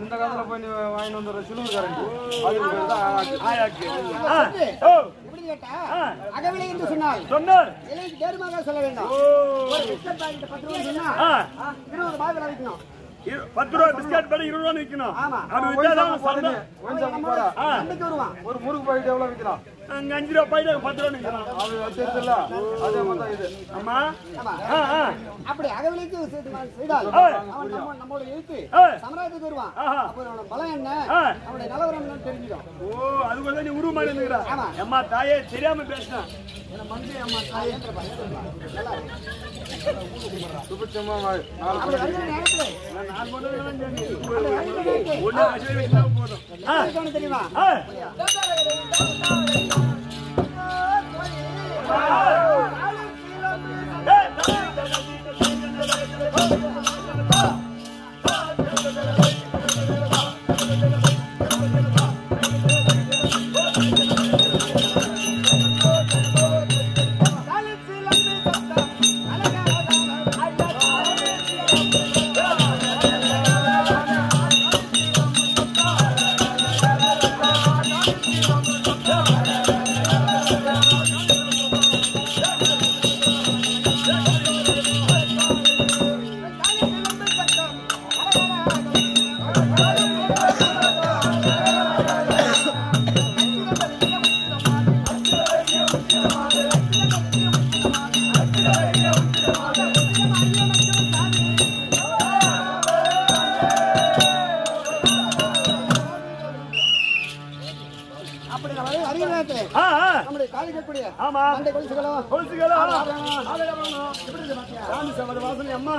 இந்த காலத்துல போய் நீ வாங்கிட்டு வந்துடுற சிலுவர் கரண்டி. அதுக்கு பேரு தான் ஆழாக்கு
ஆயாக்கு ஆ, ஓ.
எப்படி கேட்டா
ஆ.
அகவிலை என்று சொன்னால். தேர்மாக சொல்ல வேண்டாம். ஒரு பிஸ்கட் பாக்கெட் பத்து ரூபா சொன்னா இருபது ரூபாய் விலை விற்கணும்.
இரு- பத்து ரூபா பிஸ்கட் பேட இருபது ரூபா
ஆமா.
அது வித்தியாசம்
ஒரு முறுக்கு பாக்கெட் எவ்வளவு விற்கிறான்
அங்க அஞ்சு ரூபா போயிட்டு பத்து ரூபா
அது அதே மாதிரி இது.
ஆமா. ஆ,
அப்படி அகவிலைக்கு செய்தால். அவன் நம்ம நம்மளோட எழுத்து. சமராஜத்துக்கு வருவான். அப்போ அவனோட பலம் என்ன?
ஆ.
அவனுடைய நிலவரம் என்னன்னு தெரிஞ்சிடும்
ஓ அது கூட நீ உருவ
ஆமா.
அம்மா தாயே தெரியாம பேசினேன்
நாலு
அப்படி வருகிற
தெரியுமா நான்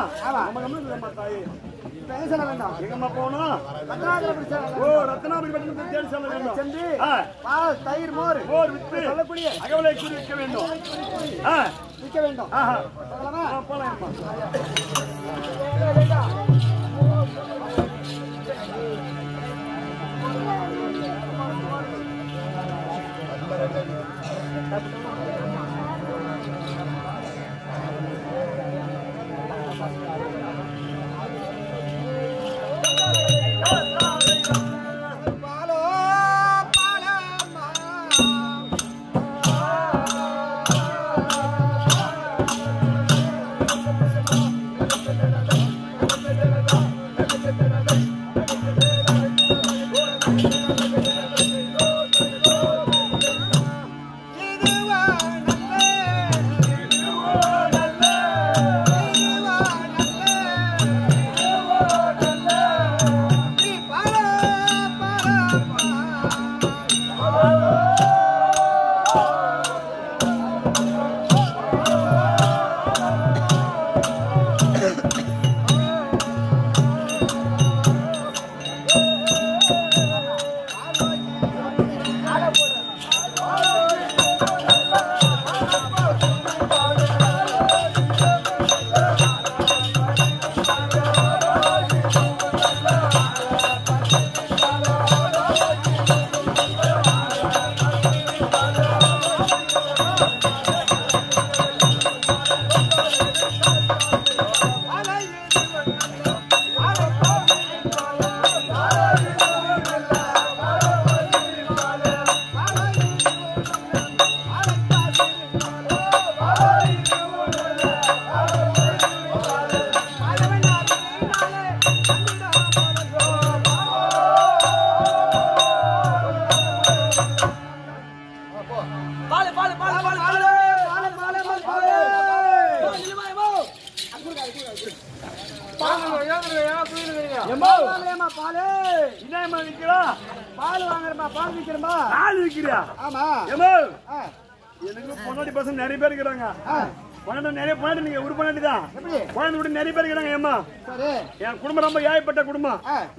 வாசனை அம்மா
ஆமா.
நம்ம கம்முனு அம்மா தாயே
பேச சொல்ல வேண்டாம்
எங்கம்மா
பிடிச்ச
ஓ ரத்னாபுரி பட்டினம் தேடி செல்ல வேண்டும்
சென்று பால் தயிர் மோர்
போர் வித்து
சொல்லக்கூடிய
அகவலை கூறி விற்க வேண்டும்
விற்க வேண்டும்
போலாம்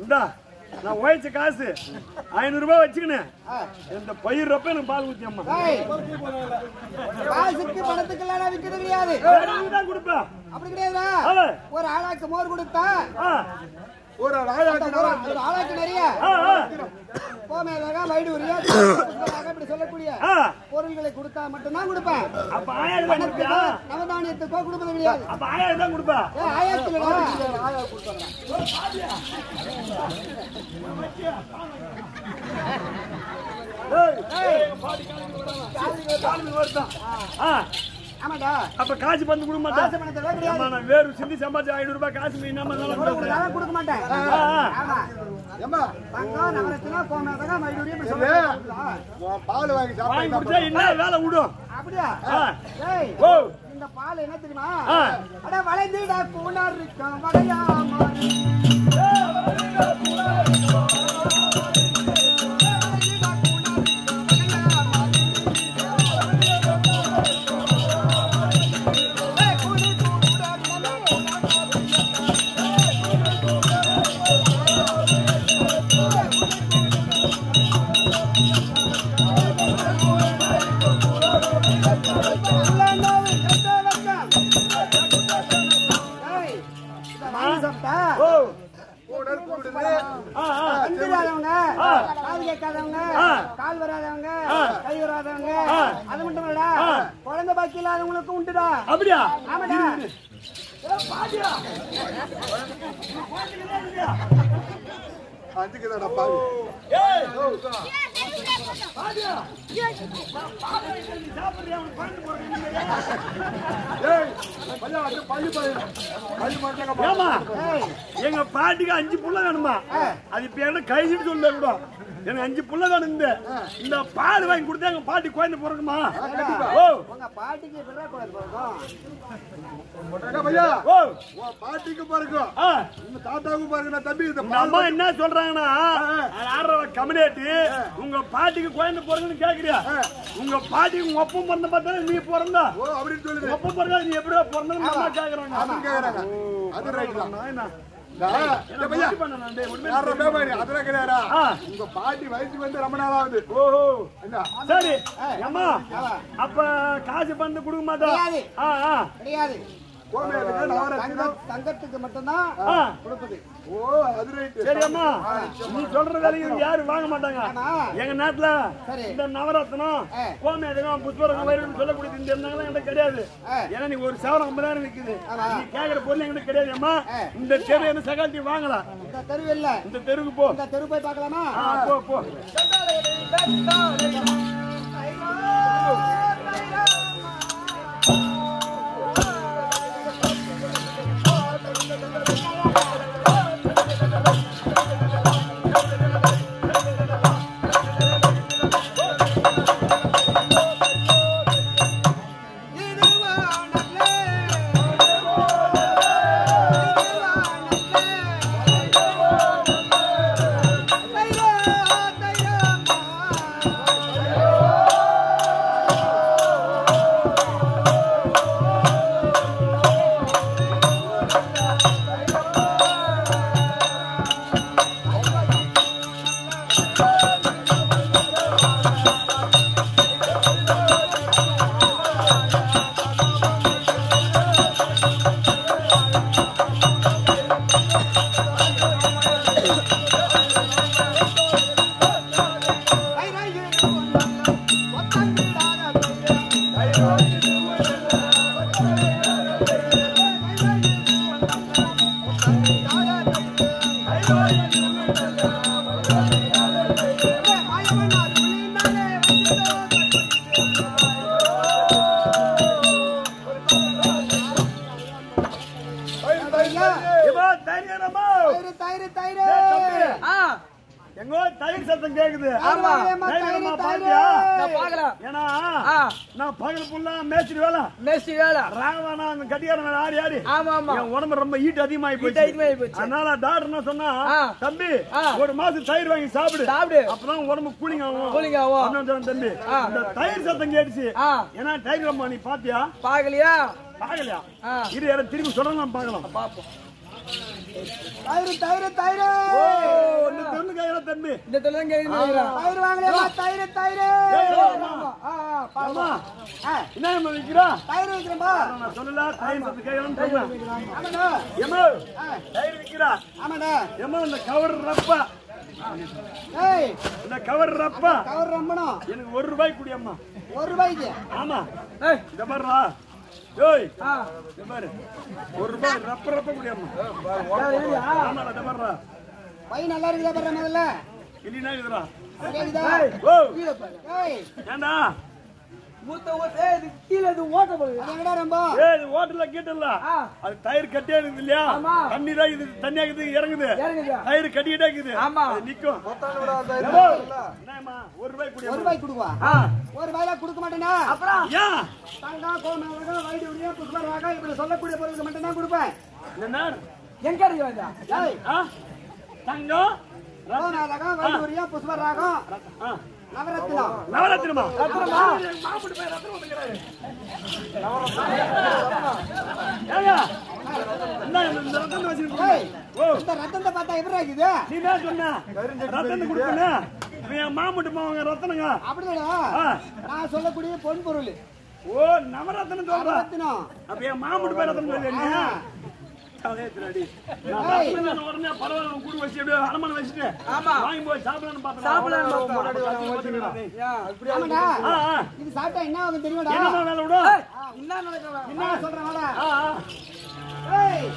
இந்தா நான் உழைச்ச காசு ஐநூறு ரூபாய் வச்சுக்கினேன். இந்த பயிர் ரப்ப எனக்கு பால் ஊத்தி அம்மா
காசுக்கு பணத்துக்கெல்லாம் நான் விற்கிறது கிடையாது.
கொடுப்பேன்
அப்படி கிடையாதா. ஒரு ஆளாக்கு மோர் கொடுத்தா
ஒரு
ஆளாக்கு நிறைய. கோமேதகா வைடூரியா இப்படி சொல்லக்கூடிய. பொருள்களை கொடுத்தா மட்டும்தான் கொடுப்பேன்.
ஆயிரம்
கொடுப்பது கிடையாது
அப்ப ஆயிரம் தான் கொடுப்பா.
ஏ ஆயிரத்துலடா
காலுக்கு வருதான். ஆ,
ஆமாடா.
அப்ப காசு பந்து கொடுக்க மாட்டேன் வேறு சிந்தி சம்பாதிச்சு ஐநூறு ரூபாய் காசு மீன் நம்ம நல்லா
கொடுக்க மாட்டேன்.
பால் வாங்கி சாப்பிட்டா
என்ன வேலை விடும்.
அப்படியா?
ஓ.
இந்த பால் என்ன தெரியுமா. அட வளைந்துடா கூனார் இருக்கான் வளையாமா
அப்படியா?
ஆமாடா.
அஞ்சுக்கு தான் பால்
ஏய்
ஏய் பையா அது பள்ளி பையன் பள்ளி மாட்டாங்க
ஏமா எங்க பாட்டிக்கு அஞ்சு புள்ள வேணுமா? அது இப்ப என்ன சொல்ல கூட எனக்கு அஞ்சு புள்ள வேணும் இந்த இந்த பால் வாங்கி கொடுத்தா எங்க பாட்டி குழந்தை பிறக்குமா ஓ.
உங்க பாட்டிக்கு பிறக்கும்
பையா
ஓ.
உன் பாட்டிக்கு
ஆ.
உங்க தாத்தாவுக்கு பாருங்க தம்பி இந்த
அம்மா என்ன சொல்றாங்கன்னா ஆடுற கம்யூனிட்டி உங்க பாட்டிக்கு குழந்தை பிறகுன்னு கேக்குறியா? உங்க பாட்டிக்கு ஒப்பம் பிறந்த பார்த்தா நீ பிறந்தா?
ஓ அப்படின்னு சொல்லுது.
உங்க ஒப்பம் பிறந்தா நீ எப்படியா அம்மா கேக்குறாங்க.
அது ரைட் தான். அதெல்லாம் கிடையாதா
ஆ.
உங்க பாட்டி வயசுக்கு வந்து ரொம்ப நாள் ஆகுது
ஓஹோ.
என்ன?
சரி. அம்மா அப்ப காசு பண்ணு கொடுக்க மாட்டா
கிடையாது. தங்கத்துக்கு மட்டும்தான் கொடுப்பது.
ஓ அது ரைட்
சரி. அம்மா நீ சொல்ற வேலைக்கு யாரும் வாங்க மாட்டாங்க. எங்க நாட்டுல
சரி.
இந்த நவரத்னம். கோமேதகம் புஷ்பரகம் வயிறுன்னு சொல்லக்கூடிய இந்த இருந்தாலும் என்கிட்ட கிடையாது. ஏன்னா நீ ஒரு சவரம் ஐம்பதாயிரம் விக்குது
ஆமா.
நீ கேக்குற பொருள் என்கிட்ட கிடையாது அம்மா. இந்த தெரு என்ன சகாலத்தி வாங்கலாம்
இந்த தெருவு இல்ல.
இந்த தெருவுக்கு போ.
இந்த தெரு போய் பார்க்கலாமா?
ஆ, போ போ. இப்போ தைரியமா அப்பதான் உடம்பு கூலிங் ஆகும்.
Cooling ஆகும்.
அப்படின்னு சொன்னேன் தம்பி. இந்த தயிர் சத்தம் கேட்டுச்சு. ஏன்னா டைகர் அம்மா நீ பாத்தியா? பாக்கலையா?
ஆ.
இரு யாரும் திரும்பி சொல்லலாம் பாக்கலாம்
பாப்போம்.
தயிர் தயிர் தயிர்.
இந்த தென்னு கையில தம்பி.
இந்த தெல்லாம் கேட்குறேன்
தயிர் வாங்கலையா தயிர் தயிர்.
ஏய், அம்மா.
ஆ ஆ, பா-
அம்மா
ஆ,
என்ன அம்மா விக்கிறா?
தயிர் வைக்கிறேன்பா
நான் சொல்லல தயிர்
ஆமாடா
எம்மா தயிர் விக்கிறா?
ஆமாடா
எம்மா இந்த கவர் ரப்பா. இந்த கவர் ரப்பா
கவர் ரம்பணும்
எனக்கு ஒரு ரூபாய் குடி அம்மா.
ஒரு ரூபாய்க்கு?
ஆமா.
ஏய்.
இந்த பாருடா. ஏய். இந்த பாரு. ஒரு ரூபாய் ரப்ப ரப்ப குடி அம்மா. ஆமாடா இந்த பாருடா.
பை நல்லா இருக்குதா பாரு முதல்ல?
இல்லைன்னா
பாரு.
ஏய்.
ஏண்டா?
ஊத்த ஊத்த ஏய், இது கீழே இது ஓட்ட போகுது.
ரொம்ப?
ஏய் இது ஹோட்டல்ல கேட்டல அது தயிர் கட்டியே இருக்குது இல்லையா?
ஆமா.
தண்ணி தான் இது தண்ணியாக்குது இறங்குது.
இறங்குதா.
தயிர் கட்டிக்கிட்டே இருக்குது.
ஆமா.
அது நிக்கும். ஒரு ரூபாய் குடி.
ஒரு. ரூபாய் கொடுவா? ஒரு ரூபாயில கொடுக்க மாட்டேனா?
அப்புறம்?
ஏன்
வைடு உரியா புஷ்பர் ராகா இப்படி சொல்லக்கூடிய பொருளுக்கு மட்டும் தான் கொடுப்பேன்.
என்ன
எங்க அடிக்க வந்தா
ஏய்.
ஆ. தங்கம்
கோமகம் வைடு உரியா புஷ்பர் ராகம்
ஆ.
நவரத்னம்?
மாமட்டு போவாங்க ரத்தனங்க.
அப்படிதானா
ஆ.
நான் சொல்லக்கூடிய பொன் பொருள்.
ஓ
நவரத்னம்
அப்ப என் மாமட்டு போய் ரத்தனம் சொல்லி
ஆ.
தலையத்திரடி
ஏய்.
உடனே பரவாயில்ல உன் கூட வச்சு அப்படியே அடமான வச்சுட்டு
ஆமா.
வாங்கி போய் சாப்பிடலாம்னு
பார்த்தா.
இது சாப்பிட்டா என்ன ஆகும் தெரியுமாடா?
வேலை
என்ன
என்ன சொல்றேன் வாடா. ஏய்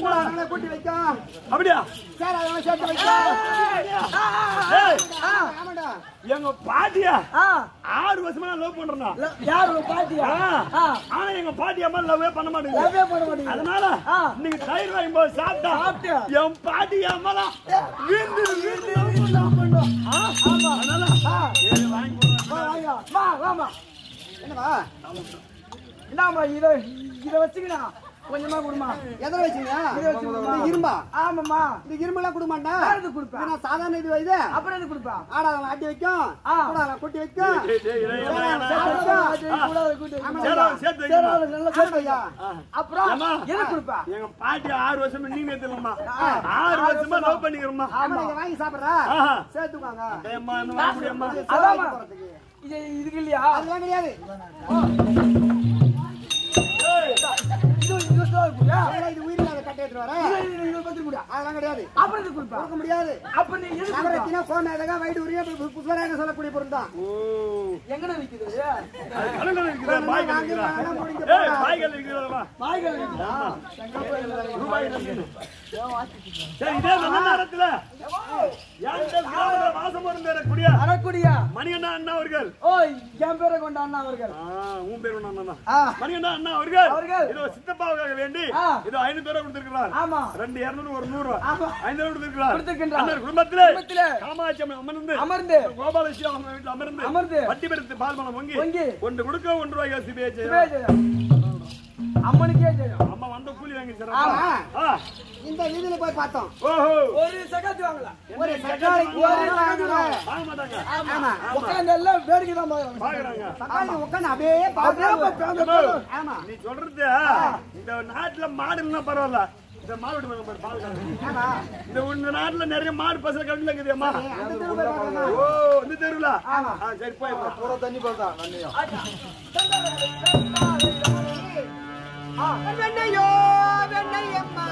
அவங்கள கூட்டி வைக்கும்
அப்படியா?
சரி அதெல்லாம் சேர்த்து
ஏய்
ஆமாடா.
எங்க பாட்டியா? ஆறு வருஷமா லவ் பண்றேன்
ல- யார் பாட்டியா?
ஆனா எங்க பாட்டி அம்மா லவ்வே பண்ண மாட்டேங்குது.
லவ்வே பண்ண மாட்டீங்க
அதனால. இன்னைக்கு தயிர் வாங்கி போய் சாப்பிட்டா. என் பாட்டி அம்மாலாம் வீந்து வீந்து love பண்ணும். ஆ? அதனால சரி, வாங்கி.
வா, வாமா.
என்னவா
என்னம்மா இதை இதை வச்சுக்கினா கொஞ்சமா கொடுமா.
எதிர வச்சீங்க
இதை
இது இரும்பா?
ஆமாம்மா.
இந்த இரும்பெல்லாம் கொடுக்க மாட்டேன்
வேற எது கொடுப்பேன்?
இது நான் சாதாரண இது இது.
அப்புறம் எது கொடுப்பா?
ஆடாதவன் ஆட்டி வைக்கும்.
ஆ.
கூடாதவன் கூட்டி வைக்கும்.
அப்புறம்? எது கொடுப்பா?
எங்க பாட்டி ஆறு வருஷமா நீங்க எடுத்துலம்மா ஆறு வருஷமா லவ் பண்ணிக்கிறோம்மா.
ஆமா. நீங்க வாங்கி சாப்பிடுறா. சேர்த்துக்காங்க.
இது இதுக்கு இல்லையா?
அதெல்லாம் கிடையாது.
இது இது இருக்குல்ல?
அதெல்லாம் இது உயிரில்லாத கட்டை எடுத்து வர.
இது இது இது பத்தி முடியா?
அதெல்லாம் கிடையாது.
அப்புறம் எது கொடுப்பா?
கொடுக்க முடியாது.
அப்ப நீ எது கொடுப்பா?
நகரத்தினா கோமேதகா வைடு உரிய புஷ்பராக சொல்லக்கூடிய பொருள் தான்.
ஓ.
எங்கன விக்குது?
அது கடல்ல இருக்குதா பாய்கள்
வாங்கி
இருக்குதா
வாங்கலாம், முடிஞ்ச
ஏய் பாய்கள் இருக்குதா
வாய்கள் விக்குதா?
ரூபாய் நம்பி. சரி இதே நல்ல நேரத்துல எந்த கிராமத்துல வாசம் இருந்து வரக்கூடிய
வரக்கூடியா
மணியண்ணா அண்ணா அவர்கள்.
ஓ என் பேரை கொண்ட அண்ணா அவர்கள்.
உன் பேர் அண்ணா அவர்கள்.
அவர்கள்.
இதோ சித்தப்பாவுக்காக வேண்டி
ஆ.
இதோ ஐநூறு ரூபாய் கொடுத்திருக்கிறார்.
ஆமா.
ரெண்டு இருநூறு ஒரு நூறு. ஐநூறு கொடுத்திருக்கிறார். குடும்பத்திலே காமாட்சி அம்மன் அமர்ந்து
அமர்ந்து.
கோபாலசி அவங்க வீட்டுல அமர்ந்து
அமர்ந்து.
பட்டி பெருத்து பால் மனம் ஒன்று கொடுக்க ஒன்று ரூபாய்
ஜெயம். அம்மனுக்கே ஜெயம்
அம்மா வந்த கூலி வாங்கி
ஆமா. இந்த வீதியில போய் பார்த்தோம்.
ஓஹோ.
ஒரு செகண்ட் வாங்கல
ஒரு வாங்கல.
வாங்க மாட்டாங்க.
ஆமா.
உட்கார்ந்து எல்லாம் வேடிக்கை தான் பாக்குறாங்க
பாக்குறாங்க
தக்காளி உட்காந்து அப்படியே பார்த்து ஆமா.
நீ சொல்றது இந்த நாட்டுல மாடு இல்லைன்னா பரவாயில்ல. இந்த மாடு இந்த உங்க நாட்டுல நிறைய மாடு பசங்க
போய் பார்க்கணும்.
ஓ இந்த தெருவுல? சரி போய்
தண்ணி நன்னியும்
வெண்ணையோ வெண்ணையம்மா.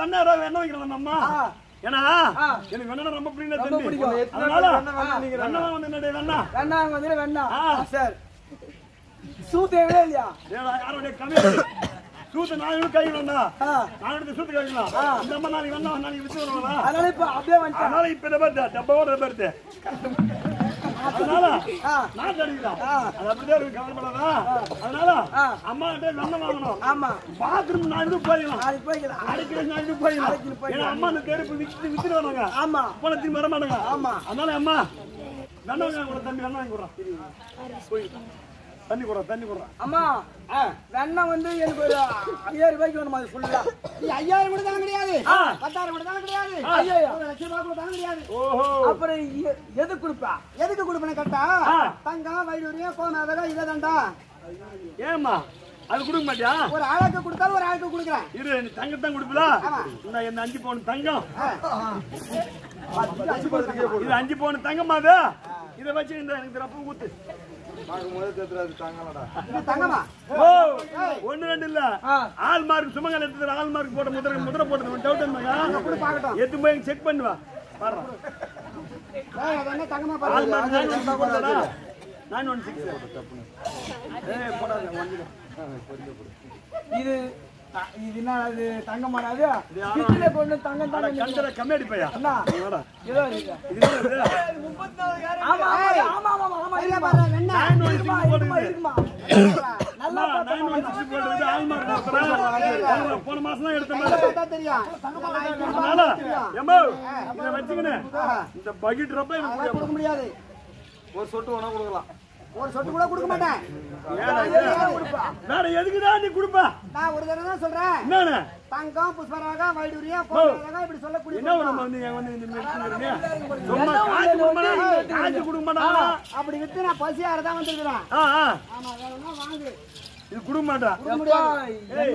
பார்த்தா வெண்ண வைக்கிறோம் அம்மா? ஏன்னா எனக்கு வெண்ணா ரொம்ப பிடிக்கும் தம்பி.
பிடிக்கும்.
அதனால வெண்ணா வந்து என்னடி வெண்ணா
வெண்ணா வந்து வெண்ணா. சார். சூத்தேவே இல்லையா?
ஏடா யாரோட கம்மி சூத்து நான் இவனுக்கு கை வேண்டா
ஆ.
நான் எடுத்து சூத்து கழிக்கலாம் இந்த அம்மா நாளைக்கு வேணா நாளைக்கு வருவாங்களா
அதனால இப்ப அப்படியே வந்துட்டா
அதனால இப்ப டப்பாவோட பார்த்து அதனால. நான் அது அப்படிதான் இருக்கு கவலைப்படாதா? அதனால அம்மா கிட்ட வாங்கணும்.
ஆமா.
பாத்ரூம் நான் இது போயிடலாம்
அது போய்க்கலாம்.
அடிக்கிற நான் இது போயிடலாம். ஏன்னா அம்மா அந்த தெருப்பு வித்து வித்துட்டு வராங்க
ஆமா.
திரும்பி வர மாட்டாங்க
ஆமா.
அதனால அம்மா வெண்ணெய் வாங்க கூட தம்பி வெண்ணெய் வாங்கி கொடுறான். போய். தண்ணி கொடுறா தண்ணி கொடுறா.
அம்மா வெண்ணா வந்து எனக்கு ஒரு ஐயாயிரம் ரூபாய்க்கு வேணும் அது ஃபுல்லா ஐயாயிரம் கூட தாங்க கிடையாது. பத்தாயிரம் கூட தாங்க கிடையாது. ஐயாயிரம் லட்சம் ரூபாய் கூட தாங்க கிடையாது.
ஓஹோ.
அப்புறம் எது கொடுப்பா? எதுக்கு கொடுப்பேன் கேட்டா. தங்கம் வைடூரியம் கோணாதகம் இதை தாண்டா
ஏம்மா அது கொடுக்க மாட்டியா?
ஒரு ஆளுக்கு கொடுத்தாலும் ஒரு ஆளுக்கு கொடுக்குறேன்.
இரு நீ தங்கத்தான் கொடுப்பல. இந்த இந்த அஞ்சு பவுன் தங்கம். இது அஞ்சு பவுன் தங்கம்மா அது. இதை வச்சு இந்த எனக்கு ரப்பம் ஊத்து.
தங்கமா
ஒண்ணு ரெண்டு இல்ல. ஆள் மார்க் சுமங்கல் எடுத்து ஆள் மார்க் போட்ட முதிரை முதிரை போட்டது டவுட் இருந்தாங்க எத்து போய் செக் பண்ணுவா பாரு.
ஏய், அது என்ன தங்கமா
ஆள் மார்க் நைன் ஒன் சிக்ஸ்
இது த- இது என்ன அது தங்கமான அது? கிட்டில கொண்டு தங்கம் தங்கம்
கண்டல கம்மியாடி பையா
அண்ணா இதோ இருக்கு.
இது என்ன
ஆமா ஆமா ஆமா
நல்லா போடுறது மார்க் போடுறேன் போன மாசம் தான் எடுத்தேன்
தெரியும்.
அதனால எம்மோ இதை வச்சுக்கின்னு இந்த பக்கெட் ரப்ப எனக்கு
கொடுக்க முடியாது.
ஒரு சொட்டு வேணா கொடுக்கலாம்.
ஒரு சொட்டு கூட கொடுக்க மாட்டேன்.
வேற எதுக்குதான் நீ கொடுப்ப?
நான் ஒரு தடவை தான் சொல்றேன்.
என்னன்னு
தங்கம் புஷ்பராக வைடூரியம் கோணாதகம் இப்படி சொல்லக்கூடிய
என்ன நம்ம வந்து இங்க வந்து இந்த மெடிசன் சும்மா காசு கொடுக்க காசு கொடுக்க மாட்டாங்க
அப்படி வித்து நான் பசியார தான் வந்திருக்கிறேன். ஆமா வேணும்னா வாங்கு.
இது கொடுக்க மாட்டா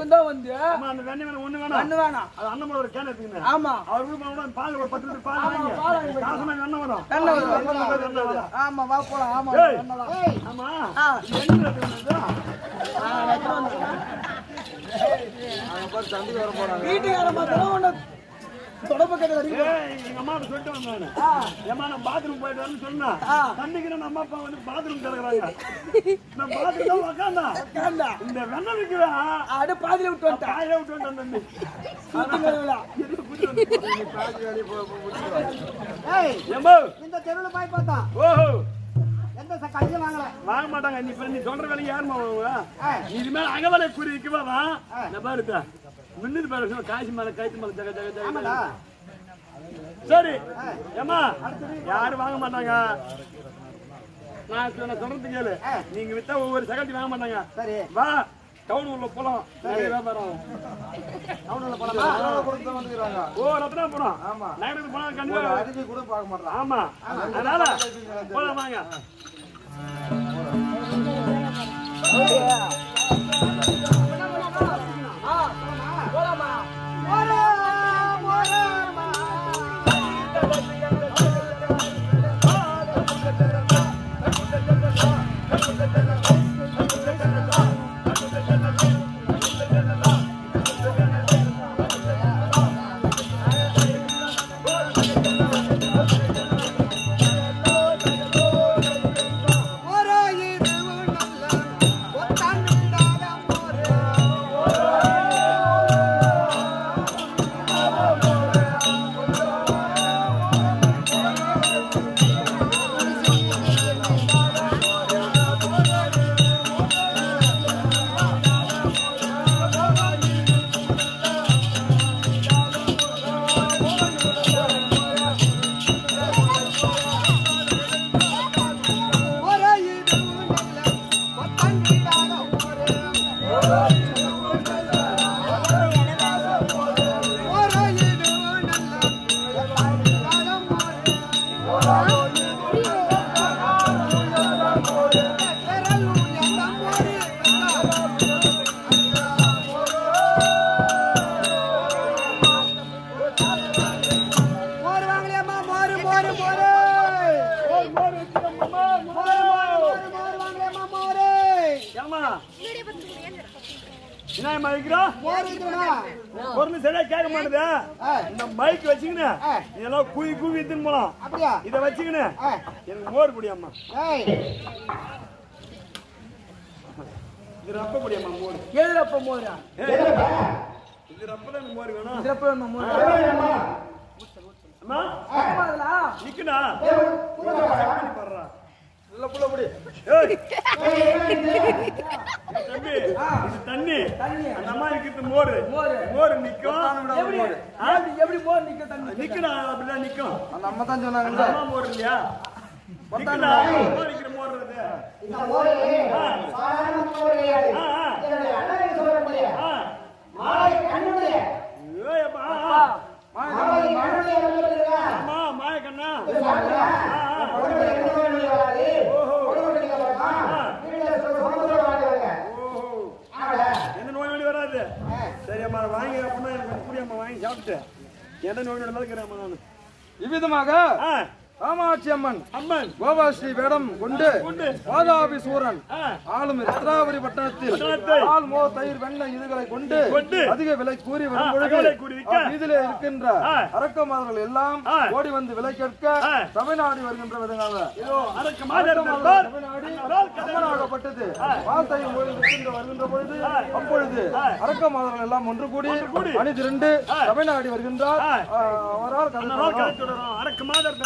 தான் வந்து
அந்த வெண்ணெய் வேணும் ஒண்ணு வேணாம்.
ஒண்ணு வேணாம்.
அது அண்ணன் ஒரு கேன் எடுத்துக்கணும்
ஆமா.
அவர் வீட்டு போனா பால் ஒரு பத்து லிட்டர் பால் வாங்கி காசு நான் வெண்ணெய் வரும்
வெண்ணெய் வரும். ஆமா வா போலாம். ஆமா.
ஆமா என்ன எடுத்துக்கணும்
வீட்டுக்கார மாத்திரம் உன்னை தொடப்பு கட்டு
எங்க அம்மா சொல்லிட்டு வந்தானே. ஏம்மா, நான் bathroom போயிட்டு வரேன்னு சொன்னா, தண்ணிக்கு நான் அம்மா அப்பா வந்து bathroom திறக்கறாங்க. நான் bathroom தான். இந்த வெண்ணெய் விக்குதா?
அடு பாதியில விட்டு
பாயில விட்டு வந்துட்டேன் தம்பி.
இந்த தெருவுல போய் பார்த்தான்
ஓஹோ,
எந்த ச- கையும் வாங்கல
வாங்க மாட்டாங்க நீ சொல்ற வேலைக்கு வாங்குவா? நீ இனிமேல் அகவலை குறி விக்கவா வா? இந்த. மின்னுது பாரு, சும்மா காசு மேல கைத்து மேல ஜக ஜக ஜக. சரி ஏம்மா? யாரும் வாங்க மாட்டாங்க. நான் சொன்ன சொல்றது கேளு. நீங்க வித்தா ஒவ்வொரு செகண்ட் வாங்க மாட்டாங்க.
சரி.
வா டவுன் உள்ள போலாம். நிறைய வியாபாரம் டவுன் உள்ள போலாமா? ஓ ரத்னா போலாம் ஆமா. நகரத்துக்கு போனா கண்டிப்பா
அரிசி கூட பார்க்க மாட்டான்
ஆமா. அதனால போலாம் வாங்க.
ஒரு இது நல்ல ஒத்தாண்டிட
எல்லாம் ஓடி வந்து விலை கேட்க தமிழ்நாடு வருகின்ற விதமாக தமிழ்நாடப்பட்டது வாழ்த்தையும் வருகின்ற பொழுது அப்பொழுது அரக்க மாதவர்கள் எல்லாம் ஒன்று கூடி அணி திரண்டு தமிழ்நாடு வருகின்றார். அவரால்
அரக்க மாதர்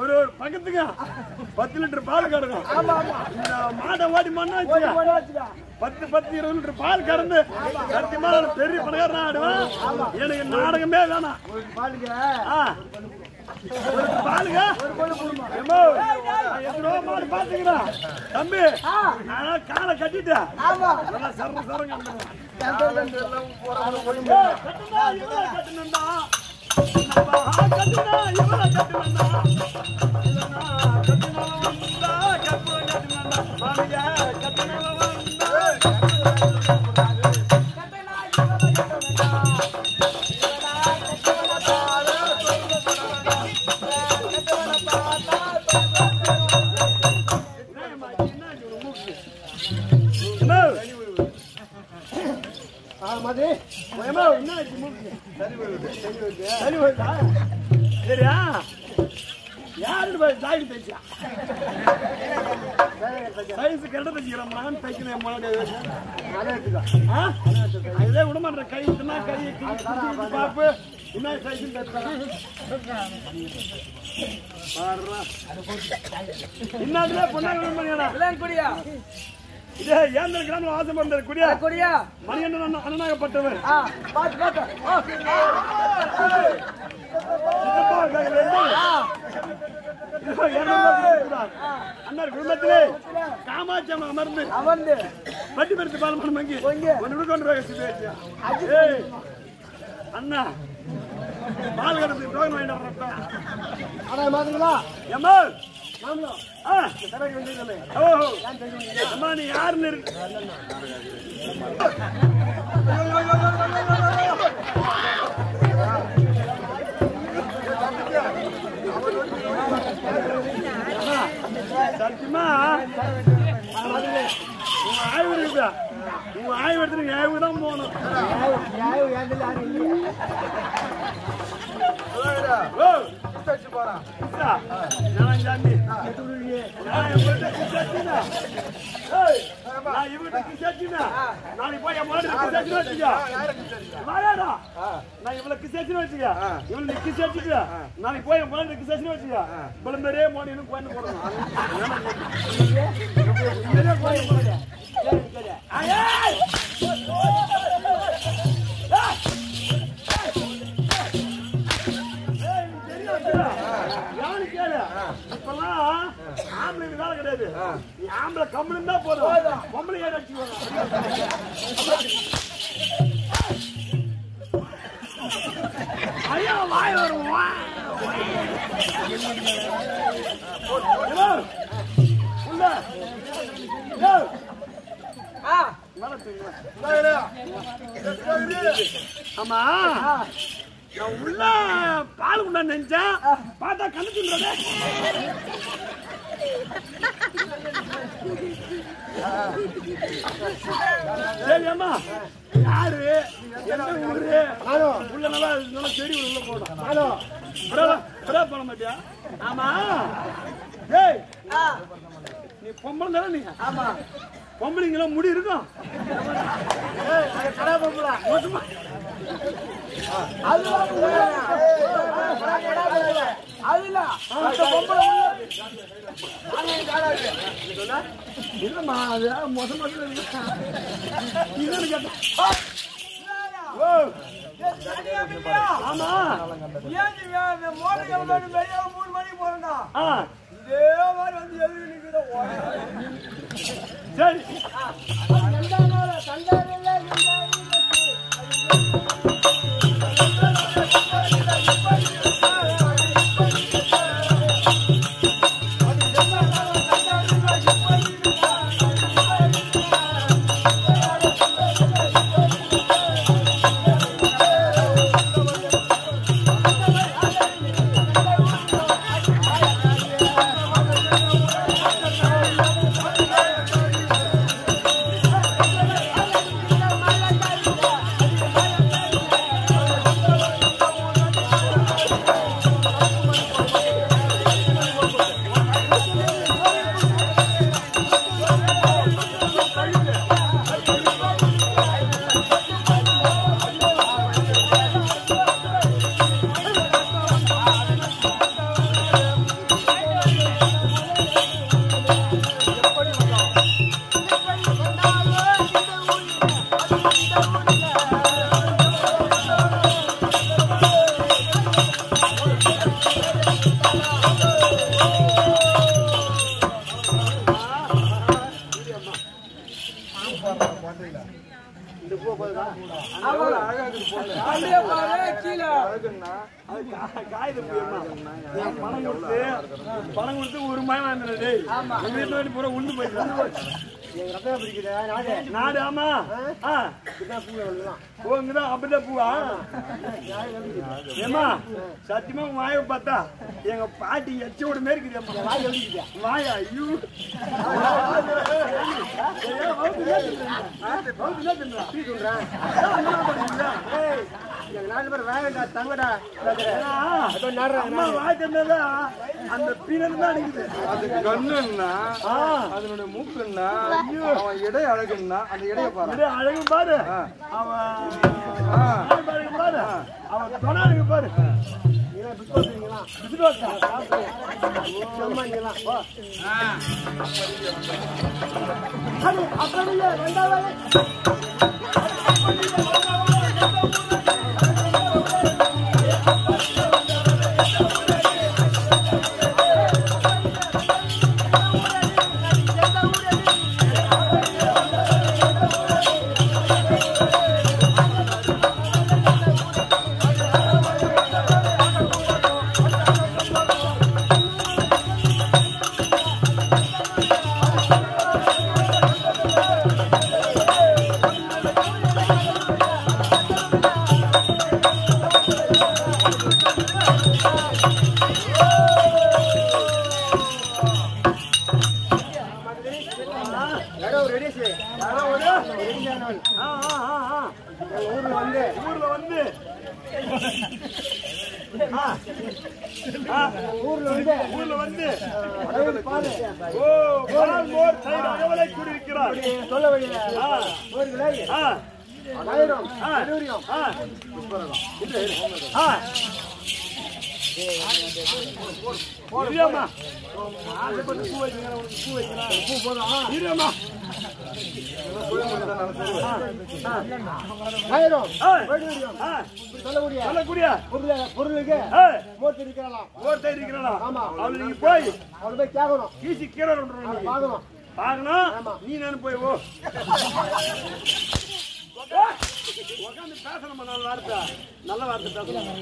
ஒரு ஒரு பக்கத்துக்கு. பத்து லிட்டர் பால் கறக்கும். இந்த மாடை ஓடி மண்ணா பத்து பத்து இருபது லிட்டர் பால் கறந்து சத்தியமா பெரிய பணக்காரன் ஆடுவேன் எனக்கு நாடகமே வேணாம். எத்தனையோ மாடு பாத்துக்கிறேன். தம்பி ஆனா காலை கட்டிட்டேன். சரம் கட்டுங்க பொண்ணாங்க விட மாட்டேங்கடா
இளம் குடியா.
இதே ஏன் கிராமம் வாசம் பண்றது குடியா?
குடியா.
அண்ணா- அண்ணனாகப்பட்டவர்.
பாத்து பாத்து.
அண்ணார் குடும்பத்திலே காமாட்சி அம்மன் அமர்ந்து
அமர்ந்து.
பட்டி பருத்து பால் மணி மங்கி
பொங்கி.
ஒன்று கொண்டு அண்ணா பால் கடத்து டோக்கன் வாங்கிட்டு வர்றப்ப
அண்ணா மாத்துங்களா
எம்மா
يا
ஆ ஓஹோ அம்மா நீ யாருன்னு இருக்கு சத்தியமா உங்க ஆய்வு இருக்குதா உங்க ஆய்வு எடுத்துட்டு நான் சாமி. நான் இவர்கிட்ட கிசாச்சினா. ஏய், நான் நாளைக்கு போய் என் கிசாச்சின்னு வச்சுக்க. வாடாடா. நான் இவளை கிசாச்சின்னு இப்பெல்லாம் வேலை கிடையாது. நீ ஆம்பளை கம்முனு தான் போதும். பொம்பளை ஏறி அடிச்சுக்குவாங்க. ஐயா, வாய் வரும், ஆமா நான் உள்ள பால் உண்டா நினைச்சேன் பார்த்தா கணக்குன்றதே சரி அம்மா. யாரு? எந்த ஊரு? உள்ள நல்லா நல்லா செடி உள்ள போடும் பிரா பண்ண மாட்டியா? ஆமா. ஏய். நீ பொம்பளை தானே நீ? ஆமா. பொம்பளைங்களும் முடி இருக்கும் இல்லம்மா அது ஓ. ஆமா.
மூணு மணிக்கு போறேன்டா. இதே மாதிரி வந்து எதிர்க்கு நிக்கிற
சரி.
ஆ தங்கடா.
அந்த பின்னல் தான் அடிக்குது.
அது கண்ணுன்னா அதனுடைய மூக்குன்னா அவன் இடை அழகுன்னா அந்த இடைய பாரு.
அழகு பாரு. பாரு அவன் அழகு பாரு.
பொருள் பொருளுக்கு மூர்த்தி
இருக்கிறலாம் மூர்த்தி இருக்கிறலாம்
ஆமா
அவளை போய்
அவளை போய் கேட்கணும்
ஈசி கீழே
பார்க்கணும்
பார்க்கணும் நீ நான் போய் ஓ உட்காந்து பேசணும் நல்ல வார்த்தை நல்ல வார்த்தை பேசணும்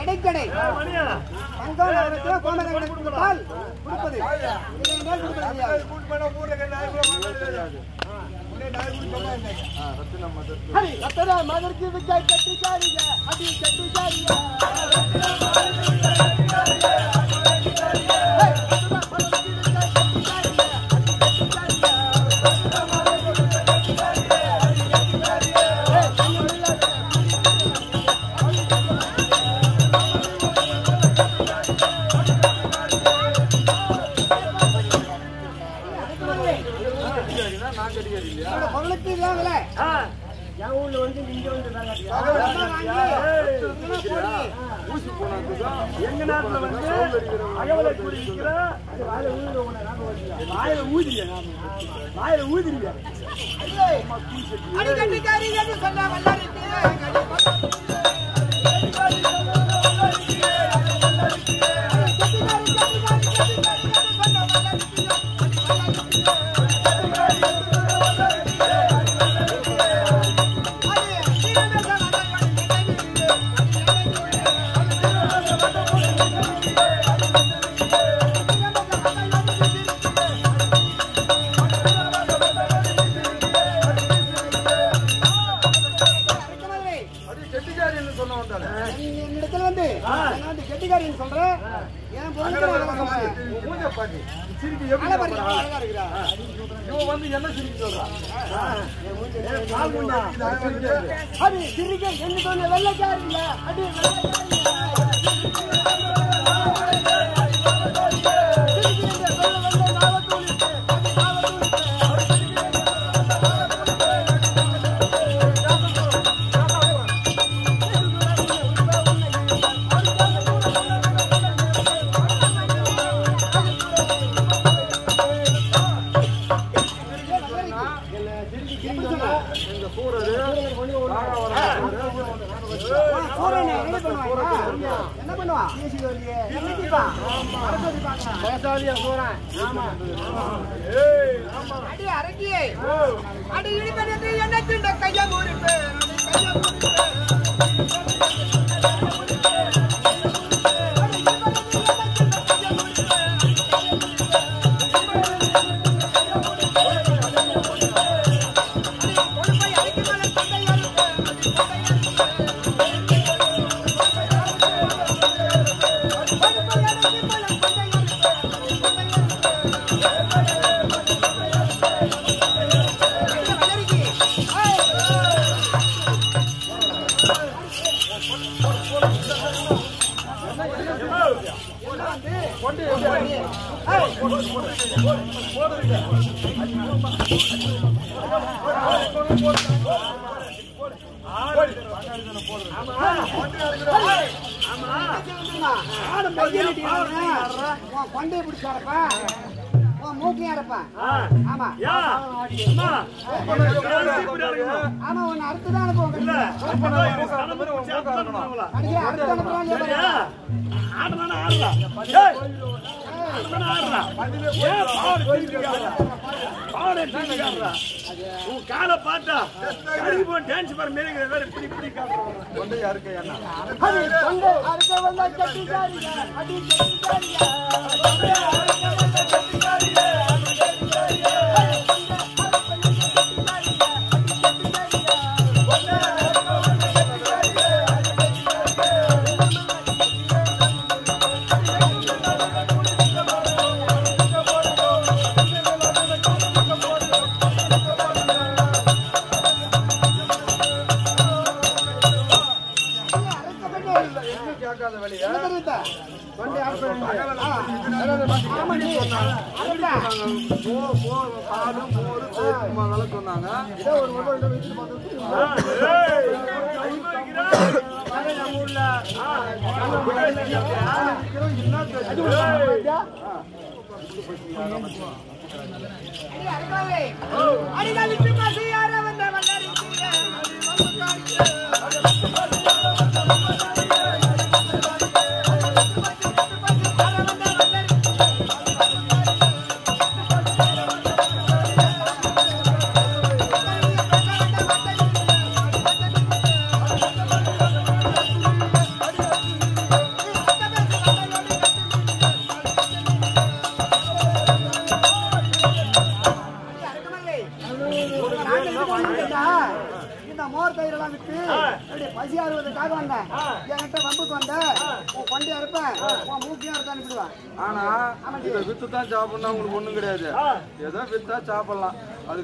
எடைக்கடை. தங்கம் நகரத்தில் கோமேதம் கொடுத்தால் கொடுப்பது இதை மேல் கொடுப்பது
சொன்னாங்க
அடிதான் விட்டு பாசி
யார வந்த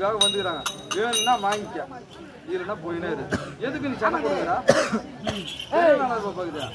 வாங்குறதுக்காக வந்துக்கிறாங்க வேணும்னா வாங்கிக்க இல்லைன்னா போயினே இரு எதுக்கு நீ சண்டை கொடுக்குறா பாக்குறியா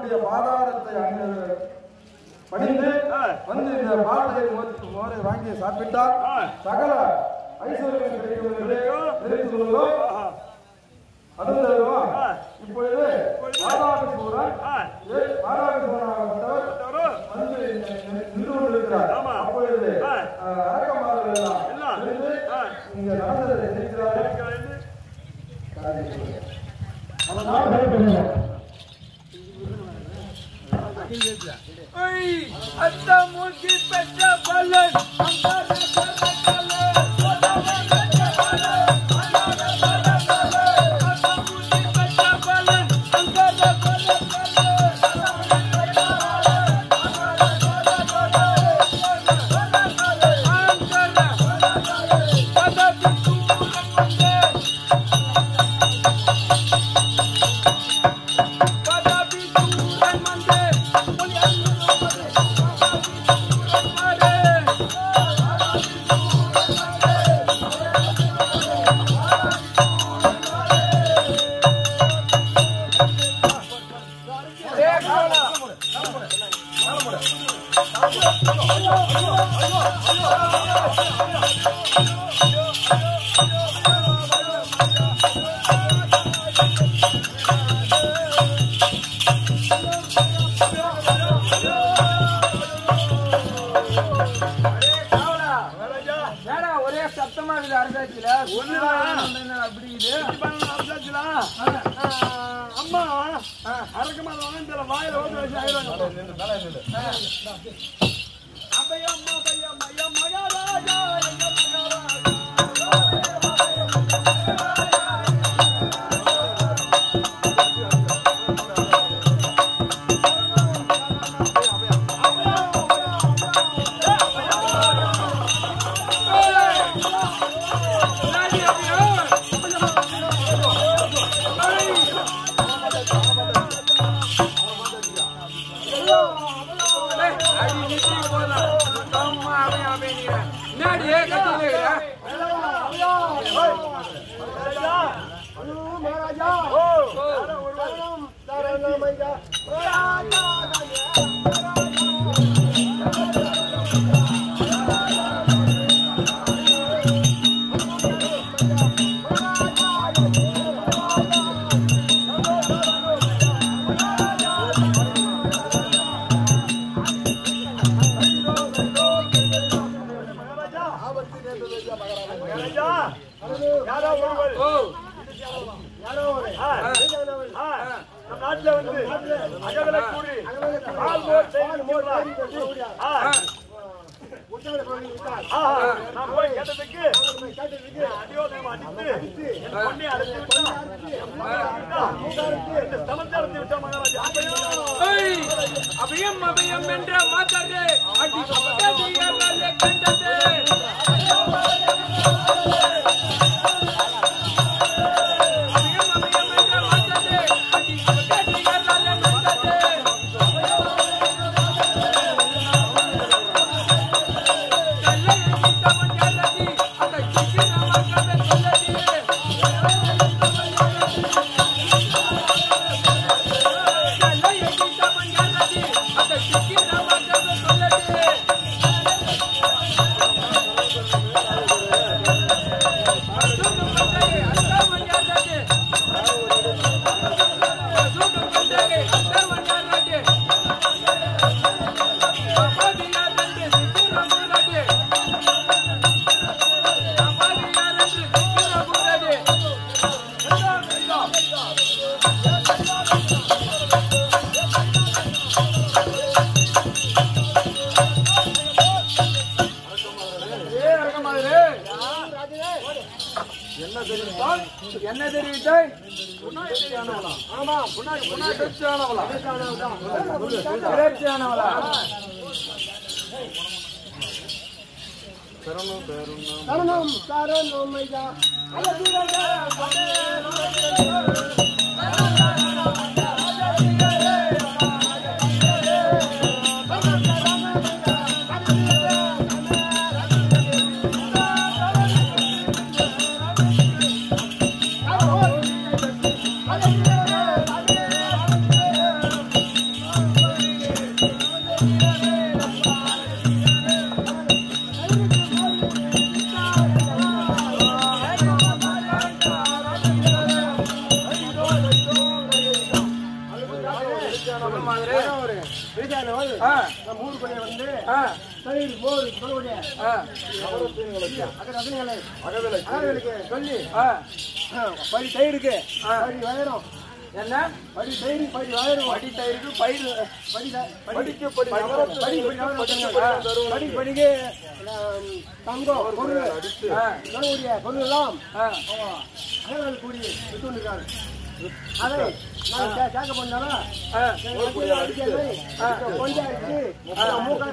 அவனுடைய பாதாரத்தை பணிந்து வந்து இந்த பாலை மோரை வாங்கி சாப்பிட்டால் சகல ஐஸ்வர்யம் கிடைக்கும் என்று தெரிவித்துக் கொள்கிறோம் இப்பொழுது மாதாபிசூரன் மாதாபிசூரனாகப்பட்டவர் வந்து நின்று கொண்டிருக்கிறார். அப்பொழுது அரக்கமார்கள் எல்லாம் இங்க நடந்ததை தெரிகிறார்கள்.
அத்த மூழ்கி பெற்ற பலன் மணிக்கு தங்கம் பொருள் உடைய பொருள் எல்லாம் அகர்கள் கூடி விட்டு கொண்டிருக்காரு அதை நான் கேட்க பண்ணாலும் கொஞ்சம்
அரிசி மூக்க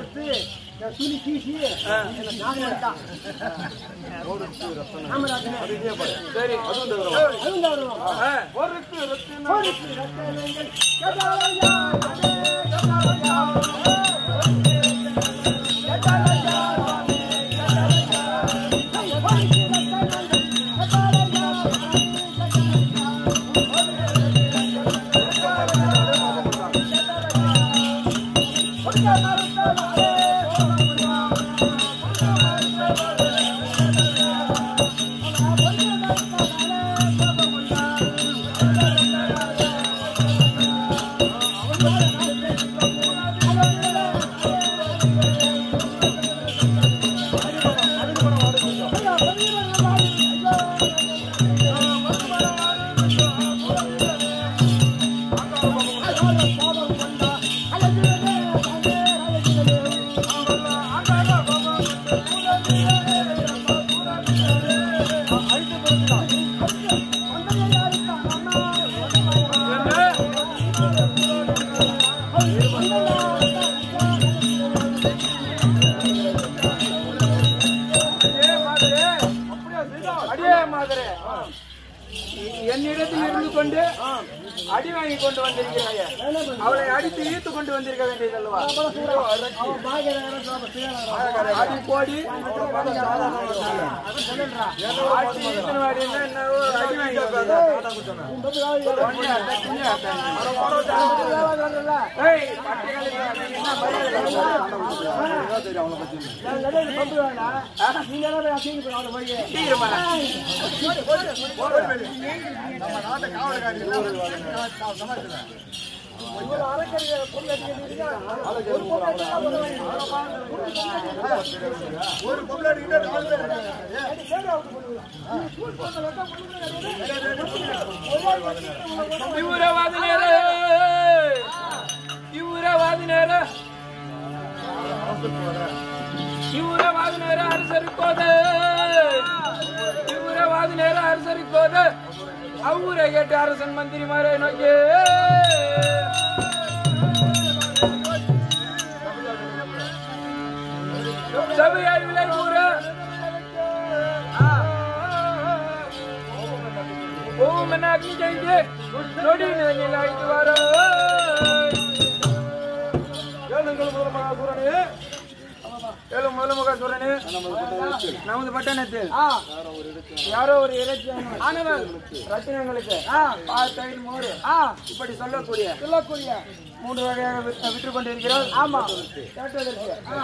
ஆமா.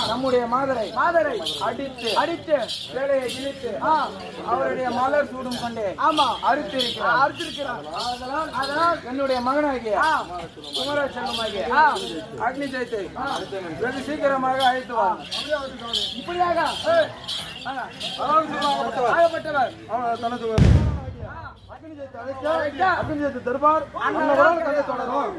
நம்முடைய மாதரை மாதரை அடித்து அடித்து வேலையை இழுத்து அவருடைய மலர் சூடும் கொண்டே ஆமா. அறுத்து இருக்கிறார் அறுத்திருக்கிறார் அதனால் என்னுடைய மகனாகிய குமர செல்வமாகிய அக்னி ஜெயத்தை வெகு சீக்கிரமாக அழைத்து வா. இப்படியாக?
தனது
அக்னி
தொடரும்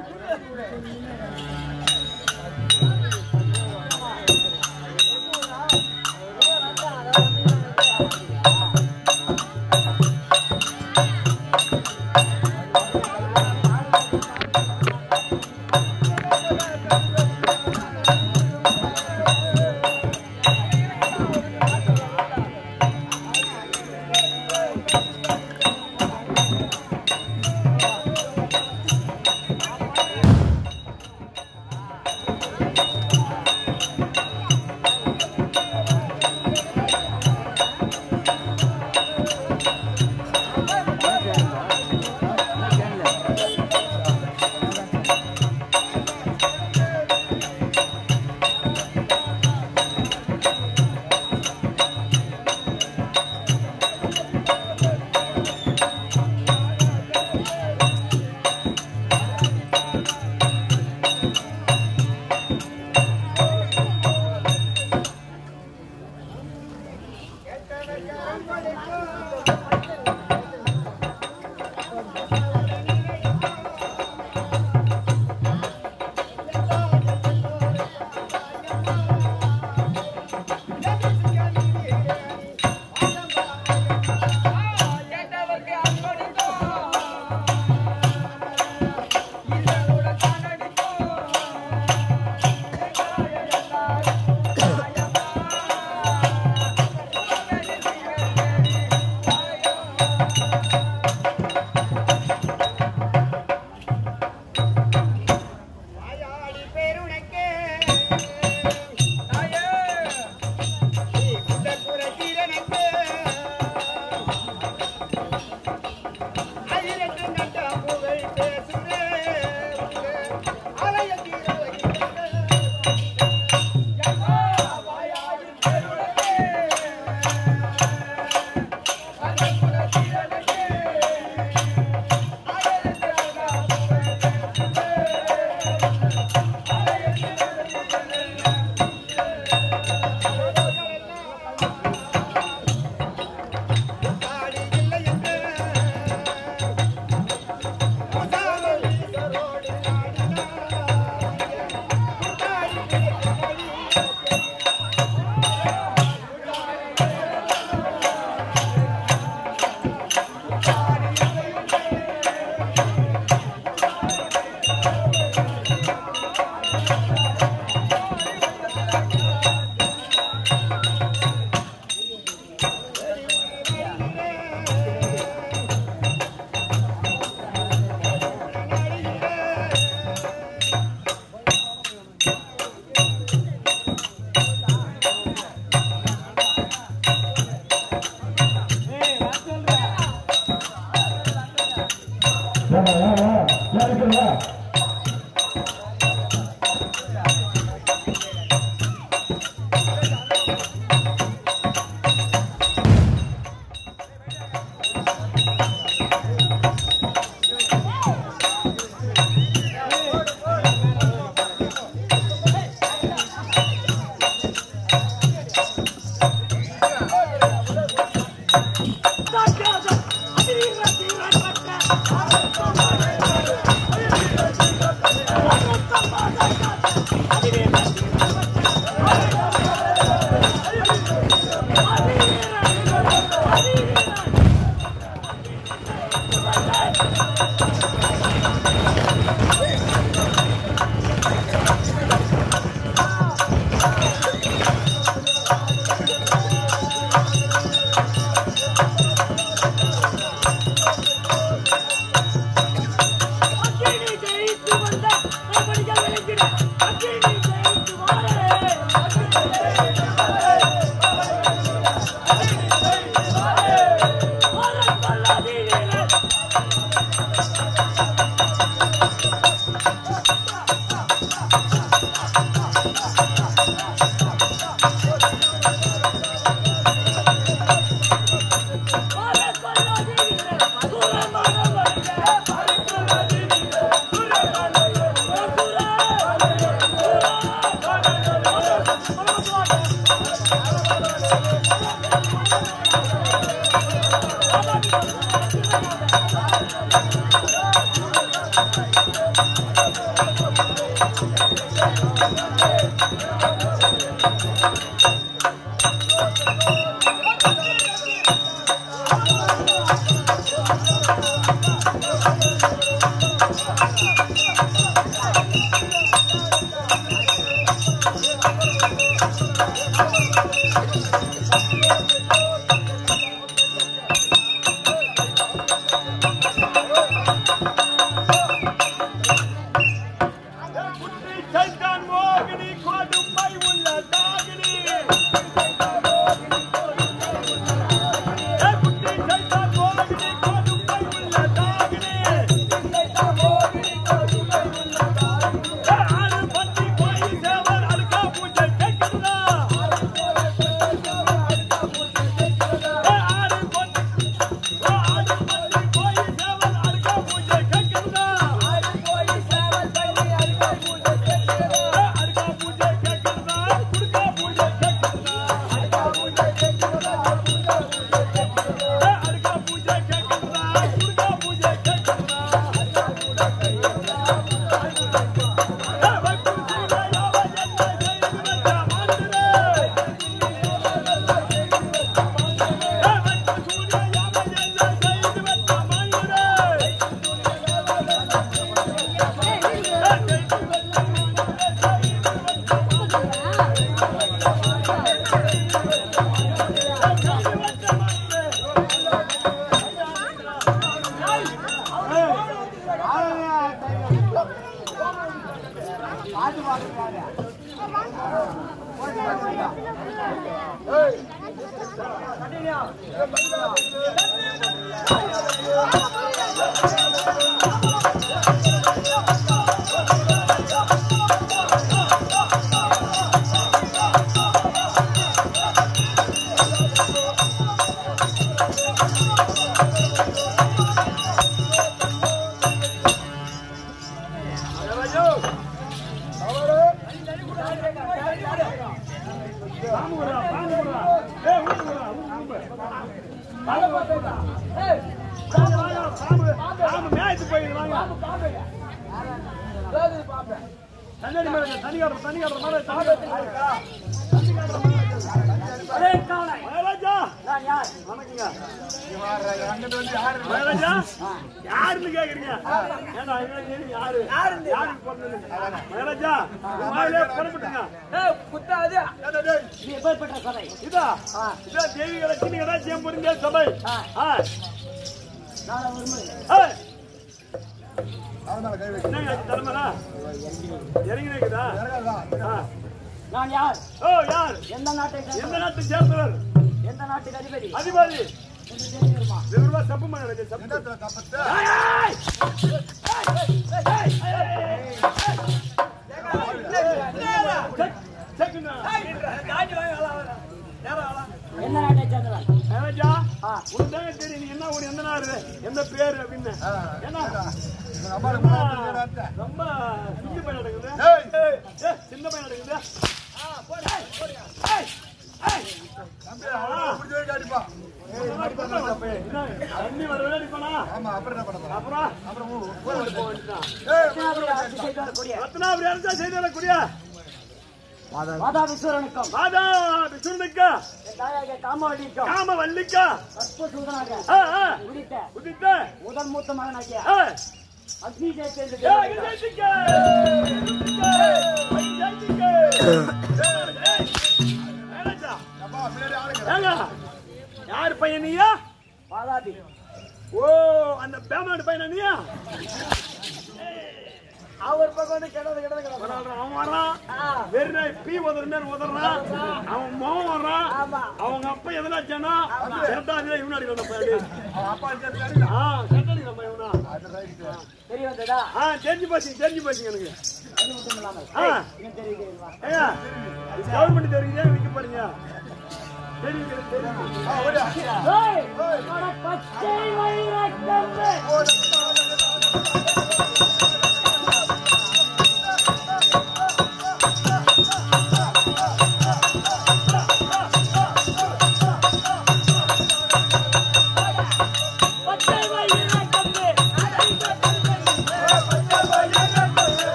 啊！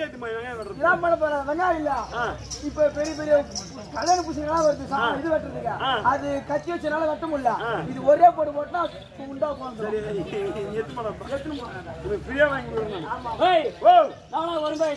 கத்தி வெங்காயம்
இல்ல இப்ப பெரிய பெரிய கல்யாண பூசணிலாம் வருது. இது வெட்டுறதுக்கு. அது கத்தி வச்சனால வெட்ட முடியல. இது ஒரே போட்டு போட்டா உண்டா போறது
எத்து பண்ண எத்து ஃப்ரீயா வாங்கி ஓ
நான்
வரும்பாய்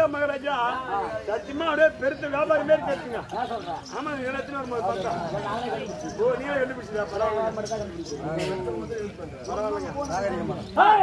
பார்த்தா மகாராஜா. சத்தியமா அப்படியே பெருத்த வியாபாரி மாரி பேசுங்க. ஆமா எல்லாத்தையும் ஒரு மாதிரி பார்த்தா? ஓ நீங்க கண்டுபிடிச்சா பரவாயில்ல பரவாயில்லைங்க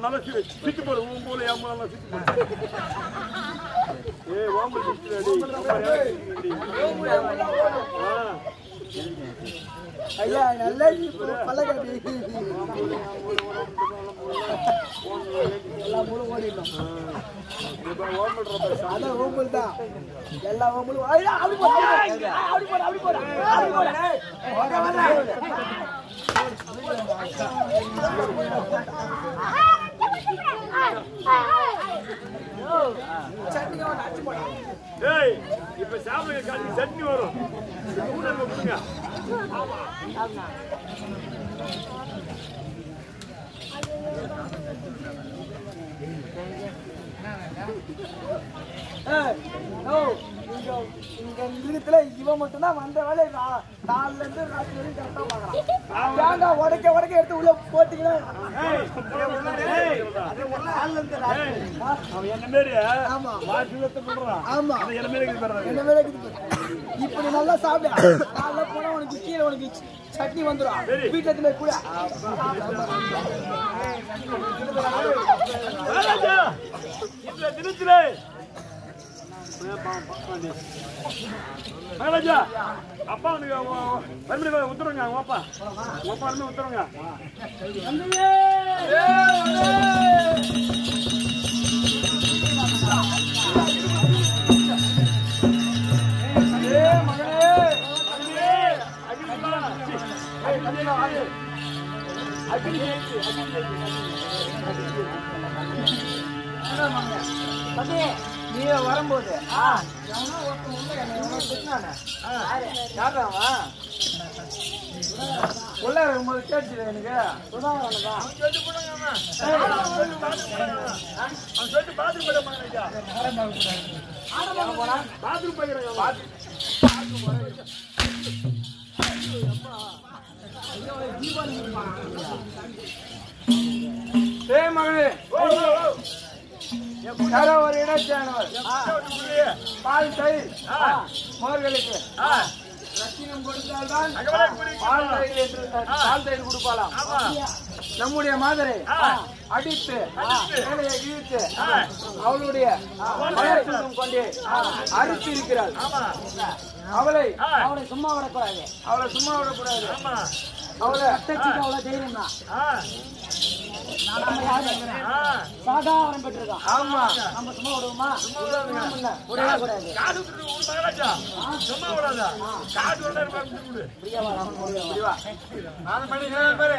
நல்லா சிட்டு போடு உன் போல என் சிட்டு போடு ஏ ஓம்பல்
ஐயா நல்லா எல்லா மூலம் அதான் ஓம்பல் தான் எல்லா ஓம்பலும் அப்படி அப்படி அப்படி அப்படி
ஏய் இப்ப சாப்பிடுங்க காலைக்கு சட்னி வரும். கூட இருக்க கொடுங்க
ஏய், நோ, இங்க இங்க இருக்கிற இவன் மட்டும்தான் வந்த வேலை காலைல இருந்து ராத்திரி வரைக்கும் கரெக்டா பாக்குறான் தேங்காய் உடைக்க உடைக்க எடுத்து உள்ள போட்டீங்கன்னா
ஏய் ஏய்
காலைல இருந்து ராத்திரி ஆ,
அவன் என்ன மாரி
ஆமா.
வாசிவத்தை பண்றான்
ஆமா
அது என்ன மாரி இருக்குது பாருங்க
என்ன வேலை இருக்குது பாரு. இப்ப நீ நல்லா சாப்பிடு காலைல போனா உனக்கு கீழே உனக்கு சட்னி வந்துடும் வீட்டுல போய் கூட
மகாராஜா இந்த அப்பா உனக்கு மறுபடியும் உத்தரவுங்க அவங்க அப்பா உங்க உத்தரவுங்க
நீ வரும்போது எவனோ ஒருத்தன் உள்ள என்னை எவனோ நீயே வரும்போது. உள்ள இருக்கும்போது கேட்டுச்சு எனக்கு.
பாத்ரூம் போயிட மகாராஜா பாத்ரூம்
மகனே யாரோ ஒரு இடைச்சானவர் பால் தயிர் மோர்களுக்கு. ரத்தினம் கொடுத்தால்தான் பால் தயிர் என்று பால் தயிர் கொடுப்பாளாம். நம்முடைய மாதரை அடித்து வேலையை இழுத்து அவளுடைய மயக்கம் கொண்டு அறுத்து இருக்கிறாள் அவளை
அவனை சும்மா விடக்கூடாது.
அவளை சும்மா விடக்கூடாது. அவளை
அவ்வளவு தைரியம் தான் நம்ம பெற்றிருக்கான்
ஆமா.
நம்ம சும்மா விடுவோமா விடவே கூடாது
சும்மா விடாதா
பாரு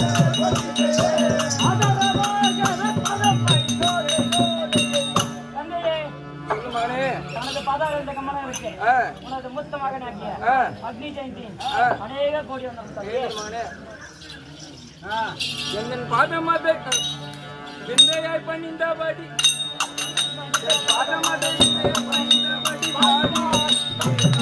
உனது மூத்த மகனாகிய அக்னி ஜெயந்தி. அநேக கோடி
மகனே. எங்கள் பாதமாதை விந்தையாய் பணிந்தபடி என் பாதமாதை விந்தையாய் பணிந்தபடி பாடி.
ஆ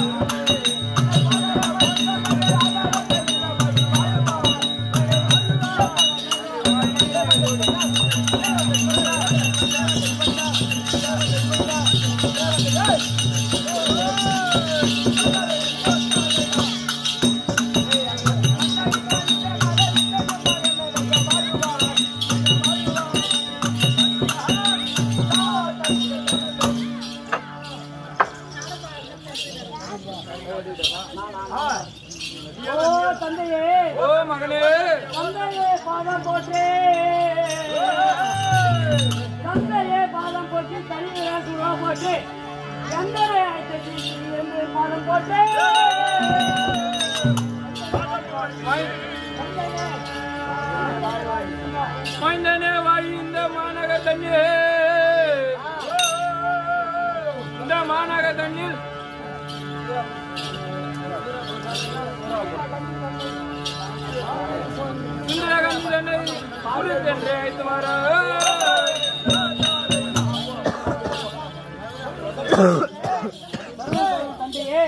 பாதம் போட்டே
மைந்தனே வாய் இந்த மாநக தண்ணீர். இந்த மாநக தண்ணீர். சுந்தரகந்தனை குளித்தென்று அழைத்து வர
தந்தையே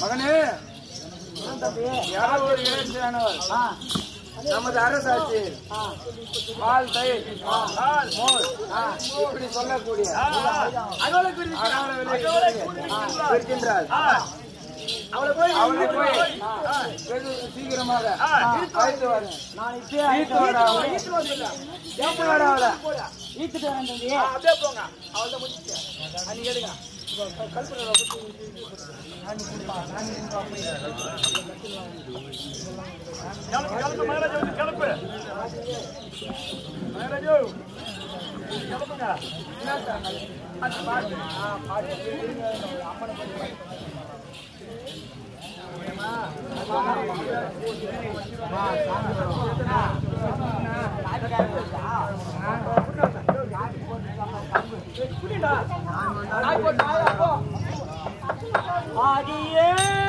மகனே யாரோ ஒரு இளைஞரானவர் நமது அரசாட்சி. பால் மோர். இப்படி சொல்லக்கூடிய இருக்கின்றார். அவளை போய் சீக்கிரமாக அழைத்து
நான் இப்பயே
அவளை. ஈத்து வாடா அவளை.
ஈத்துட்டு வரேன் தந்தையே
அப்படியே போங்க. அவள்கிட்ட முடிச்சுட்டு அன்னைக்கு எடுங்க
கிளம்பு கிளம்பு மகாராஜா வந்து கிளம்பு மகாராஜா கிளம்புங்க
Adiye.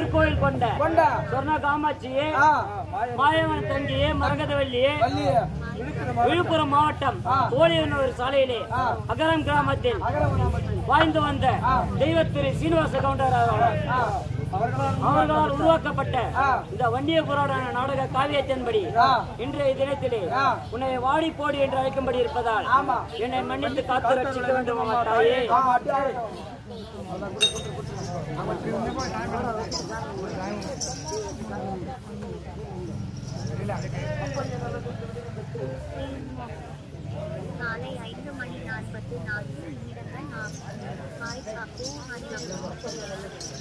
திருக்கோயில் கொண்ட சொர்ண காமாட்சியே மாயவன் தங்கியே மரகதவல்லியே விழுப்புரம் மாவட்டம் கோழியனூர் சாலையிலே அகரம் கிராமத்தில் வாழ்ந்து வந்த தெய்வத்திரு சீனிவாச கவுண்டர் அவர்கள். அவர்களால் உருவாக்கப்பட்ட இந்த வண்டிய புராண நாடக காவியத்தின்படி இன்றைய தினத்திலே உன்னை வாடி போடி என்று அழைக்கும்படி இருப்பதால் என்னை மன்னித்து காத்து ரட்சிக்க வேண்டும் தாயே?
காலை ஐந்து மணி நாற்பத்தி நான்கு நிமிடங்கள் ஆகும் ஹாய் பாப்பு வண்ணம் ஹாய்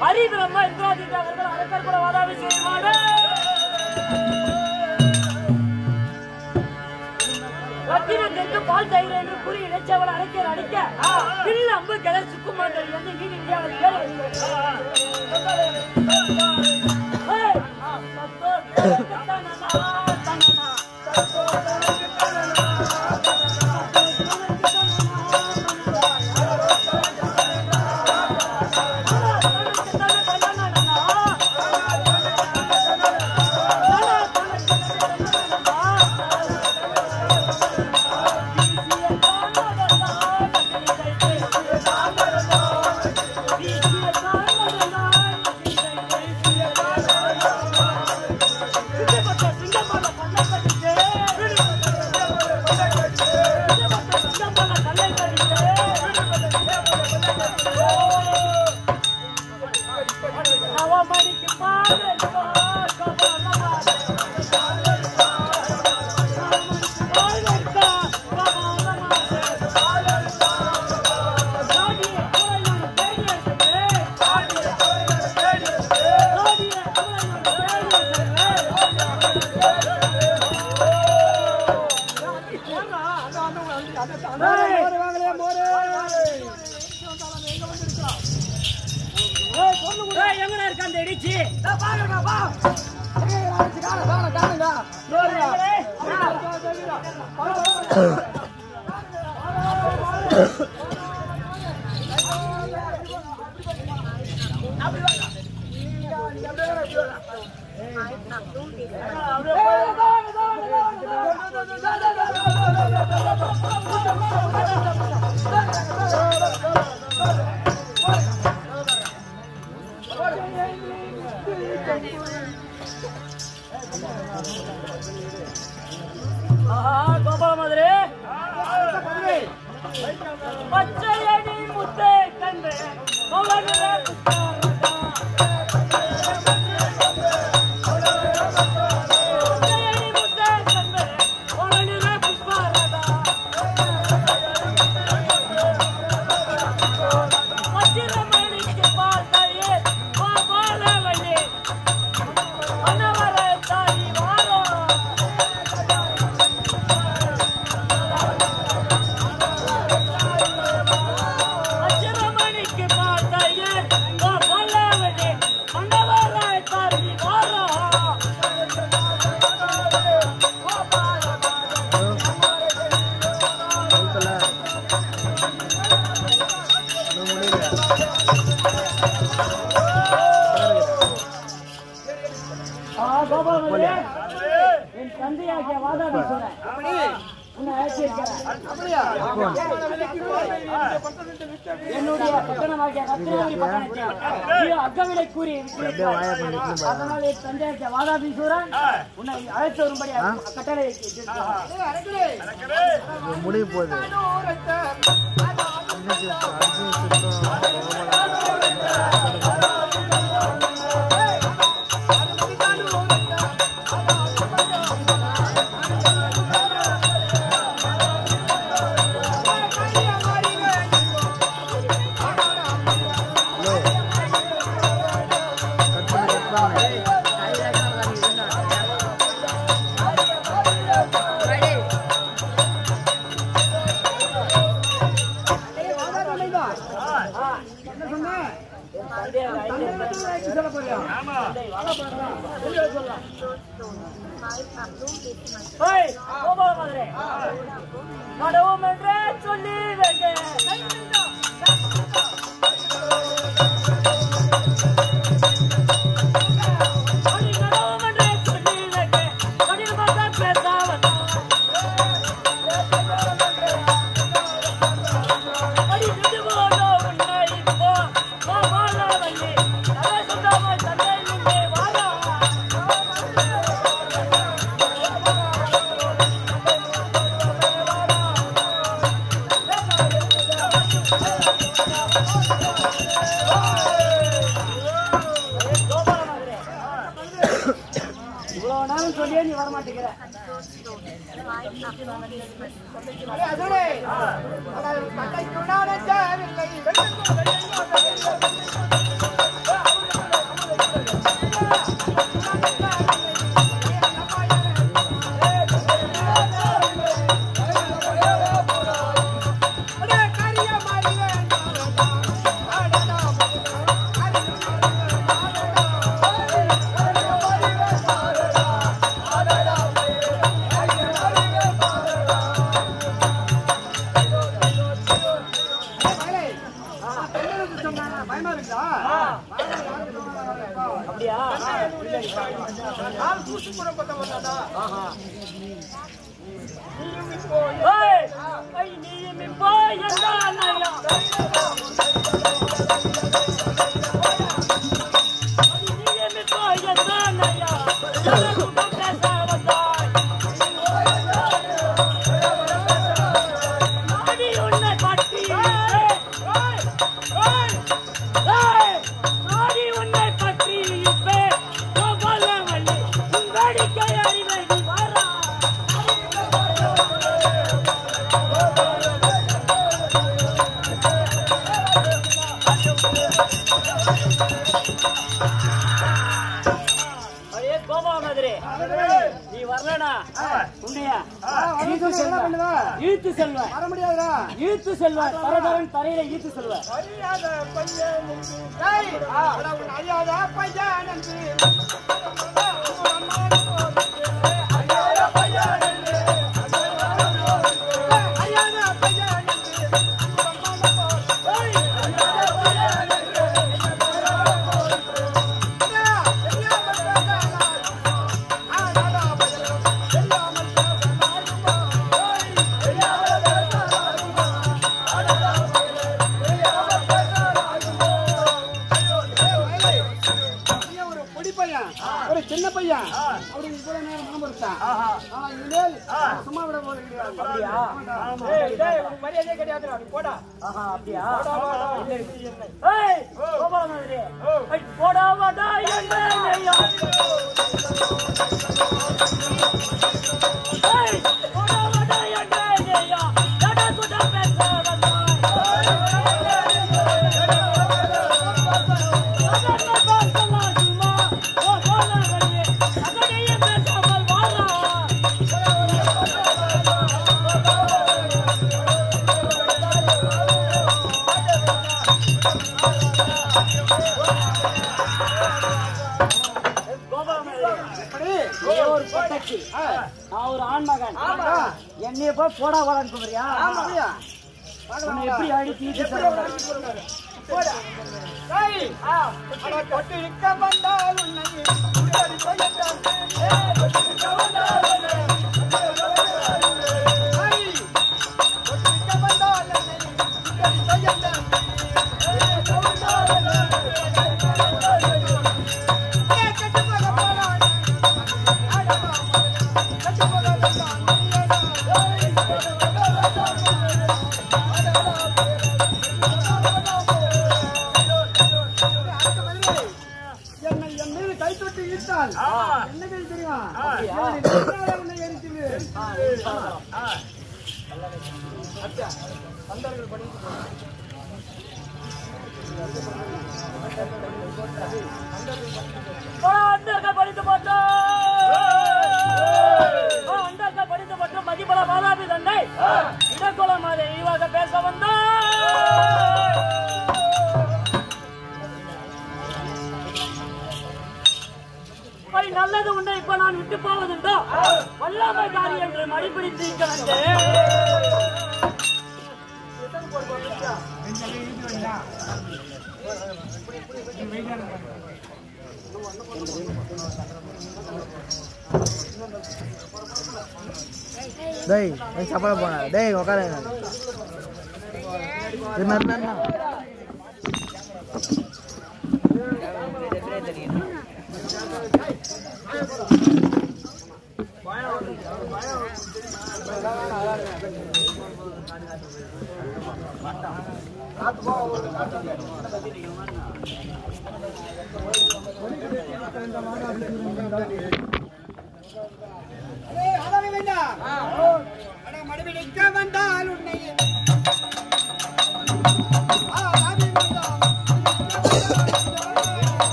ஹரிதரம்மா
இந்திரா வந்து அவர்கள் அரக்கர் கூட வாதாபி செய்வாடு ரத்தினத்திற்கு பால் தயிர் என்று கூறி இணைச்சவள் அடைக்க அடிக்க பில் அம்பு கிளை. சுக்குமாந்தல் வந்து ஈடு இந்தியாவில் நீயும் இப்போ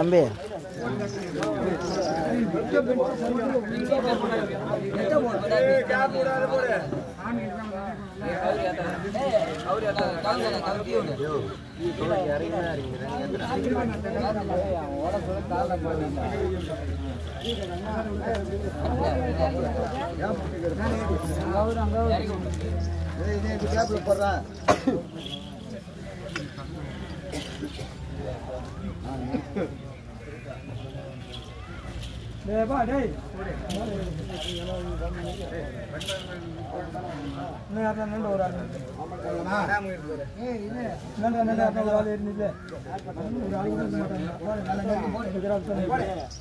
también.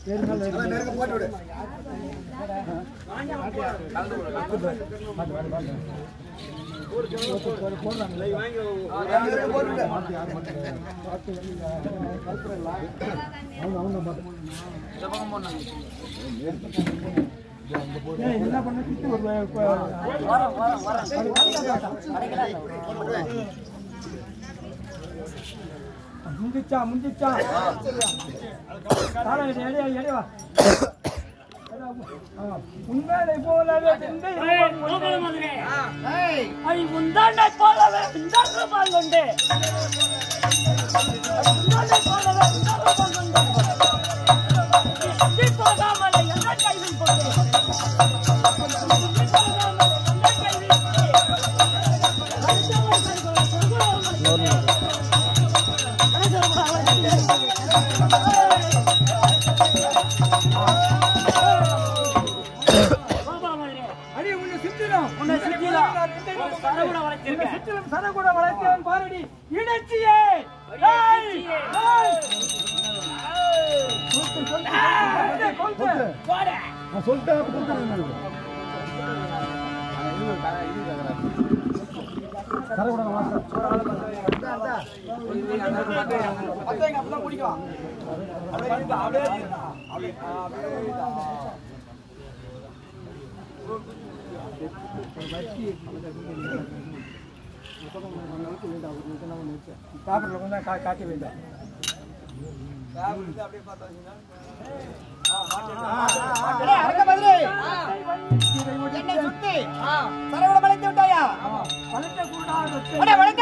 ஏறு நல்ல நேரம் போட்டு. விடு என்ன பண்ண கிட்ட முந்திச்சா எடி வா உண்மையை போலவே
முந்தாண்டை போலவே முந்தாண்டை போலவே
சித்திரம்
சரகுட
வளைத்தவன் பாரடி இணைச்சியே
சொல்லிட்டேன் அப்ப கொடுத்துருங்க
பத்தேங்க, அப்பதான் குடிக்கலாம். பேப்பர்ல கொஞ்சம் கா- காட்டி வைங்க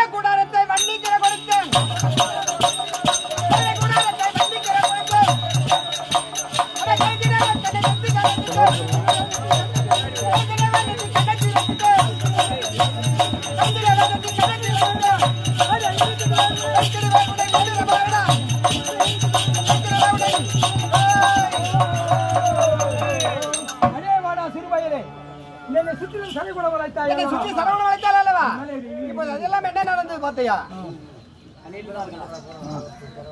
கூடாரத்தை வண்டிக்கிற கொடுத்தேன் சுற்றி சரவண வளைத்தால் அல்லவா இப்போ அதெல்லாம் என்ன நடந்தது பார்த்தையா?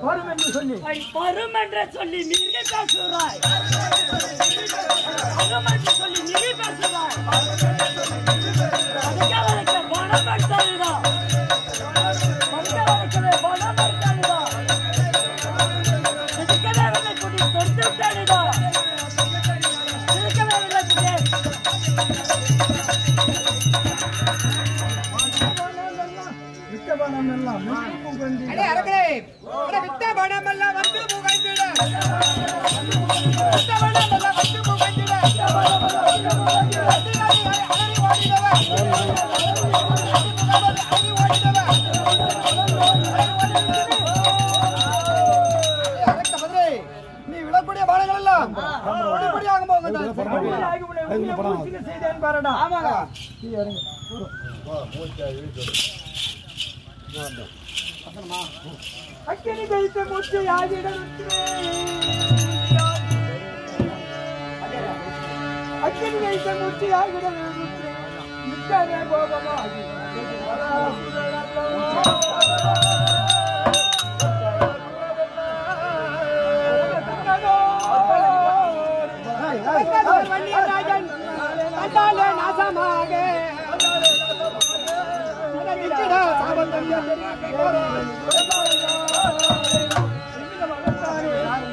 வரும் என்று சொல்லி.
பரும் என்று சொல்லி மிக பேசுகிறாய். பரும் என்று சொல்லி மிக பேசுகிறாய்.
ஓடினவ அலறி ஓடினவ அரக்க பதிலே நீ விடக்கூடிய பாடங்கள் எல்லாம் பொடிப்படியாக போகட்டும்
செய்தேன் பாருடா.
ஆமாங்க
ಅಕ್ಕನಿಗೆ ಗೈತೆ ಮುಚ್ಚೆ ಯಾಕೆ ಅಕ್ಕನಿಗೆ ಗೈತೆ ಮುಚ್ಚೆ ಯಾಕೆ ಮುಚ್ಚನೆ ಗೋಬಮ್ಮ
ರಾಜನ್ ನಾಸ ಮಾಗೆ நிற்கிடா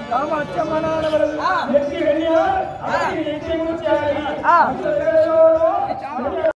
சாபந்தன்
வெற்றி வெள்ளியார் எட்டி மூச்சாரி